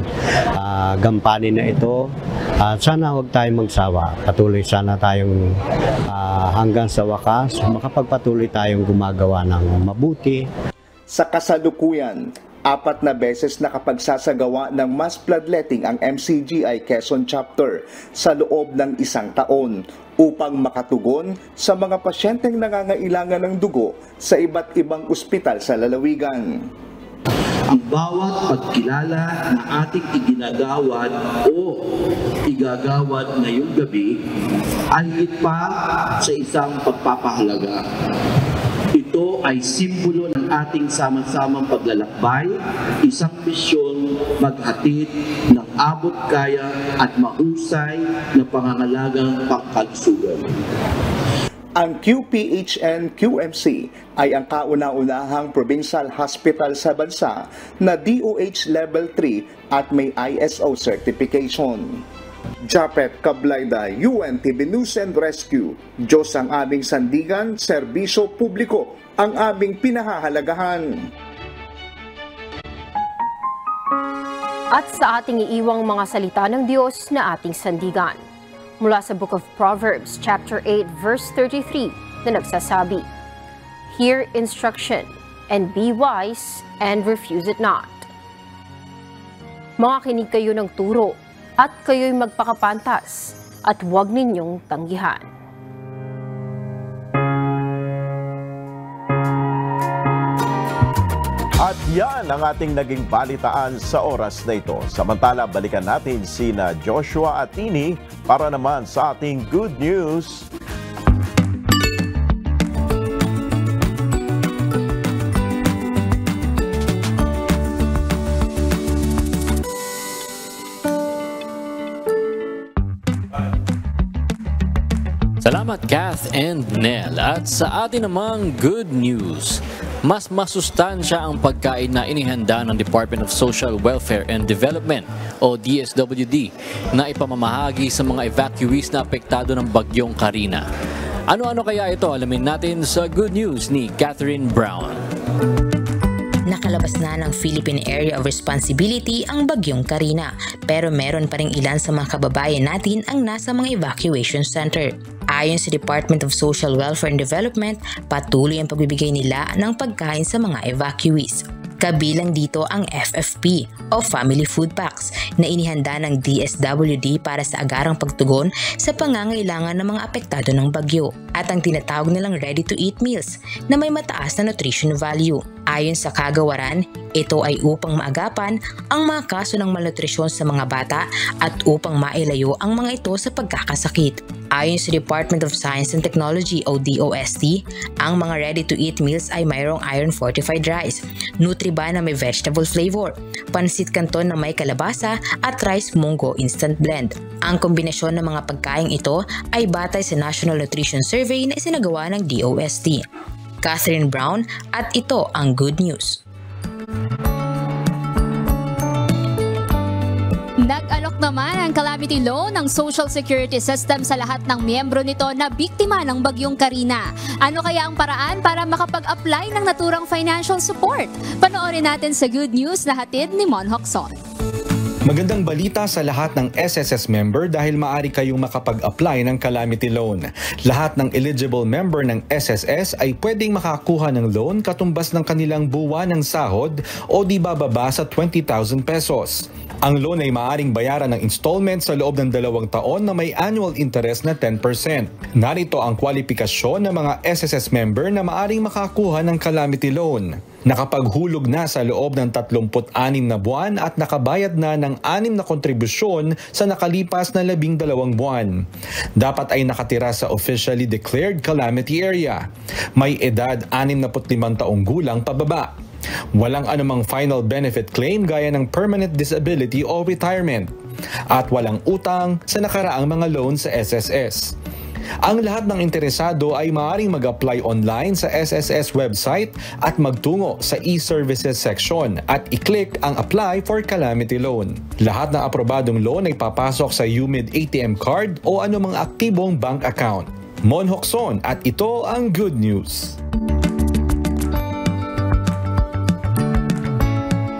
uh, gampanin na ito. At sana huwag tayong magsawa. Patuloy sana tayong uh, hanggang sa wakas makapagpatuloy tayong gumagawa ng mabuti. Sa kasalukuyan, Apat na beses nakapagsasagawa ng mass bloodletting ang MCGI Quezon Chapter sa loob ng isang taon upang makatugon sa mga pasyenteng nangangailangan ng dugo sa iba't ibang ospital sa lalawigan. Ang bawat pagkilala na ating iginagawad o igagawad ngayong gabi ay higit sa isang pagpapahalaga ito ay simbolo ng ating sama-samang paglalakbay, isang misyon maghatid ng abot kaya at mahusay na pangangalagang pangkalusugan. Ang QPHN QMC ay ang kauna-unahang provincial hospital sa bansa na DOH Level 3 at may ISO certification. Japet Kablayda, UNTV News and Rescue. Diyos ang aming sandigan, serbisyo publiko ang aming pinahahalagahan. At sa ating iiwang mga salita ng Diyos na ating sandigan. Mula sa Book of Proverbs, chapter 8, verse 33, na nagsasabi, Hear instruction, and be wise, and refuse it not. Mga kayo ng turo, at kayo'y magpakapantas at huwag ninyong tanggihan. At yan ang ating naging balitaan sa oras na ito. Samantala, balikan natin sina Joshua at Tini para naman sa ating good news. Salamat Kath and Nell. At sa atin namang good news, mas masustansya ang pagkain na inihanda ng Department of Social Welfare and Development o DSWD na ipamamahagi sa mga evacuees na apektado ng bagyong Karina. Ano-ano kaya ito? Alamin natin sa good news ni Catherine Brown. Nakalabas na ng Philippine Area of Responsibility ang bagyong Karina pero meron pa rin ilan sa mga kababayan natin ang nasa mga evacuation center. Ayon sa Department of Social Welfare and Development, patuloy ang pagbibigay nila ng pagkain sa mga evacuees. Kabilang dito ang FFP o Family Food Packs na inihanda ng DSWD para sa agarang pagtugon sa pangangailangan ng mga apektado ng bagyo at ang tinatawag nilang ready-to-eat meals na may mataas na nutrition value. Ayon sa kagawaran, ito ay upang maagapan ang mga kaso ng malnutrisyon sa mga bata at upang mailayo ang mga ito sa pagkakasakit. Ayon sa Department of Science and Technology o DOST, ang mga ready-to-eat meals ay mayroong iron fortified rice, Nutriban na may vegetable flavor, pansit canton na may kalabasa at rice mungo instant blend. Ang kombinasyon ng mga pagkain ito ay batay sa National Nutrition Survey na isinagawa ng DOST. Catherine Brown at ito ang good news. Nag-alok naman ang calamity loan ng Social Security System sa lahat ng miyembro nito na biktima ng bagyong Karina. Ano kaya ang paraan para makapag-apply ng naturang financial support? Panoorin natin sa good news na hatid ni Mon Hokson. Magandang balita sa lahat ng SSS member dahil maaari kayong makapag-apply ng calamity loan. Lahat ng eligible member ng SSS ay pwedeng makakuha ng loan katumbas ng kanilang buwan ng sahod o di bababa sa 20,000 pesos. Ang loan ay maaaring bayaran ng installment sa loob ng dalawang taon na may annual interest na 10%. Narito ang kwalifikasyon ng mga SSS member na maaaring makakuha ng calamity loan. Nakapaghulog na sa loob ng 36 na buwan at nakabayad na ng 6 na kontribusyon sa nakalipas na 12 buwan. Dapat ay nakatira sa officially declared calamity area. May edad 65 taong gulang pababa. Walang anumang final benefit claim gaya ng permanent disability o retirement. At walang utang sa nakaraang mga loan sa SSS. Ang lahat ng interesado ay maaaring mag-apply online sa SSS website at magtungo sa e-services section at i-click ang apply for calamity loan. Lahat ng aprobadong loan ay papasok sa UMID ATM card o anumang aktibong bank account. Mon Hokson at ito ang good news.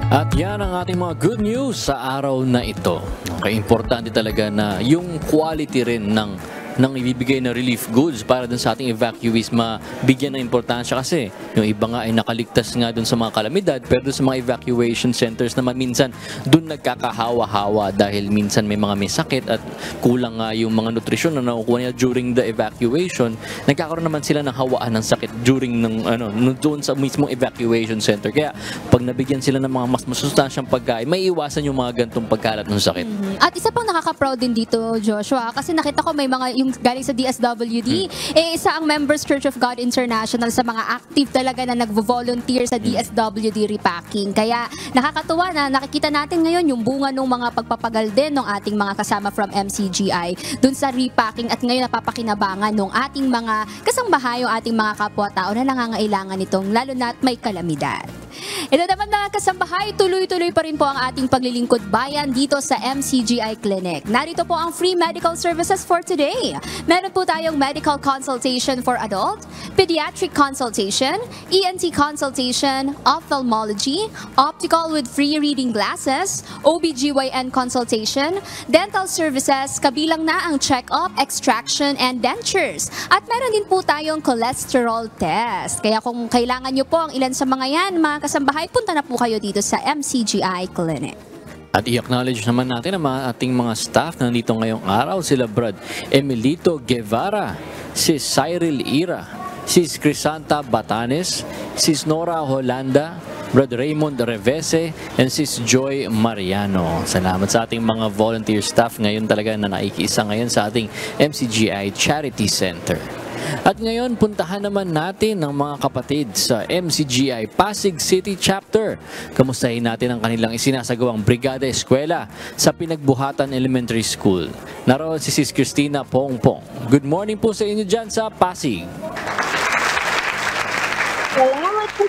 At yan ang ating mga good news sa araw na ito. Okay, importante talaga na yung quality rin ng ng ibibigay na relief goods para dun sa ating evacuees mabigyan ng importansya kasi yung iba nga ay nakaligtas nga dun sa mga kalamidad pero sa mga evacuation centers naman minsan dun nagkakahawa-hawa dahil minsan may mga may sakit at kulang nga yung mga nutrisyon na nakukuha nila during the evacuation nagkakaroon naman sila ng hawaan ng sakit during ng ano doon sa mismong evacuation center. Kaya pag nabigyan sila ng mga mas masustansyang pagkain may iwasan yung mga gantong pagkalat ng sakit. At isa pang nakaka-proud din dito, Joshua, kasi nakita ko may mga yung galing sa DSWD, eh isa ang Members Church of God International sa mga active talaga na nagvo-volunteer sa DSWD repacking. Kaya nakakatuwa na nakikita natin ngayon yung bunga ng mga pagpapagal din ng ating mga kasama from MCGI dun sa repacking at ngayon napapakinabangan ng ating mga kasangbahay, yung ating mga kapwa-tao na nangangailangan nitong lalo na't may kalamidad. Ito naman mga kasambahay, tuloy-tuloy pa rin po ang ating paglilingkod bayan dito sa MCGI Clinic. Narito po ang free medical services for today. Meron po tayong medical consultation for adult, pediatric consultation, ENT consultation, ophthalmology, optical with free reading glasses, OBGYN consultation, dental services, kabilang na ang check-up, extraction, and dentures. At meron din po tayong cholesterol test. Kaya kung kailangan nyo po ang ilan sa mga yan, mga kasambahay, punta na po kayo dito sa MCGI Clinic. At i-acknowledge naman natin ang mga ating mga staff na nandito ngayong araw. Sila Brad Emilito Guevara, si Cyril Ira, si Crisanta Batanes, si Nora Holanda, Brad Raymond Revese, and Sis Joy Mariano. Salamat sa ating mga volunteer staff ngayon talaga na naikisa ngayon sa ating MCGI Charity Center. At ngayon, puntahan naman natin ng mga kapatid sa MCGI Pasig City Chapter. Kamustahin natin ang kanilang isinasagawang Brigada Eskwela sa Pinagbuhatan Elementary School. Naroon si Sis Christina Pongpong. Good morning po sa inyo dyan sa Pasig. Si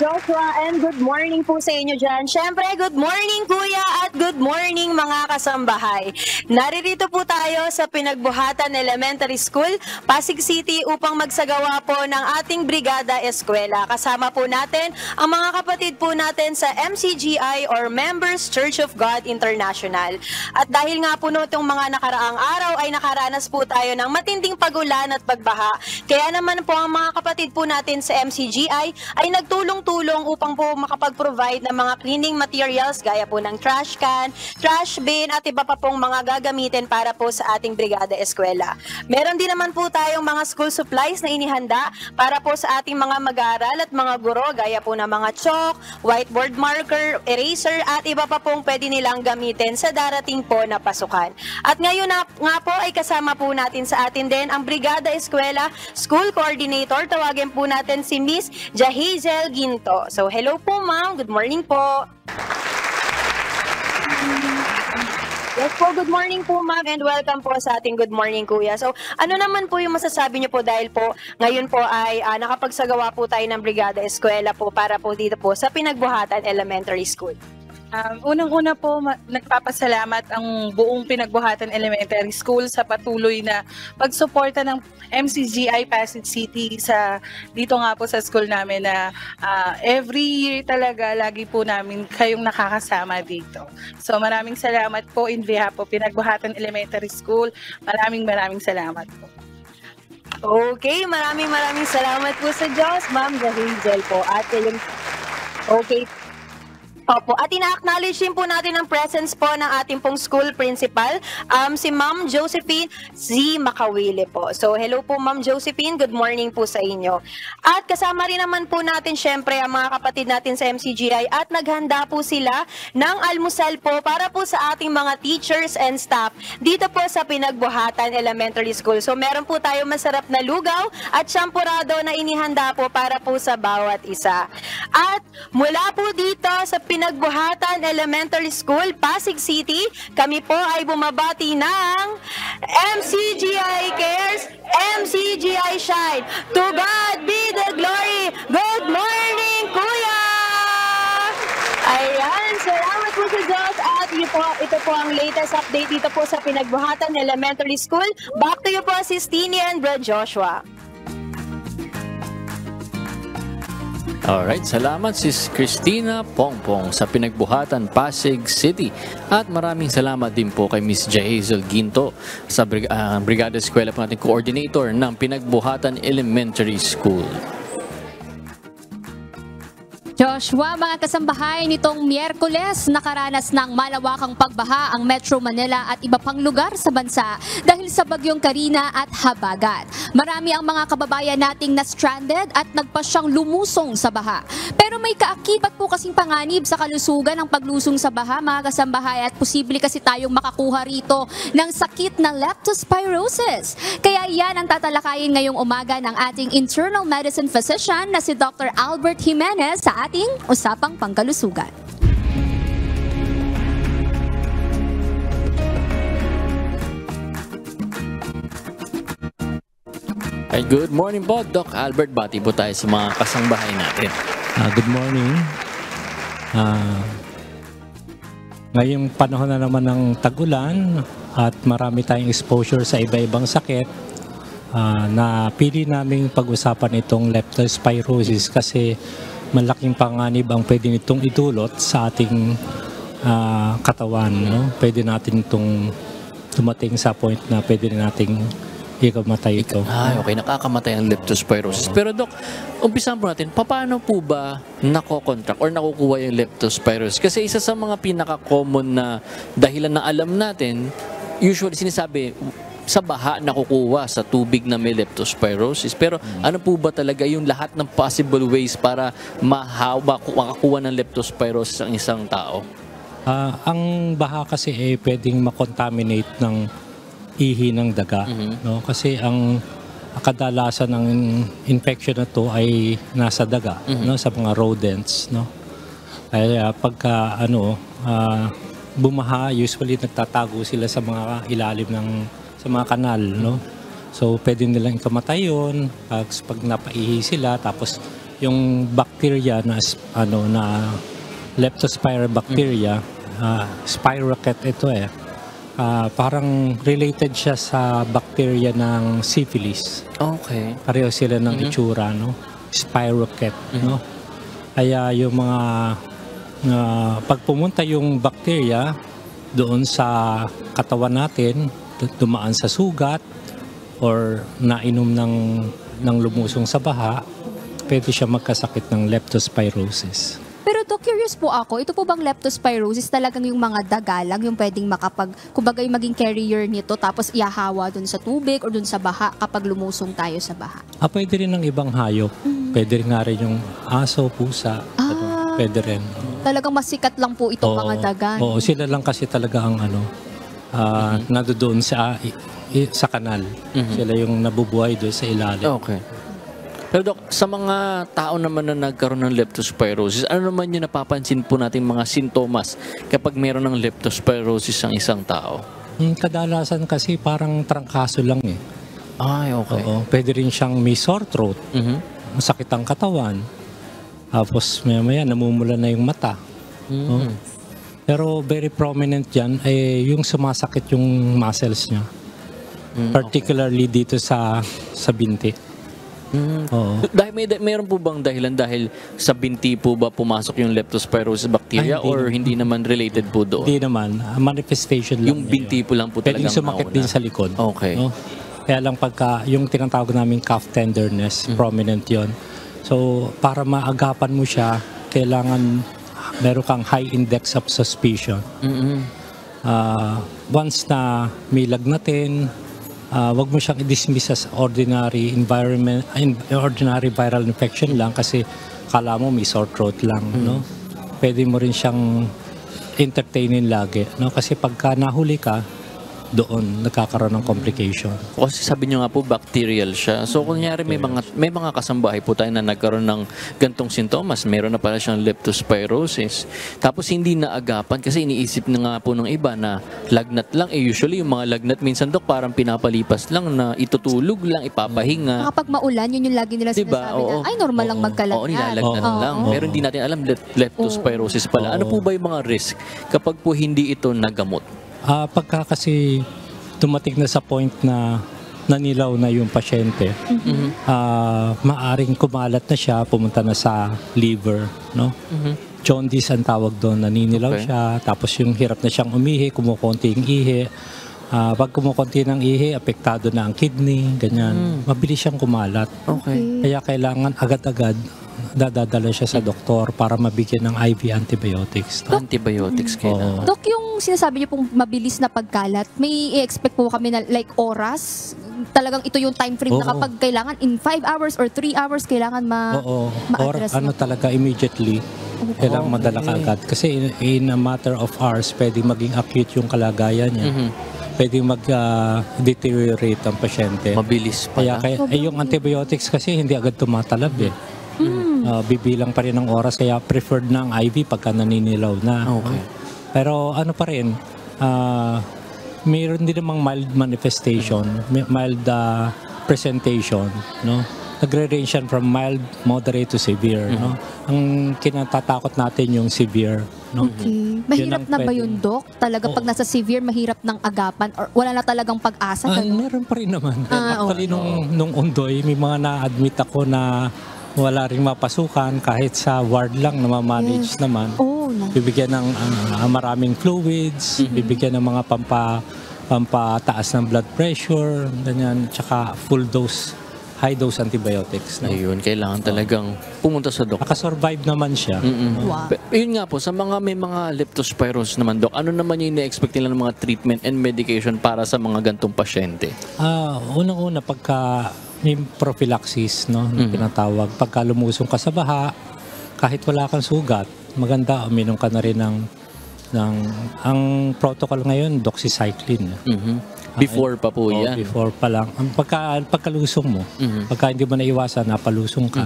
Joshua, and good morning po sa inyo dyan. Siyempre, good morning kuya at good morning mga kasambahay. Naririto po tayo sa Pinagbuhatan Elementary School, Pasig City upang magsagawa po ng ating Brigada Eskwela. Kasama po natin ang mga kapatid po natin sa MCGI or Members Church of God International. At dahil nga po no, itong mga nakaraang araw ay nakaranas po tayo ng matinding pagulan at pagbaha. Kaya naman po ang mga kapatid po natin sa MCGI ay nagtulong-tulong upang po makapag-provide ng mga cleaning materials gaya po ng trash can, trash bin at iba pa pong mga gagamitin para po sa ating Brigada Eskwela. Meron din naman po tayong mga school supplies na inihanda para po sa ating mga mag-aaral at mga guro gaya po ng mga chalk, whiteboard marker, eraser at iba pa pong pwede nilang gamitin sa darating po na pasukan. At ngayon na, nga po ay kasama po natin sa atin din ang Brigada Eskwela School Coordinator. Tawagin po natin si Miss Jahizel Ginto. So hello po ma'am, good morning po. Yes po, good morning po ma'am and welcome po sa ating Good Morning Kuya. So ano naman po yung masasabi niyo po dahil po ngayon po ay ah, nakapagsagawa po tayo ng Brigada Eskwela po para po dito po sa Pinagbuhatan Elementary School. Um, Unang-una po, ma- nagpapasalamat ang buong Pinagbuhatan Elementary School sa patuloy na pagsuporta ng MCGI Pasig City sa dito nga po sa school namin na ah, every year talaga lagi po namin kayong nakakasama dito. So maraming salamat po in behalf po Pinagbuhatan Elementary School. Maraming maraming salamat po. Okay, maraming maraming salamat po sa Diyos, Ma'am Jahizel po. At yung... Okay. Opo. At ina-acknowledge po natin ang presence po ng ating pong school principal, um, si Ma'am Josephine Z. Makawili po. So, hello po Ma'am Josephine. Good morning po sa inyo. At kasama rin naman po natin syempre ang mga kapatid natin sa MCGI at naghanda po sila ng almusal po para po sa ating mga teachers and staff dito po sa Pinagbuhatan Elementary School. So, meron po tayo masarap na lugaw at champurado na inihanda po para po sa bawat isa. At mula po dito sa Pinagbuhatan Elementary School, Pasig City, kami po ay bumabati ng MCGI Cares, MCGI Shine. To God be the glory. Good morning, Kuya! Ayan, salamat po sa Diyos at ito po, ito po ang latest update dito po sa Pinagbuhatan Elementary School. Back to you po, Sis Tini and Brad Joshua. Alright, salamat sis Christina Pongpong sa Pinagbuhatan, Pasig City. At maraming salamat din po kay Miss Jahazel Ginto sa Brig- ah, Brigada Eskwela po nating coordinator ng Pinagbuhatan Elementary School. Joshua, mga kasambahay, nitong Miyerkules, nakaranas ng malawakang pagbaha ang Metro Manila at iba pang lugar sa bansa dahil sa bagyong Karina at Habagat. Marami ang mga kababayan nating na-stranded at nagpasyang lumusong sa baha. Pero may kaakibat po kasing panganib sa kalusugan ng paglusong sa baha, mga kasambahay, at posible kasi tayong makakuha rito ng sakit na leptospirosis. Kaya yan ang tatalakayin ngayong umaga ng ating internal medicine physician na si Dr. Albert Jimenez sa ating Usapang Pangkalusugan. Ay, good morning po, Doc Albert. Bati po tayo sa mga kasangbahay natin. Ah, good morning. Ah, ngayong panahon na naman ng tagulan at marami tayong exposure sa iba-ibang sakit, ah, na pili naming pag-usapan itong leptospirosis kasi malaking panganib ang pwede nitong idulot sa ating ah, katawan. No? Pwede natin itong dumating sa point na pwede nating ikamatay ito. Ay, okay, nakakamatay ang leptospirosis. Pero Doc, umpisan po natin, paano po ba nakokontract or nakukuha yung leptospirosis? Kasi isa sa mga pinaka-common na dahilan na alam natin, usually sinasabi, sa baha nakukuha sa tubig na may leptospirosis. Pero ano po ba talaga yung lahat ng possible ways para mahawa, makakuha ng leptospirosis ang isang tao? Ah, ang baha kasi eh pwedeng makontaminate ng ihi ng daga, no? Kasi ang kadalasan ng infection na to ay nasa daga, no, sa mga rodents, no. Kaya pagka ano, ah, bumaha, usually nagtatago sila sa mga ilalim ng sa mga kanal, no. So pwede nilang ikamatay yun pag, pag napaihi sila tapos yung bacteria na ano na leptospira bacteria, ah, spirochete ito eh. Ah, parang related siya sa bacteria ng syphilis. Okay. Pareho sila ng Mhm. itsura, no? Spirochete, no? Kaya yung mga ah, pag pumunta yung bacteria doon sa katawan natin, dumaan sa sugat or nainom ng ng lumusong sa baha, pwede siya magkasakit ng leptospirosis. Pero Doc, curious po ako, ito po bang leptospirosis talagang yung mga daga lang yung pwedeng makapag, kumbaga yung maging carrier nito tapos ihahawa dun sa tubig or dun sa baha kapag lumusong tayo sa baha? Ah, pwede rin ng ibang hayop. Pwede rin nga rin yung aso, pusa. ano, pwede rin. Talagang masikat lang po itong Oo. mga daga. Oo, sila lang kasi talaga ang ano, ah, nandoon sa sa kanal. Sila yung nabubuhay doon sa ilalim. Okay. Pero Dok, sa mga tao naman na nagkaroon ng leptospirosis, ano naman yung napapansin po natin mga sintomas kapag meron ng leptospirosis ang isang tao? Hmm, kadalasan kasi parang trangkaso lang eh. Ay, okay. Oo, pwede rin siyang may sore throat. Masakit ang katawan. Tapos maya maya namumula na yung mata. Oo. Pero very prominent yan ay yung sumasakit yung muscles niya. Particularly dito sa sa binti. Oo. Dahil may meron po bang dahilan dahil sa binti po ba pumasok yung leptospirosis bacteria Ay, hindi or naman. hindi naman related po doon? Hindi naman. Ah, Manifestation lang. Yung binti po lang po Pwedeng talagang sumakit mauna. din sa likod. Okay. No? Kaya lang pagka yung tinatawag namin calf tenderness, prominent yon. So, para maagapan mo siya, kailangan meron kang high index of suspicion. Ah, once na may lagnatin, ah, wag mo siyang i-dismiss as ordinary environment, in- ordinary viral infection lang kasi kala mo may sore throat lang, no? Pwede mo rin siyang entertainin lagi, no? Kasi pagka nahuli ka, doon nagkakaroon ng complication. Kasi sabi nyo nga po, bacterial siya. So, kunyari may mga, may mga kasambahay po tayo na nagkaroon ng gantong sintomas. Meron na pala siyang leptospirosis. Tapos hindi naagapan kasi iniisip na nga po ng iba na lagnat lang. Eh, usually yung mga lagnat minsan, Dok, parang pinapalipas lang na itutulog lang, ipapahinga. Kapag maulan, yun yung lagi nila Diba? sinasabi Oo. na, ay normal lang magkalagnat. Oo, nilalagnat Oo. lang. Pero hindi natin alam lep- leptospirosis pala. Ano po ba yung mga risk kapag po hindi ito nagamot? Ah, pagka kasi dumating na sa point na nanilaw na yung pasyente, ah, maaring kumalat na siya, pumunta na sa liver, no? Jaundice ang tawag doon, naninilaw Okay. siya, tapos yung hirap na siyang umihi, kumukonti yung ihi. Ah, pag kumukonti ng ihi, apektado na ang kidney, ganyan. Mabilis siyang kumalat. Okay. Kaya kailangan agad-agad dadadala siya sa doktor para mabigyan ng IV antibiotics. Antibiotics kailangan. Dok, yung sinasabi niyo pong mabilis na pagkalat, may i-expect po kami na like oras? Talagang ito yung time frame na Oo. kapag kailangan in 5 hours or 3 hours kailangan ma Oo. Or ma-address ano na talaga immediately. Kailangan madala ka agad. Kasi in, in a matter of hours, pwede maging acute yung kalagayan niya. Mhm. Pwede mag-deteriorate ang pasyente. Mabilis Kaya, pala. kaya eh, yung antibiotics kasi hindi agad tumatalab eh. Bibilang pa rin ng oras kaya preferred na ang IV pagka naninilaw na. Okay. Pero ano pa rin, ah, mayroon din namang mild manifestation, mi- mild ah, presentation, no? Nagre-range yan from mild, moderate to severe, no? Ang kinatatakot natin yung severe, no? Okay. Mahirap na ba yun, Dok? Talaga pag nasa severe, mahirap ng agapan or wala na talagang pag-asa? Ah, ganun? meron pa rin naman. Ah, Actually, nung, nung undoy, may mga na-admit ako na wala rin mapasukan kahit sa ward lang na ma-manage Yes. naman. Oo, na. Bibigyan ng ah, maraming fluids, bibigyan ng mga pampa, pampataas ng blood pressure, ganyan, tsaka full dose, high dose antibiotics. No? Ayun, kailangan talagang pumunta sa doktor. Nakasurvive naman siya. Wow. Pe- Yun nga po, sa mga may mga leptospirosis naman, Dok, ano naman yung ina-expect nila ng mga treatment and medication para sa mga gantong pasyente? Ah, unang-una pagka may prophylaxis, no, na Mhm. tinatawag. Pagka lumusong ka sa baha, kahit wala kang sugat, maganda uminom ka na rin ng ng ang protocol ngayon doxycycline. Mhm. Before pa po Oo, yan. Before pa lang. Ang pagka pagkalusong mo, Mhm. pagka hindi mo naiwasan napalusong ka,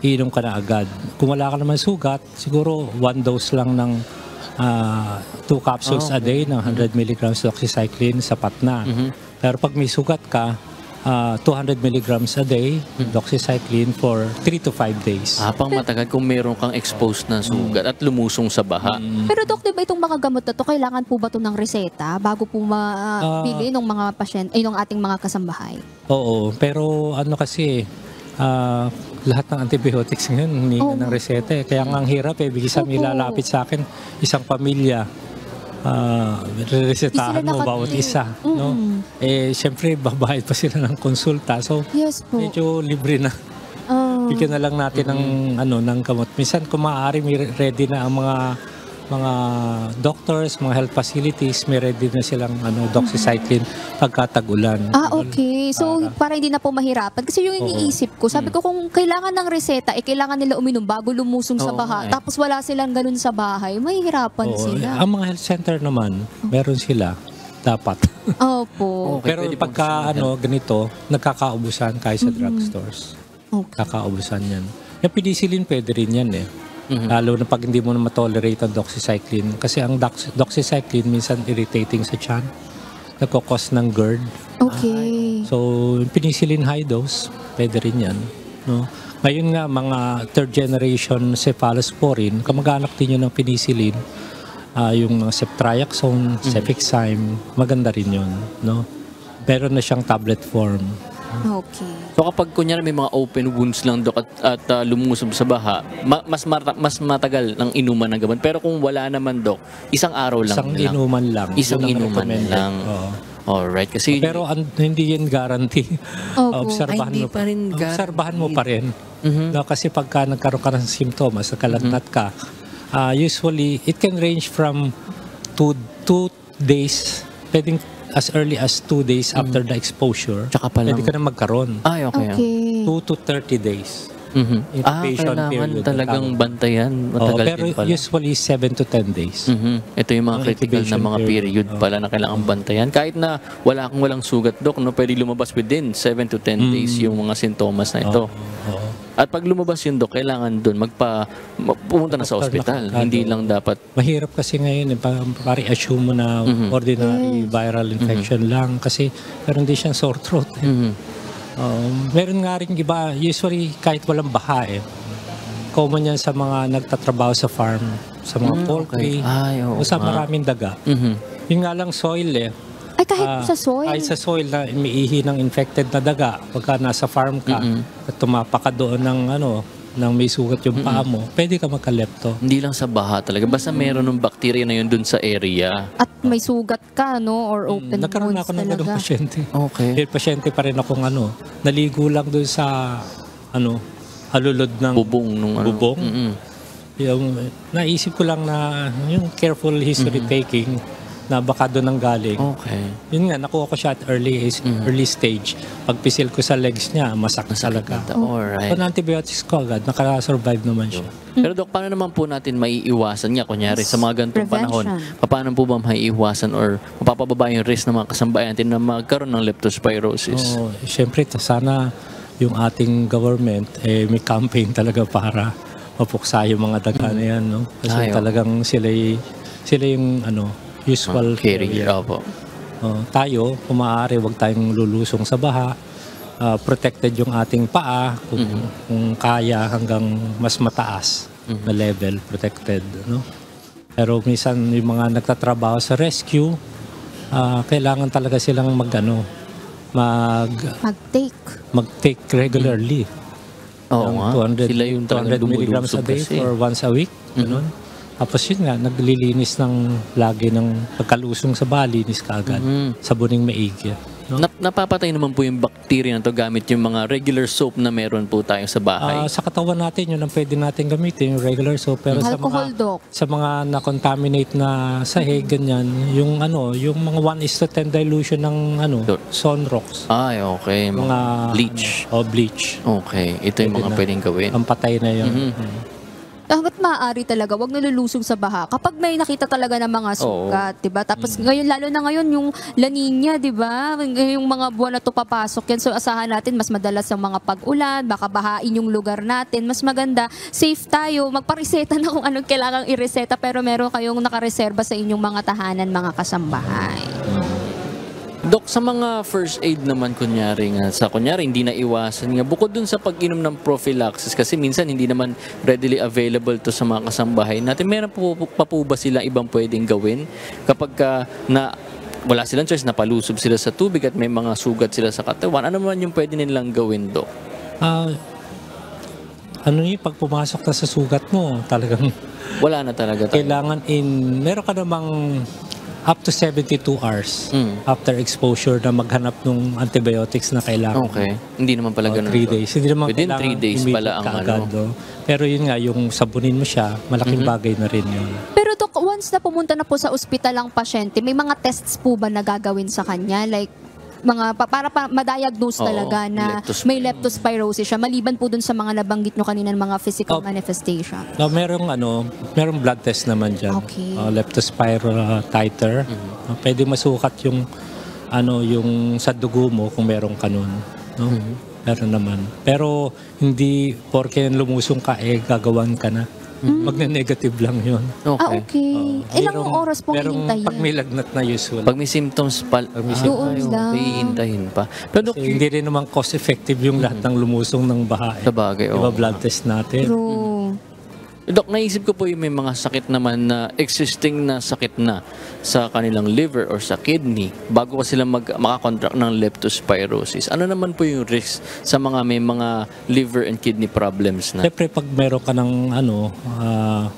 iinom ka na agad. Kung wala ka naman sugat, siguro one dose lang ng ah, two capsules Ah, a day ng 100 milligrams doxycycline sapat na. Pero pag may sugat ka, ah, 200 milligrams a day doxycycline for 3 to 5 days. Ah, pang matagal kung meron kang exposed na sugat at lumusong sa baha. Pero Dok, di ba itong mga gamot na to, kailangan po ba to ng reseta bago po mapili ng mga pasyente, ay ng ating mga kasambahay? Oo, pero ano kasi, ah, lahat ng antibiotics ngayon hindi Oo. ng reseta. eh. Kaya nga ang hirap eh, bigis may lalapit sa akin, isang pamilya, ah, resetahan mo bawat isa. No? Mm-mm. Eh, syempre, babayad pa sila ng konsulta. So, Yes po. medyo libre na. Ah. Bigyan na lang natin ng ano ng gamot. Minsan kung maaari may ready na ang mga mga doctors, mga health facilities, may ready na silang ano doxycycline pagka tag-ulan. Ah, okay. So, para hindi na po mahirapan. Kasi yung iniisip ko, sabi ko kung kailangan ng reseta, eh kailangan nila uminom bago lumusong sa Oo baha. eh. Tapos wala silang ganun sa bahay, mahihirapan Oo, sila. Ang mga health center naman, meron sila dapat. Opo. Pero pagka ano ganito, nagkakaubusan kahit sa Mhm. drugstores. Okay. Kakaubusan yan. Yung penicillin pwede rin yan eh. Mhm. Lalo na pag hindi mo na matolerate ang doxycycline. Kasi ang dox- doxycycline minsan irritating sa tiyan. Nagkakos ng GERD. Okay. So, penicillin high dose, pwede rin yan. No? Ngayon nga, mga third generation cephalosporin, kamag-anak din yun ng penicillin, ah, yung mga ceftriaxone, cefixime, maganda rin yun. No? Meron na siyang tablet form. Okay. So kapag kunyari may mga open wounds lang dok at, at ah, lumusob sa baha, ma- mas mata- mas matagal ng inuman ng gamot. Pero kung wala naman dok, isang araw lang. Isang lang. inuman lang. Isang Yun inuman lang. Oo. Alright, kasi Pero an- hindi yan guarantee. Opo. Obserbahan Ay, mo pa rin Obserbahan mo pa rin. Mhm. No, kasi pagka nagkaroon ka ng simptomas, nagkalagnat ka, ah, usually it can range from two, two days, pwedeng as early as two days after the exposure, Tsaka pa pwede lang. ka na magkaroon. Ay, okay. Okay. 2 to 30 days. Mhm. Ah, kailangan period. talagang bantayan. Oo, Matagal pero din pala. usually 7 to 10 days. Mhm. Ito yung mga critical na mga period. period pala na kailangan bantayan. Kahit na wala kang walang sugat, Dok, no, pwede lumabas within 7 to 10 days yung mga sintomas na ito. At pag lumabas yun, Dok, kailangan doon magpa, ma- pumunta na sa ospital. Hindi lang dapat Mahirap kasi ngayon, eh, pa- pare assume mo na Mhm. ordinary viral infection lang kasi meron din siyang sore throat. eh. Mhm. Um, meron nga rin iba, usually kahit walang baha eh. Common yan sa mga nagtatrabaho sa farm, sa mga Mm, poultry, okay. Ay, oo o sa nga. maraming daga. Mhm. Yung nga lang soil eh. Ay, kahit Ah, sa soil? Kahit sa soil na umiihi ng infected na daga, pagka nasa farm ka, at tumapa ka doon ng ano, ng may sugat yung paa mo, pwede ka magka-lepto. Hindi lang sa baha talaga. Basta meron ng bacteria na yun dun sa area. At may sugat ka, no? Or open Nagkaroon wounds ako ng ganung talaga. pasyente. Okay. May pasyente pa rin akong ano, naligo lang doon sa ano, halulod ng bubong nung ano. bubong. Mm-mm. Yung naisip ko lang na yung careful history taking na baka doon ang galing. Okay. Yun nga, nakuha ko siya at early age- early stage. Pagpisil ko sa legs niya, masak talaga. Alright. So, antibiotics ko agad, nakasurvive naman siya. Pero Dok, paano naman po natin maiiwasan nga, kunyari sa mga ganitong panahon, paano po ba maiiwasan or mapapababa yung risk ng mga kasambahay natin na magkaroon ng leptospirosis? Oo, syempre, ta- sana yung ating government eh, may campaign talaga para mapuksa yung mga daga na yan. No? Kasi Ay, talagang sila, sila yung ano, usual Mga carrier, opo. Oh, tayo, kung maaari, huwag tayong lulusong sa baha. Ah, protected yung ating paa kung, kung kaya hanggang mas mataas na level, protected. No? Pero minsan yung mga nagtatrabaho sa rescue, ah, kailangan talaga silang mag, ano, mag, Mag-take. mag-take regularly. Oo Ng nga. 200, Sila yung talagang 200 milligrams a day kasi. or once a week. Ganun. Tapos yun nga, naglilinis ng lagi ng pagkalusong sa balinis kaagad. Sabuning maigi. No? Nap- napapatay naman po yung bacteria na to gamit yung mga regular soap na meron po tayo sa bahay. Ah, sa katawan natin, yun ang pwede natin gamitin, yung regular soap. Pero sa Alcohol, mga, Doc. sa mga na-contaminate na sahig, ganyan, yung ano, yung mga 1 is to 10 dilution ng ano, Sonrox. Ay, okay. Mga bleach. Ano, oh, bleach. Okay. Ito yung mga na. pwedeng gawin. Ang patay na yun. Mhm. Mm. Hanggat maaari talaga, wag nalulusog sa baha. Kapag may nakita talaga ng mga sugat, 'di ba? Tapos ngayon lalo na ngayon yung La Nina, 'di ba? Yung mga buwan na to papasok yan. So asahan natin mas madalas ang mga pag-ulan, baka bahain yung lugar natin. Mas maganda, safe tayo. Magpareseta na kung anong kailangang ireseta pero meron kayong nakareserba sa inyong mga tahanan, mga kasambahay. Dok, sa mga first aid naman kunyari nga, sa kunyari hindi na iwasan nga, bukod dun sa pag-inom ng prophylaxis, kasi minsan hindi naman readily available to sa mga kasambahay natin, meron po, pa po ba sila ibang pwedeng gawin kapag ka na wala silang choice, napalusob sila sa tubig at may mga sugat sila sa katawan, ano naman yung pwede nilang gawin, Dok? Ah, ano yun, pag pumasok na sa sugat mo, talagang Wala na talaga tayo. kailangan in, meron ka namang up to 72 hours after exposure na maghanap ng antibiotics na kailangan. Okay. Hindi naman pala ganun. 3 days. Hindi naman Within kailangan 3 days pala ang kaagad, ano. no? Pero yun nga, yung sabunin mo siya, malaking Mhm. bagay na rin yun. Pero Dok, once na pumunta na po sa ospital ang pasyente, may mga tests po ba na gagawin sa kanya? Like, mga pa- para pa ma-diagnose Oo, talaga na leptospirosis. may leptospirosis siya maliban po dun sa mga nabanggit nyo kanina ng mga physical manifestation. No, merong ano, merong blood test naman diyan. Okay. Uh, leptospiral titer. Uh, pwede masukat yung ano, yung sa dugo mo kung merong kanon, no? Meron naman. Pero hindi porke lumusong ka eh gagawan ka na. Magne-negative lang 'yon. Ah, okay. Ilang oras pong merong hihintayin? pag may lagnat na usual. Pag may symptoms pa, may ah, Doon lang. okay, hintayin pa. Pero Kasi hindi rin naman cost effective yung lahat ng lumusong ng baha. Eh. Sa bagay, Diba oo. blood test natin? True. Dok, naisip ko po yung may mga sakit naman na existing na sakit na sa kanilang liver or sa kidney bago pa sila mag, makakontract ng leptospirosis. Ano naman po yung risk sa mga may mga liver and kidney problems na? Siyempre pag meron ka ng ano, ah,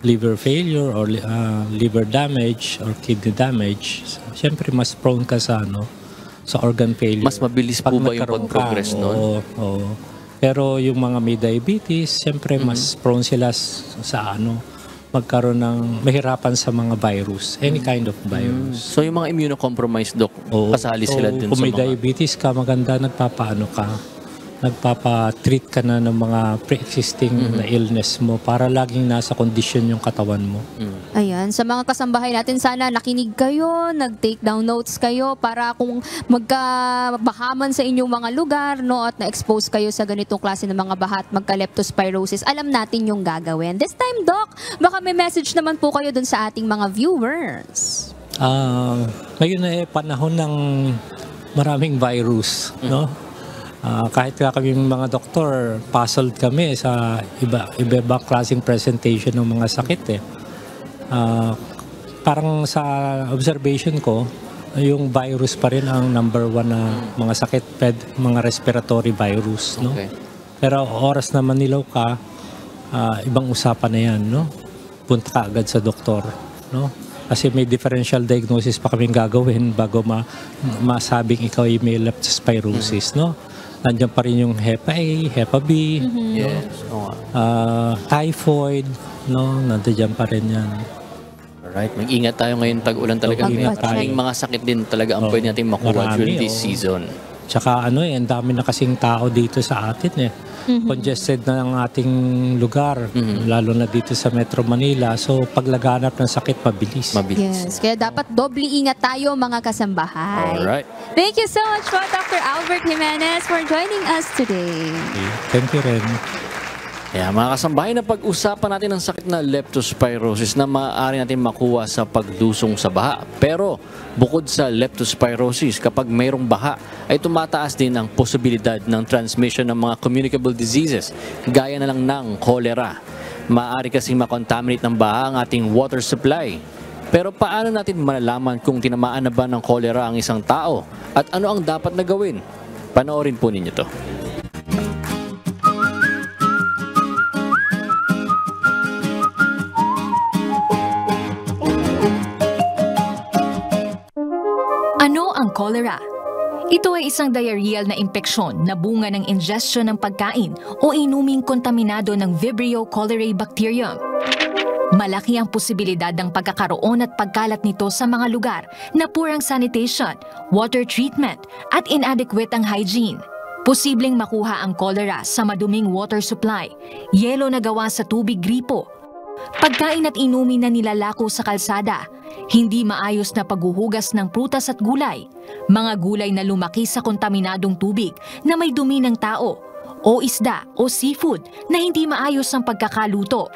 liver failure or ah, liver damage or kidney damage, siyempre mas prone ka sa ano, sa organ failure. Mas mabilis po ba yung pag-progress nun? Oo, oo. Pero yung mga may diabetes, siyempre Mm-hmm. mas prone sila sa ano, magkaroon ng mahirapan sa mga virus, any kind of virus. So yung mga immunocompromised, Dok, kasali sila dun kung sa may mga... diabetes ka, maganda nagpapaano ka. Nagpapa-treat ka na ng mga pre-existing na illness mo para laging nasa kondisyon yung katawan mo. Ayan, sa mga kasambahay natin, sana nakinig kayo, nag-take down notes kayo para kung magkabahaman sa inyong mga lugar no, at na-expose kayo sa ganitong klase ng mga baha at magka-leptospirosis, alam natin yung gagawin. This time, Doc, baka may message naman po kayo dun sa ating mga viewers. Ah, ngayon na eh panahon ng maraming virus, no? Ah, kahit nga kaming mga doktor, puzzled kami sa iba iba-ibang klaseng presentation ng mga sakit eh. Ah, parang sa observation ko, yung virus pa rin ang number one na mga sakit, ped, mga respiratory virus, no? Okay. Pero oras na manilaw ka, ah, ibang usapan na yan, no? Punta ka agad sa doktor, no? Kasi may differential diagnosis pa kaming gagawin bago ma masabing ikaw ay may leptospirosis, no? Nandiyan pa rin yung HEPA A, HEPA B, Yes. Oo nga. ah, typhoid, no? Nandiyan pa rin yan. Alright, mag-ingat tayo ngayon tag-ulan talaga. May Mag-ingat tayo. maraming mga sakit din talaga ang Oh, pwede natin makuha marami, during this oh. season. Tsaka ano eh, ang dami na kasing tao dito sa atin eh. Mhm. Congested na ang ating lugar, Mhm. lalo na dito sa Metro Manila. So paglaganap ng sakit, mabilis. Yes, kaya dapat doble ingat tayo mga kasambahay. Alright. Thank you so much po, Dr. Albert Jimenez, for joining us today. Thank you rin. Kaya mga kasambahay na pag-usapan natin ang sakit na leptospirosis na maaari natin makuha sa paglusong sa baha. Pero bukod sa leptospirosis, kapag mayroong baha, ay tumataas din ang posibilidad ng transmission ng mga communicable diseases gaya na lang ng cholera. Maaari kasing makontaminate ng baha ang ating water supply. Pero paano natin malalaman kung tinamaan na ba ng cholera ang isang tao at ano ang dapat na gawin? Panoorin po ninyo to. Cholera? Ito ay isang diarrheal na impeksyon na bunga ng ingestion ng pagkain o inuming kontaminado ng Vibrio cholerae bacterium. Malaki ang posibilidad ng pagkakaroon at pagkalat nito sa mga lugar na purang sanitation, water treatment at inadequate ang hygiene. Posibleng makuha ang cholera sa maduming water supply, yelo na gawa sa tubig gripo, pagkain at inumin na nilalako sa kalsada, hindi maayos na paghuhugas ng prutas at gulay, mga gulay na lumaki sa kontaminadong tubig na may dumi ng tao, o isda o seafood na hindi maayos ang pagkakaluto.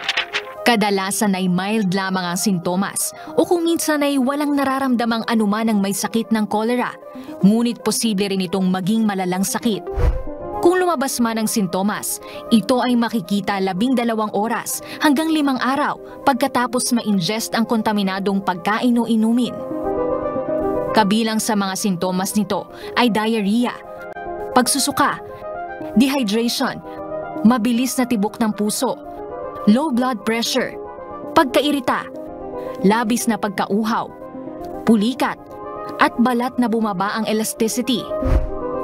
Kadalasan ay mild lamang ang sintomas o kung minsan ay walang nararamdamang anuman ang may sakit ng cholera, ngunit posible rin itong maging malalang sakit. Kung lumabas man ang sintomas, ito ay makikita labing dalawang oras hanggang limang araw pagkatapos ma-ingest ang kontaminadong pagkain o inumin. Kabilang sa mga sintomas nito ay diarrhea, pagsusuka, dehydration, mabilis na tibok ng puso, low blood pressure, pagkairita, labis na pagkauhaw, pulikat, at balat na bumaba ang elasticity.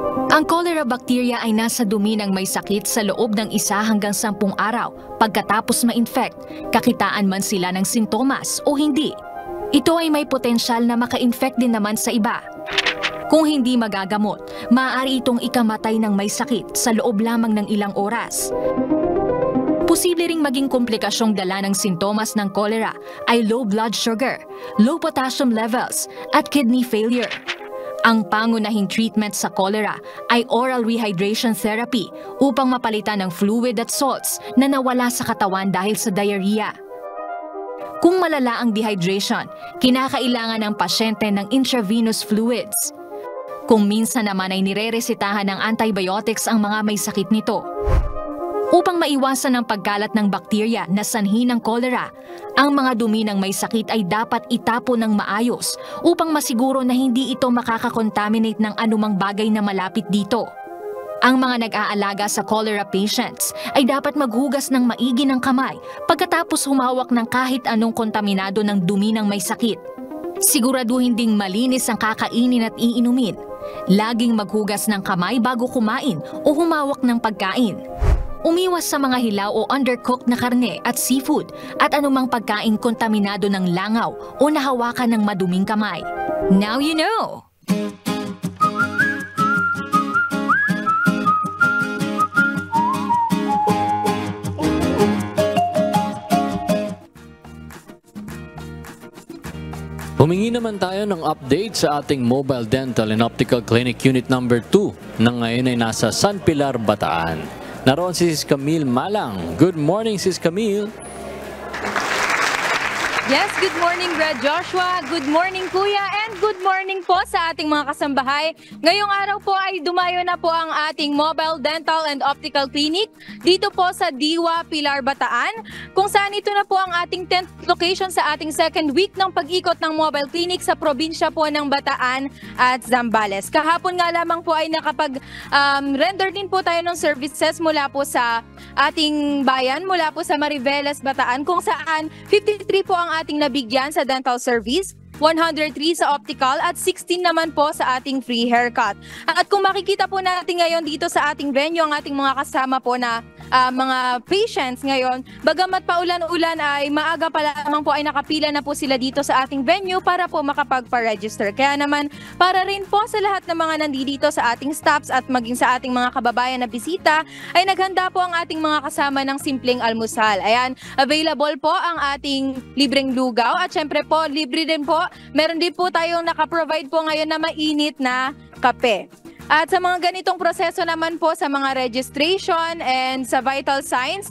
Ang cholera bacteria ay nasa dumi ng may sakit sa loob ng isa hanggang sampung araw pagkatapos ma-infect, kakitaan man sila ng sintomas o hindi. Ito ay may potensyal na maka-infect din naman sa iba. Kung hindi magagamot, maaari itong ikamatay ng may sakit sa loob lamang ng ilang oras. Posible ring maging komplikasyong dala ng sintomas ng cholera ay low blood sugar, low potassium levels, at kidney failure. Ang pangunahing treatment sa cholera ay oral rehydration therapy upang mapalitan ng fluid at salts na nawala sa katawan dahil sa diarrhea. Kung malala ang dehydration, kinakailangan ng pasyente ng intravenous fluids. Kung minsan naman ay nireresitahan ng antibiotics ang mga may sakit nito. Upang maiwasan ang pagkalat ng bakterya na sanhi ng cholera, ang mga dumi ng may sakit ay dapat itapon ng maayos upang masiguro na hindi ito makakakontaminate ng anumang bagay na malapit dito. Ang mga nag-aalaga sa cholera patients ay dapat maghugas ng maigi ng kamay pagkatapos humawak ng kahit anong kontaminado ng dumi ng may sakit. Siguraduhin ding malinis ang kakainin at iinumin. Laging maghugas ng kamay bago kumain o humawak ng pagkain. Umiwas sa mga hilaw o undercooked na karne at seafood at anumang pagkain kontaminado ng langaw o nahawakan ng maduming kamay. Now you know! Humingi naman tayo ng update sa ating Mobile Dental and Optical Clinic Unit Number 2 na ngayon ay nasa San Pilar, Bataan. Naroon si Sis Camille Malang. Good morning, Sis Camille. Yes, good morning, Brad Joshua. Good morning, Kuya. And good morning po sa ating mga kasambahay. Ngayong araw po ay dumayo na po ang ating Mobile Dental and Optical Clinic dito po sa Diwa, Pilar, Bataan. Kung saan ito na po ang ating 10th location sa ating second week ng pag-ikot ng mobile clinic sa probinsya po ng Bataan at Zambales. Kahapon nga lamang po ay nakapag-render din po tayo ng services mula po sa ating bayan, mula po sa Mariveles, Bataan, kung saan 53 po ang ating nabigyan sa dental service, 103 sa optical at 16 naman po sa ating free haircut. At kung makikita po natin ngayon dito sa ating venue ang ating mga kasama po na uh, mga patients ngayon, bagamat paulan-ulan ay maaga pa lamang po ay nakapila na po sila dito sa ating venue para po makapagpa-register. Kaya naman para rin po sa lahat ng mga nandito sa ating staffs at maging sa ating mga kababayan na bisita ay naghanda po ang ating mga kasama ng simpleng almusal. Ayan, available po ang ating libreng lugaw at syempre po libre din po meron din po tayong nakaprovide po ngayon na mainit na kape. At sa mga ganitong proseso naman po sa mga registration and sa vital signs,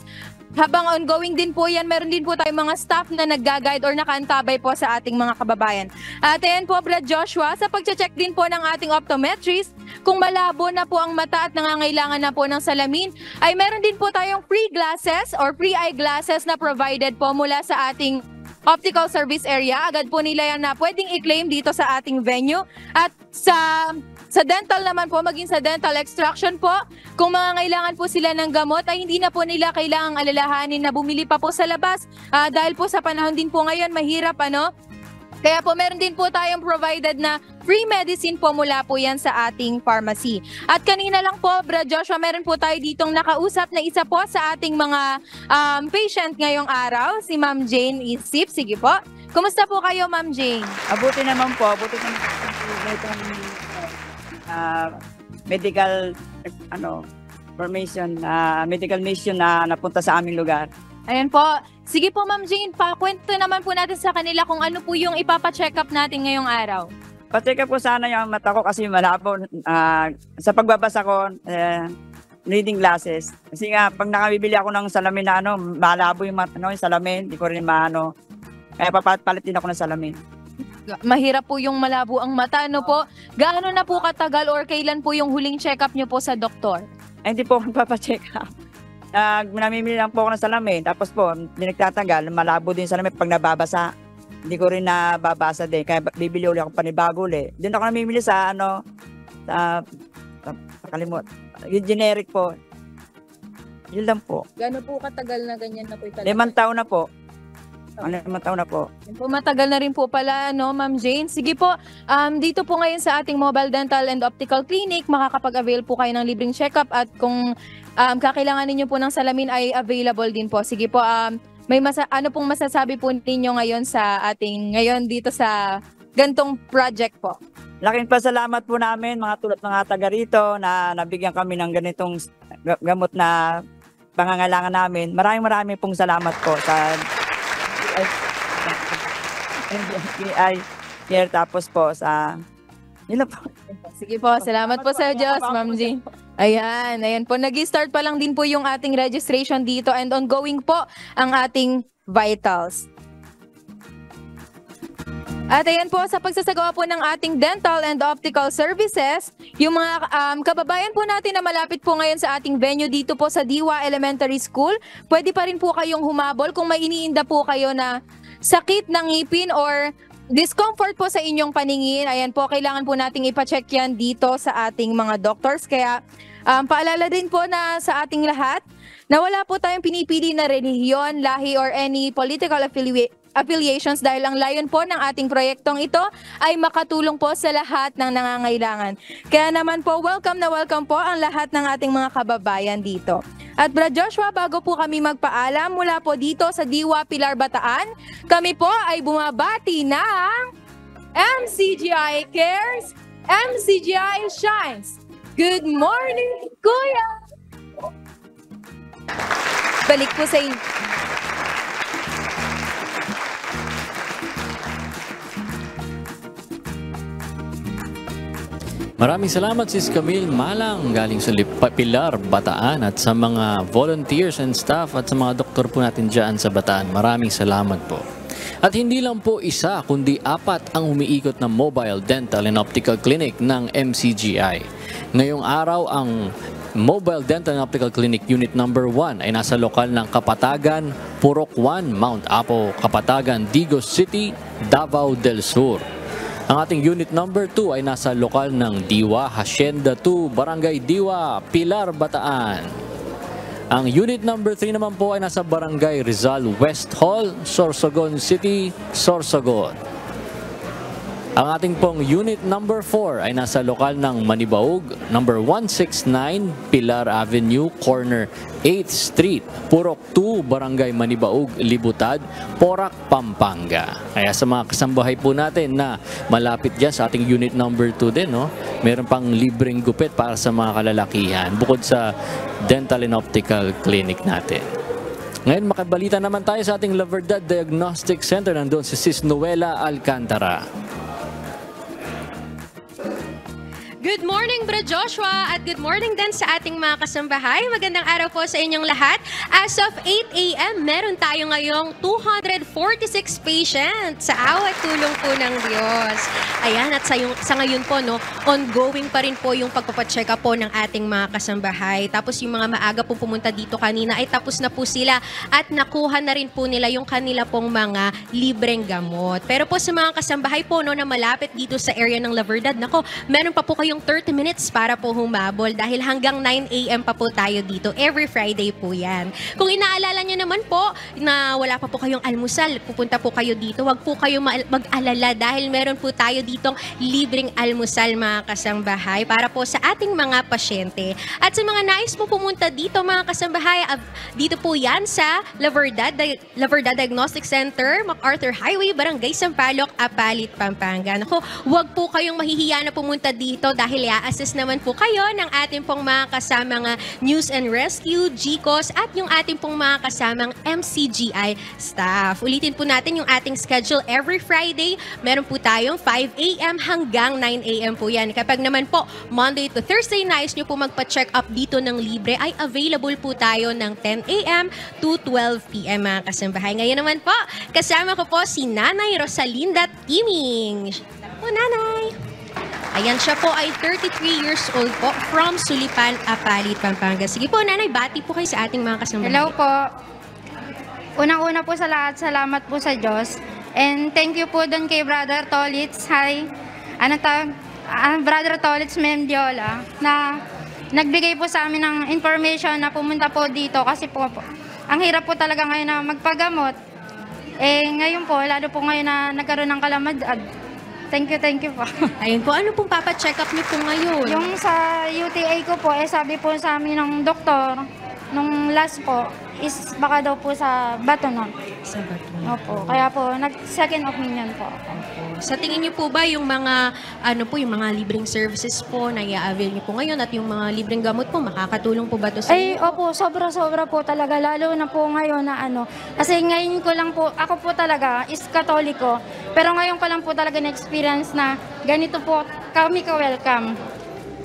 habang ongoing din po yan, meron din po tayong mga staff na nag-guide or nakaantabay po sa ating mga kababayan. At ayan po, Brad Joshua, sa pag-check din po ng ating optometrist, kung malabo na po ang mata at nangangailangan na po ng salamin, ay meron din po tayong free glasses or free eye glasses na provided po mula sa ating optical service area. Agad po nila yan na pwedeng i-claim dito sa ating venue. At sa sa dental naman po, maging sa dental extraction po, kung mga kailangan po sila ng gamot, ay hindi na po nila kailangang alalahanin na bumili pa po sa labas. Uh, dahil po sa panahon din po ngayon, mahirap ano, kaya po meron din po tayong provided na free medicine po mula po yan sa ating pharmacy. At kanina lang po, Brad Joshua, meron po tayo ditong nakausap na isa po sa ating mga um, patient ngayong araw, si Ma'am Jane Isip. Sige po. Kumusta po kayo, Ma'am Jane? Abuti naman po. Abuti naman po uh, medical ano information, uh, medical mission na napunta sa aming lugar. Ayan po. Sige po, Ma'am Jane, pakwento naman po natin sa kanila kung ano po yung ipapacheck up natin ngayong araw. Pa-check up po sana yung mata ko kasi malabo. Uh, sa pagbabasa ko, uh, reading glasses. Kasi nga, pag nakabibili ako ng salamin na ano, malabo yung, mata, ano, yung salamin, hindi ko rin maano. Kaya papalit din ako ng salamin. Mahirap po yung malabo ang mata, ano po? Gaano na po katagal or kailan po yung huling check-up nyo po sa doktor? Ay, hindi po ako magpapacheck up nag namimili lang po ako ng salamin. Tapos po, hindi nagtatagal, malabo din salamin pag nababasa. Hindi ko rin nababasa din. Kaya bibili ulit ako panibago ulit. Doon ako namimili sa ano, sa, sa, sa kalimot. Yung generic po. Yun lang po. Gano'n po katagal na ganyan na po talaga? Limang taon na po. Ano limang taon na po. Po, matagal na rin po pala, no, Ma'am Jane. Sige po, um, dito po ngayon sa ating Mobile Dental and Optical Clinic, makakapag-avail po kayo ng libreng check-up at kung um, kakailanganin niyo po ng salamin ay available din po. Sige po, um, may masa ano pong masasabi po ninyo ngayon sa ating, ngayon dito sa gantong project po? Laking pasalamat po namin mga tulad mga taga rito na nabigyan kami ng ganitong gamot na pangangailangan namin. Maraming maraming pong salamat po sa ay here tapos po sa yun po. Sige po, salamat po sa Diyos, Ma'am Jean. Ayan, ayan po. Nag-start pa lang din po yung ating registration dito and ongoing po ang ating vitals. At ayan po, sa pagsasagawa po ng ating dental and optical services, yung mga um, kababayan po natin na malapit po ngayon sa ating venue dito po sa Diwa Elementary School, pwede pa rin po kayong humabol kung may iniinda po kayo na sakit ng ngipin or discomfort po sa inyong paningin. Ayan po, kailangan po nating ipacheck yan dito sa ating mga doctors. Kaya Um, paalala din po na sa ating lahat na wala po tayong pinipili na relihiyon, lahi or any political affili- affiliations dahil ang layon po ng ating proyektong ito ay makatulong po sa lahat ng nangangailangan. Kaya naman po, welcome na welcome po ang lahat ng ating mga kababayan dito. At Brad Joshua, bago po kami magpaalam mula po dito sa Diwa Pilar Bataan, kami po ay bumabati ng MCGI Cares, MCGI Shines, Good morning, Kuya! Balik po sa inyo. Maraming salamat Sis Camille Malang galing sa Lipa- Pilar, Bataan at sa mga volunteers and staff at sa mga doktor po natin dyan sa Bataan. Maraming salamat po. At hindi lang po isa kundi apat ang umiikot na mobile dental and optical clinic ng MCGI. Ngayong araw ang Mobile Dental and Optical Clinic Unit Number 1 ay nasa lokal ng Kapatagan, Purok 1, Mount Apo, Kapatagan, Digos City, Davao del Sur. Ang ating unit number 2 ay nasa lokal ng Diwa, Hacienda 2, Barangay Diwa, Pilar, Bataan. Ang unit number 3 naman po ay nasa Barangay Rizal West Hall, Sorsogon City, Sorsogon. Ang ating pong unit number 4 ay nasa lokal ng Manibaog, number 169, Pilar Avenue, corner 8th Street, Purok 2, Barangay Manibaog, Libutad, Porac, Pampanga. Kaya sa mga kasambahay po natin na malapit dyan sa ating unit number 2 din, no? meron pang libreng gupit para sa mga kalalakihan bukod sa dental and optical clinic natin. Ngayon, makabalita naman tayo sa ating La Verdad Diagnostic Center. Nandun si Sis Noela Alcantara. Good morning, Bro Joshua, at good morning din sa ating mga kasambahay. Magandang araw po sa inyong lahat. As of 8 a.m., meron tayo ngayong 246 patients sa awat tulong po ng Diyos. Ayan, at sa, yung, sa ngayon po, no, ongoing pa rin po yung pagpapacheck up po ng ating mga kasambahay. Tapos yung mga maaga po pumunta dito kanina ay tapos na po sila at nakuha na rin po nila yung kanila pong mga libreng gamot. Pero po sa mga kasambahay po no, na malapit dito sa area ng La Verdad, nako, meron pa po kayong 30 minutes para po humabol dahil hanggang 9 a.m. pa po tayo dito. Every Friday po yan. Kung inaalala nyo naman po na wala pa po kayong almusal, pupunta po kayo dito, wag po kayo ma- mag-alala dahil meron po tayo ditong libreng almusal mga kasambahay para po sa ating mga pasyente. At sa mga nais po pumunta dito mga kasambahay, dito po yan sa La Verdad, Di- La Verdad Diagnostic Center, MacArthur Highway, Barangay Sampaloc, Apalit, Pampanga. Naku, wag po kayong mahihiya na pumunta dito dahil i-assist naman po kayo ng ating pong mga kasamang News and Rescue, GCOS at yung ating pong mga kasamang MCGI staff. Ulitin po natin yung ating schedule every Friday. Meron po tayong 5 a.m. hanggang 9 a.m. po yan. Kapag naman po Monday to Thursday, nais nyo po magpa-check up dito ng libre, ay available po tayo ng 10 a.m. to 12 p.m. mga kasambahay. Ngayon naman po, kasama ko po si Nanay Rosalinda Timing. Po, Nanay! Ayan, siya po ay 33 years old po from Sulipan, Apalit, Pampanga. Sige po, nanay, bati po kayo sa ating mga kasamahan. Hello po. Unang-una po sa lahat, salamat po sa Diyos. And thank you po doon kay Brother Tolitz. Hi. Ano tawag? Ah, Brother Tolitz Mendiola na nagbigay po sa amin ng information na pumunta po dito kasi po, po ang hirap po talaga ngayon na magpagamot. Eh ngayon po, lalo po ngayon na nagkaroon ng kalamadad. Thank you, thank you po. Ayun po, ano pong papacheck up niyo po ngayon? Yung sa UTI ko po, eh sabi po sa amin ng doktor, nung last po, is baka daw po sa bato na. Sa bato Opo, kaya po, nag-second opinion po ako. Sa tingin niyo po ba yung mga ano po yung mga libreng services po na i-avail niyo po ngayon at yung mga libreng gamot po makakatulong po ba to sa Ay, inyo? opo, sobra-sobra po talaga, lalo na po ngayon na ano. Kasi ngayon ko lang po, ako po talaga is katoliko, pero ngayon ko lang po talaga na-experience na ganito po kami ka-welcome.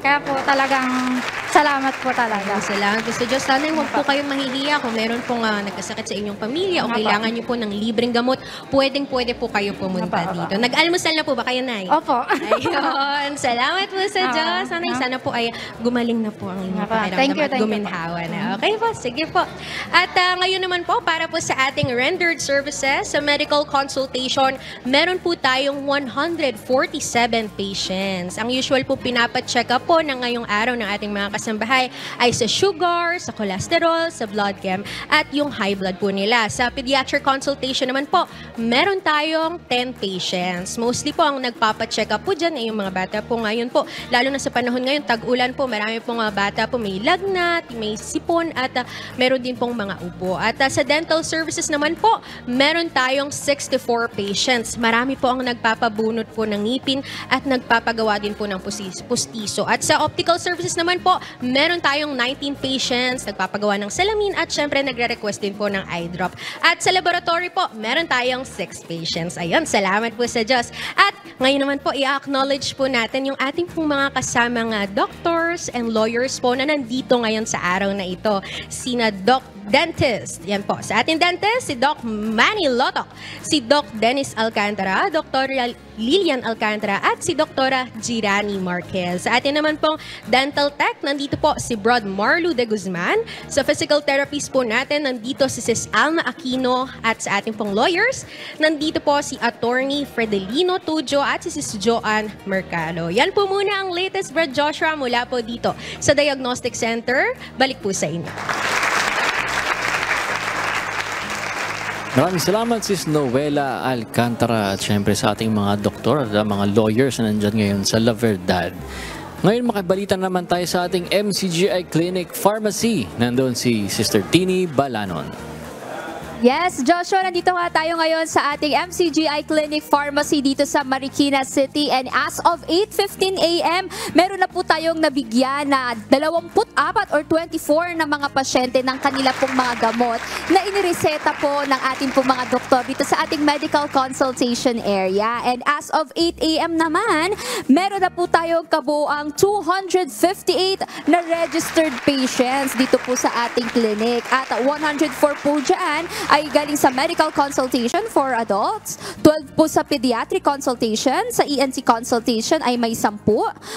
Kaya po talagang salamat po talaga. Salamat po sa Diyos. Sana huwag po kayong mahihiya kung meron pong ah, nagkasakit sa inyong pamilya o Apa. kailangan niyo po ng libreng gamot, pwedeng pwede po kayo pumunta dito. Nag-almusal na po ba kayo, Nay? Opo. Ayun. Salamat po sa Ah, Diyos. Sana, ah. sana po ay gumaling na po ang inyong Apa. pakiramdam Thank you, at thank you guminhawa na. Okay po, sige po. At ah, ngayon naman po, para po sa ating rendered services sa medical consultation, meron po tayong 147 patients. Ang usual po pinapacheck up po ng ngayong araw ng ating mga kasambahay ay sa sugar, sa cholesterol, sa blood chem, at yung high blood po nila. Sa pediatric consultation naman po, meron tayong 10 patients. Mostly po ang nagpapacheck up po dyan ay yung mga bata po ngayon po. Lalo na sa panahon ngayon, tag-ulan po, marami pong mga bata po may lagnat, may sipon, at ah, meron din pong mga ubo. At ah, sa dental services naman po, meron tayong 64 patients. Marami po ang nagpapabunot po ng ngipin at nagpapagawa din po ng pustiso. At sa optical services naman po, meron tayong 19 patients, nagpapagawa ng salamin at syempre nagre-request din po ng eye drop. At sa laboratory po, meron tayong 6 patients. Ayun, salamat po sa Diyos. At Ngayon naman po, i-acknowledge po natin yung ating pong mga kasama nga doctors and lawyers po na nandito ngayon sa araw na ito. Sina Doc Dentist. Yan po. Sa ating dentist, si Doc Manny Lotok, si Doc Dennis Alcantara, Dr. Lilian Alcantara, at si Dr. Girani Marquez. Sa atin naman pong dental tech, nandito po si Brod Marlu de Guzman. Sa physical therapist po natin, nandito si Sis Alma Aquino at sa ating pong lawyers, nandito po si Attorney Fredelino Tujo at si Sis Joanne Mercado. Yan po muna ang latest Brad Joshua mula po dito sa Diagnostic Center. Balik po sa inyo. Maraming salamat sis Noela Alcantara at syempre sa ating mga doktor at mga lawyers na nandyan ngayon sa La Verdad. Ngayon makabalita naman tayo sa ating MCGI Clinic Pharmacy. Nandun si Sister Tini Balanon. Yes, Joshua, nandito nga tayo ngayon sa ating MCGI Clinic Pharmacy dito sa Marikina City and as of 8.15 a.m., meron na po tayong nabigyan na 24 or 24 na mga pasyente ng kanila pong mga gamot na inireseta po ng ating pong mga doktor dito sa ating medical consultation area. And as of 8 a.m. naman, meron na po tayong kabuang 258 na registered patients dito po sa ating clinic. At 104 po dyan ay galing sa medical consultation for adults, 12 po sa pediatric consultation, sa ENC consultation ay may 10,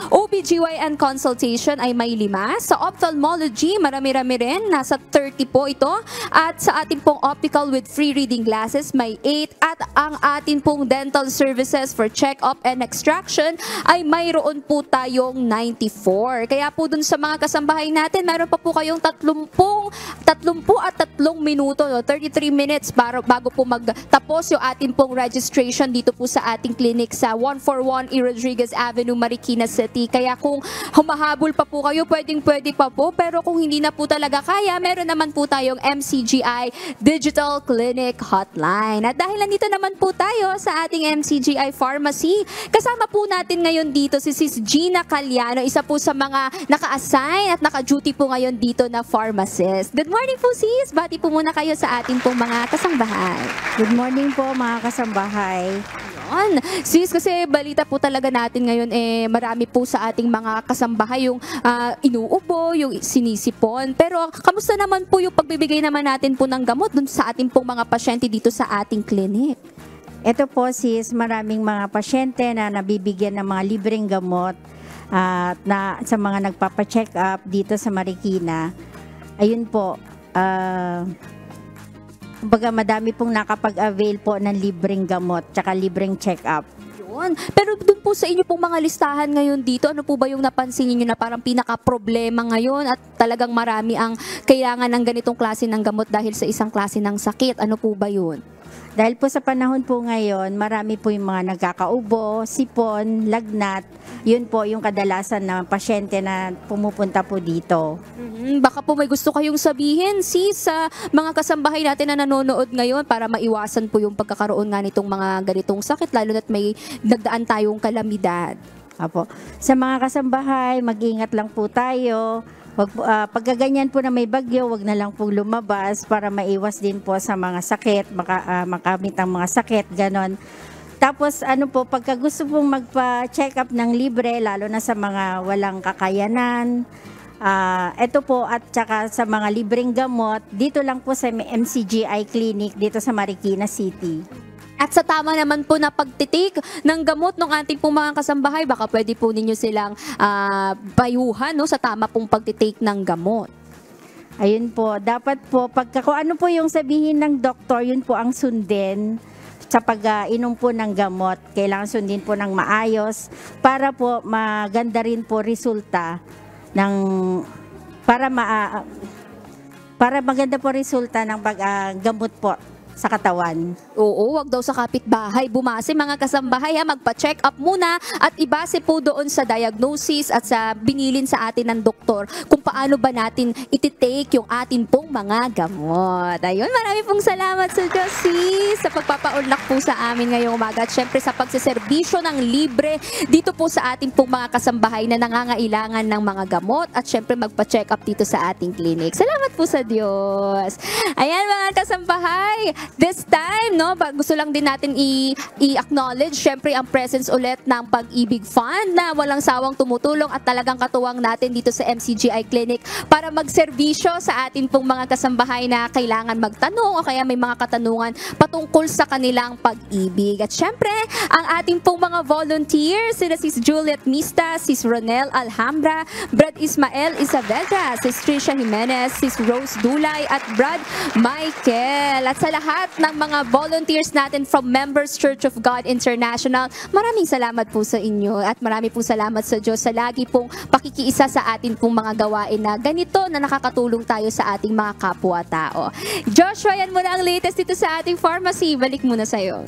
OBGYN consultation ay may 5, sa ophthalmology marami-rami rin, nasa 30 po ito, at sa ating pong optical with free reading glasses may 8, at ang ating pong dental services for check-up and extraction ay mayroon po tayong 94. Kaya po dun sa mga kasambahay natin, meron pa po kayong 30, 30 at 3 minuto, no? 33 minutes para, bago po magtapos yung ating pong registration dito po sa ating clinic sa 141 E. Rodriguez Avenue, Marikina City. Kaya kung humahabol pa po kayo, pwedeng pwede pa po. Pero kung hindi na po talaga kaya, meron naman po tayong MCGI Digital Clinic Hotline. At dahil nandito naman po tayo sa ating MCGI Pharmacy, kasama po natin ngayon dito si Sis Gina Calyano, isa po sa mga naka-assign at naka-duty po ngayon dito na pharmacist. Good morning po sis! Bati po muna kayo sa ating pong mga kasambahay. Good morning po mga kasambahay. Yun. Sis, kasi balita po talaga natin ngayon eh marami po sa ating mga kasambahay yung ah, inuubo, yung sinisipon. Pero kamusta naman po yung pagbibigay naman natin po ng gamot dun sa ating pong mga pasyente dito sa ating clinic? Ito po sis, maraming mga pasyente na nabibigyan ng mga libreng gamot at na sa mga nagpapa-check up dito sa Marikina. Ayun po, ah kumbaga madami pong nakapag-avail po ng libreng gamot tsaka libreng check-up. Yun. Pero dun po sa inyo pong mga listahan ngayon dito, ano po ba yung napansin niyo na parang pinaka-problema ngayon at talagang marami ang kailangan ng ganitong klase ng gamot dahil sa isang klase ng sakit? Ano po ba yun? Dahil po sa panahon po ngayon, marami po yung mga nagkakaubo, sipon, lagnat. Yun po yung kadalasan na pasyente na pumupunta po dito. Mhm, Baka po may gusto kayong sabihin, sis, sa mga kasambahay natin na nanonood ngayon para maiwasan po yung pagkakaroon nga nitong mga ganitong sakit, lalo na't may nagdaan tayong kalamidad. Apo. Sa mga kasambahay, mag-ingat lang po tayo. Wag, ah, pagkaganyan po na may bagyo, wag na lang po lumabas para maiwas din po sa mga sakit, maka, ah, makamit ang mga sakit, ganon. Tapos ano po, pagka gusto pong magpa-check up ng libre, lalo na sa mga walang kakayanan, ah, ito po at saka sa mga libreng gamot, dito lang po sa MCGI Clinic dito sa Marikina City. At sa tama naman po na pagtitik ng gamot ng ating pong mga kasambahay, baka pwede po ninyo silang ah, bayuhan no, sa tama pong pagtitake ng gamot. Ayun po, dapat po, pagka, kung ano po yung sabihin ng doktor, yun po ang sundin sa pag-inom po ng gamot. Kailangan sundin po ng maayos para po maganda rin po resulta ng para ma para maganda po resulta ng pag ah, gamot po sa katawan. Oo, wag daw sa kapitbahay. Bumase mga kasambahay ha, magpa-check up muna at ibase po doon sa diagnosis at sa binilin sa atin ng doktor kung paano ba natin ititake yung atin pong mga gamot. Ayun, marami pong salamat sa sis, sa pagpapaunlak po sa amin ngayong umaga at syempre sa pagsiservisyo ng libre dito po sa ating pong mga kasambahay na nangangailangan ng mga gamot at syempre magpa-check up dito sa ating clinic. Salamat po sa Diyos. Ayan mga kasambahay, this time, no, gusto lang din natin i-acknowledge syempre ang presence ulit ng Pag-ibig Fund na walang sawang tumutulong at talagang katuwang natin dito sa MCGI Clinic para magserbisyo sa atin pong mga kasambahay na kailangan magtanong o kaya may mga katanungan patungkol sa kanilang pag-ibig. At syempre, ang ating pong mga volunteers, sila si Juliet Mista, si Ronel Alhambra, Brad Ismael Isabella, si Trisha Jimenez, si Rose Dulay at Brad Michael. At sa lahat ng mga volunteers natin from Members Church of God International, maraming salamat po sa inyo at marami po salamat sa Diyos sa lagi pong pakikiisa sa atin pong mga gawain na ganito na nakakatulong tayo sa ating mga kapwa-tao. Joshua, yan muna ang latest dito sa ating pharmacy. Balik muna sa'yo.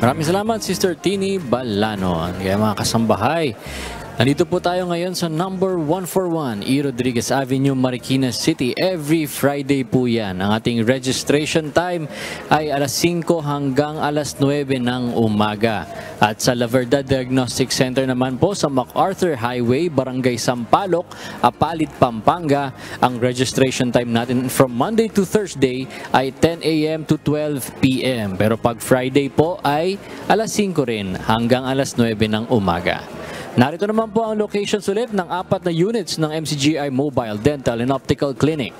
Maraming salamat, Sister Tini Balano. Kaya mga kasambahay, nandito po tayo ngayon sa number 141 E. Rodriguez Avenue, Marikina City. Every Friday po yan. Ang ating registration time ay alas 5 hanggang alas 9 ng umaga. At sa La Verdad Diagnostic Center naman po sa MacArthur Highway, Barangay Sampaloc, Apalit, Pampanga, ang registration time natin from Monday to Thursday ay 10 a.m. to 12 p.m. Pero pag Friday po ay alas 5 rin hanggang alas 9 ng umaga. Narito naman po ang locations ulit ng apat na units ng MCGI Mobile Dental and Optical Clinic.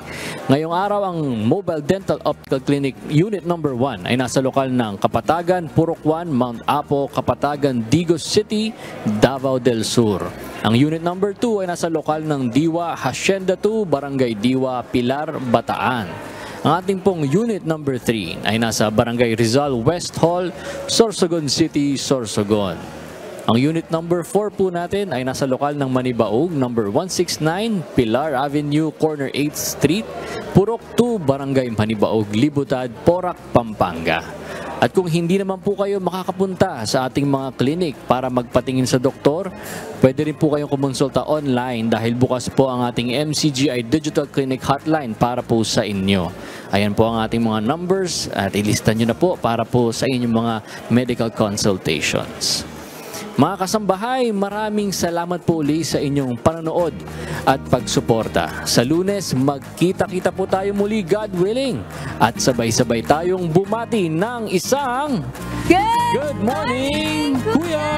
Ngayong araw ang Mobile Dental Optical Clinic Unit number 1 ay nasa lokal ng Kapatagan, Purokwan, Mount Apo, Kapatagan, Digos City, Davao del Sur. Ang unit number 2 ay nasa lokal ng Diwa, Hacienda 2, Barangay Diwa, Pilar, Bataan. Ang ating pong unit number 3 ay nasa Barangay Rizal West Hall, Sorsogon City, Sorsogon. Ang unit number 4 po natin ay nasa lokal ng Manibaog, number 169, Pilar Avenue, corner 8th Street, Purok 2, Barangay Manibaog, Libutad, Porac, Pampanga. At kung hindi naman po kayo makakapunta sa ating mga clinic para magpatingin sa doktor, pwede rin po kayong kumonsulta online dahil bukas po ang ating MCGI Digital Clinic Hotline para po sa inyo. Ayan po ang ating mga numbers at ilista nyo na po para po sa inyong mga medical consultations. Mga kasambahay, maraming salamat po uli sa inyong panonood at pagsuporta. Sa lunes, magkita-kita po tayo muli, God willing. At sabay-sabay tayong bumati ng isang Good, Good morning, Kuya!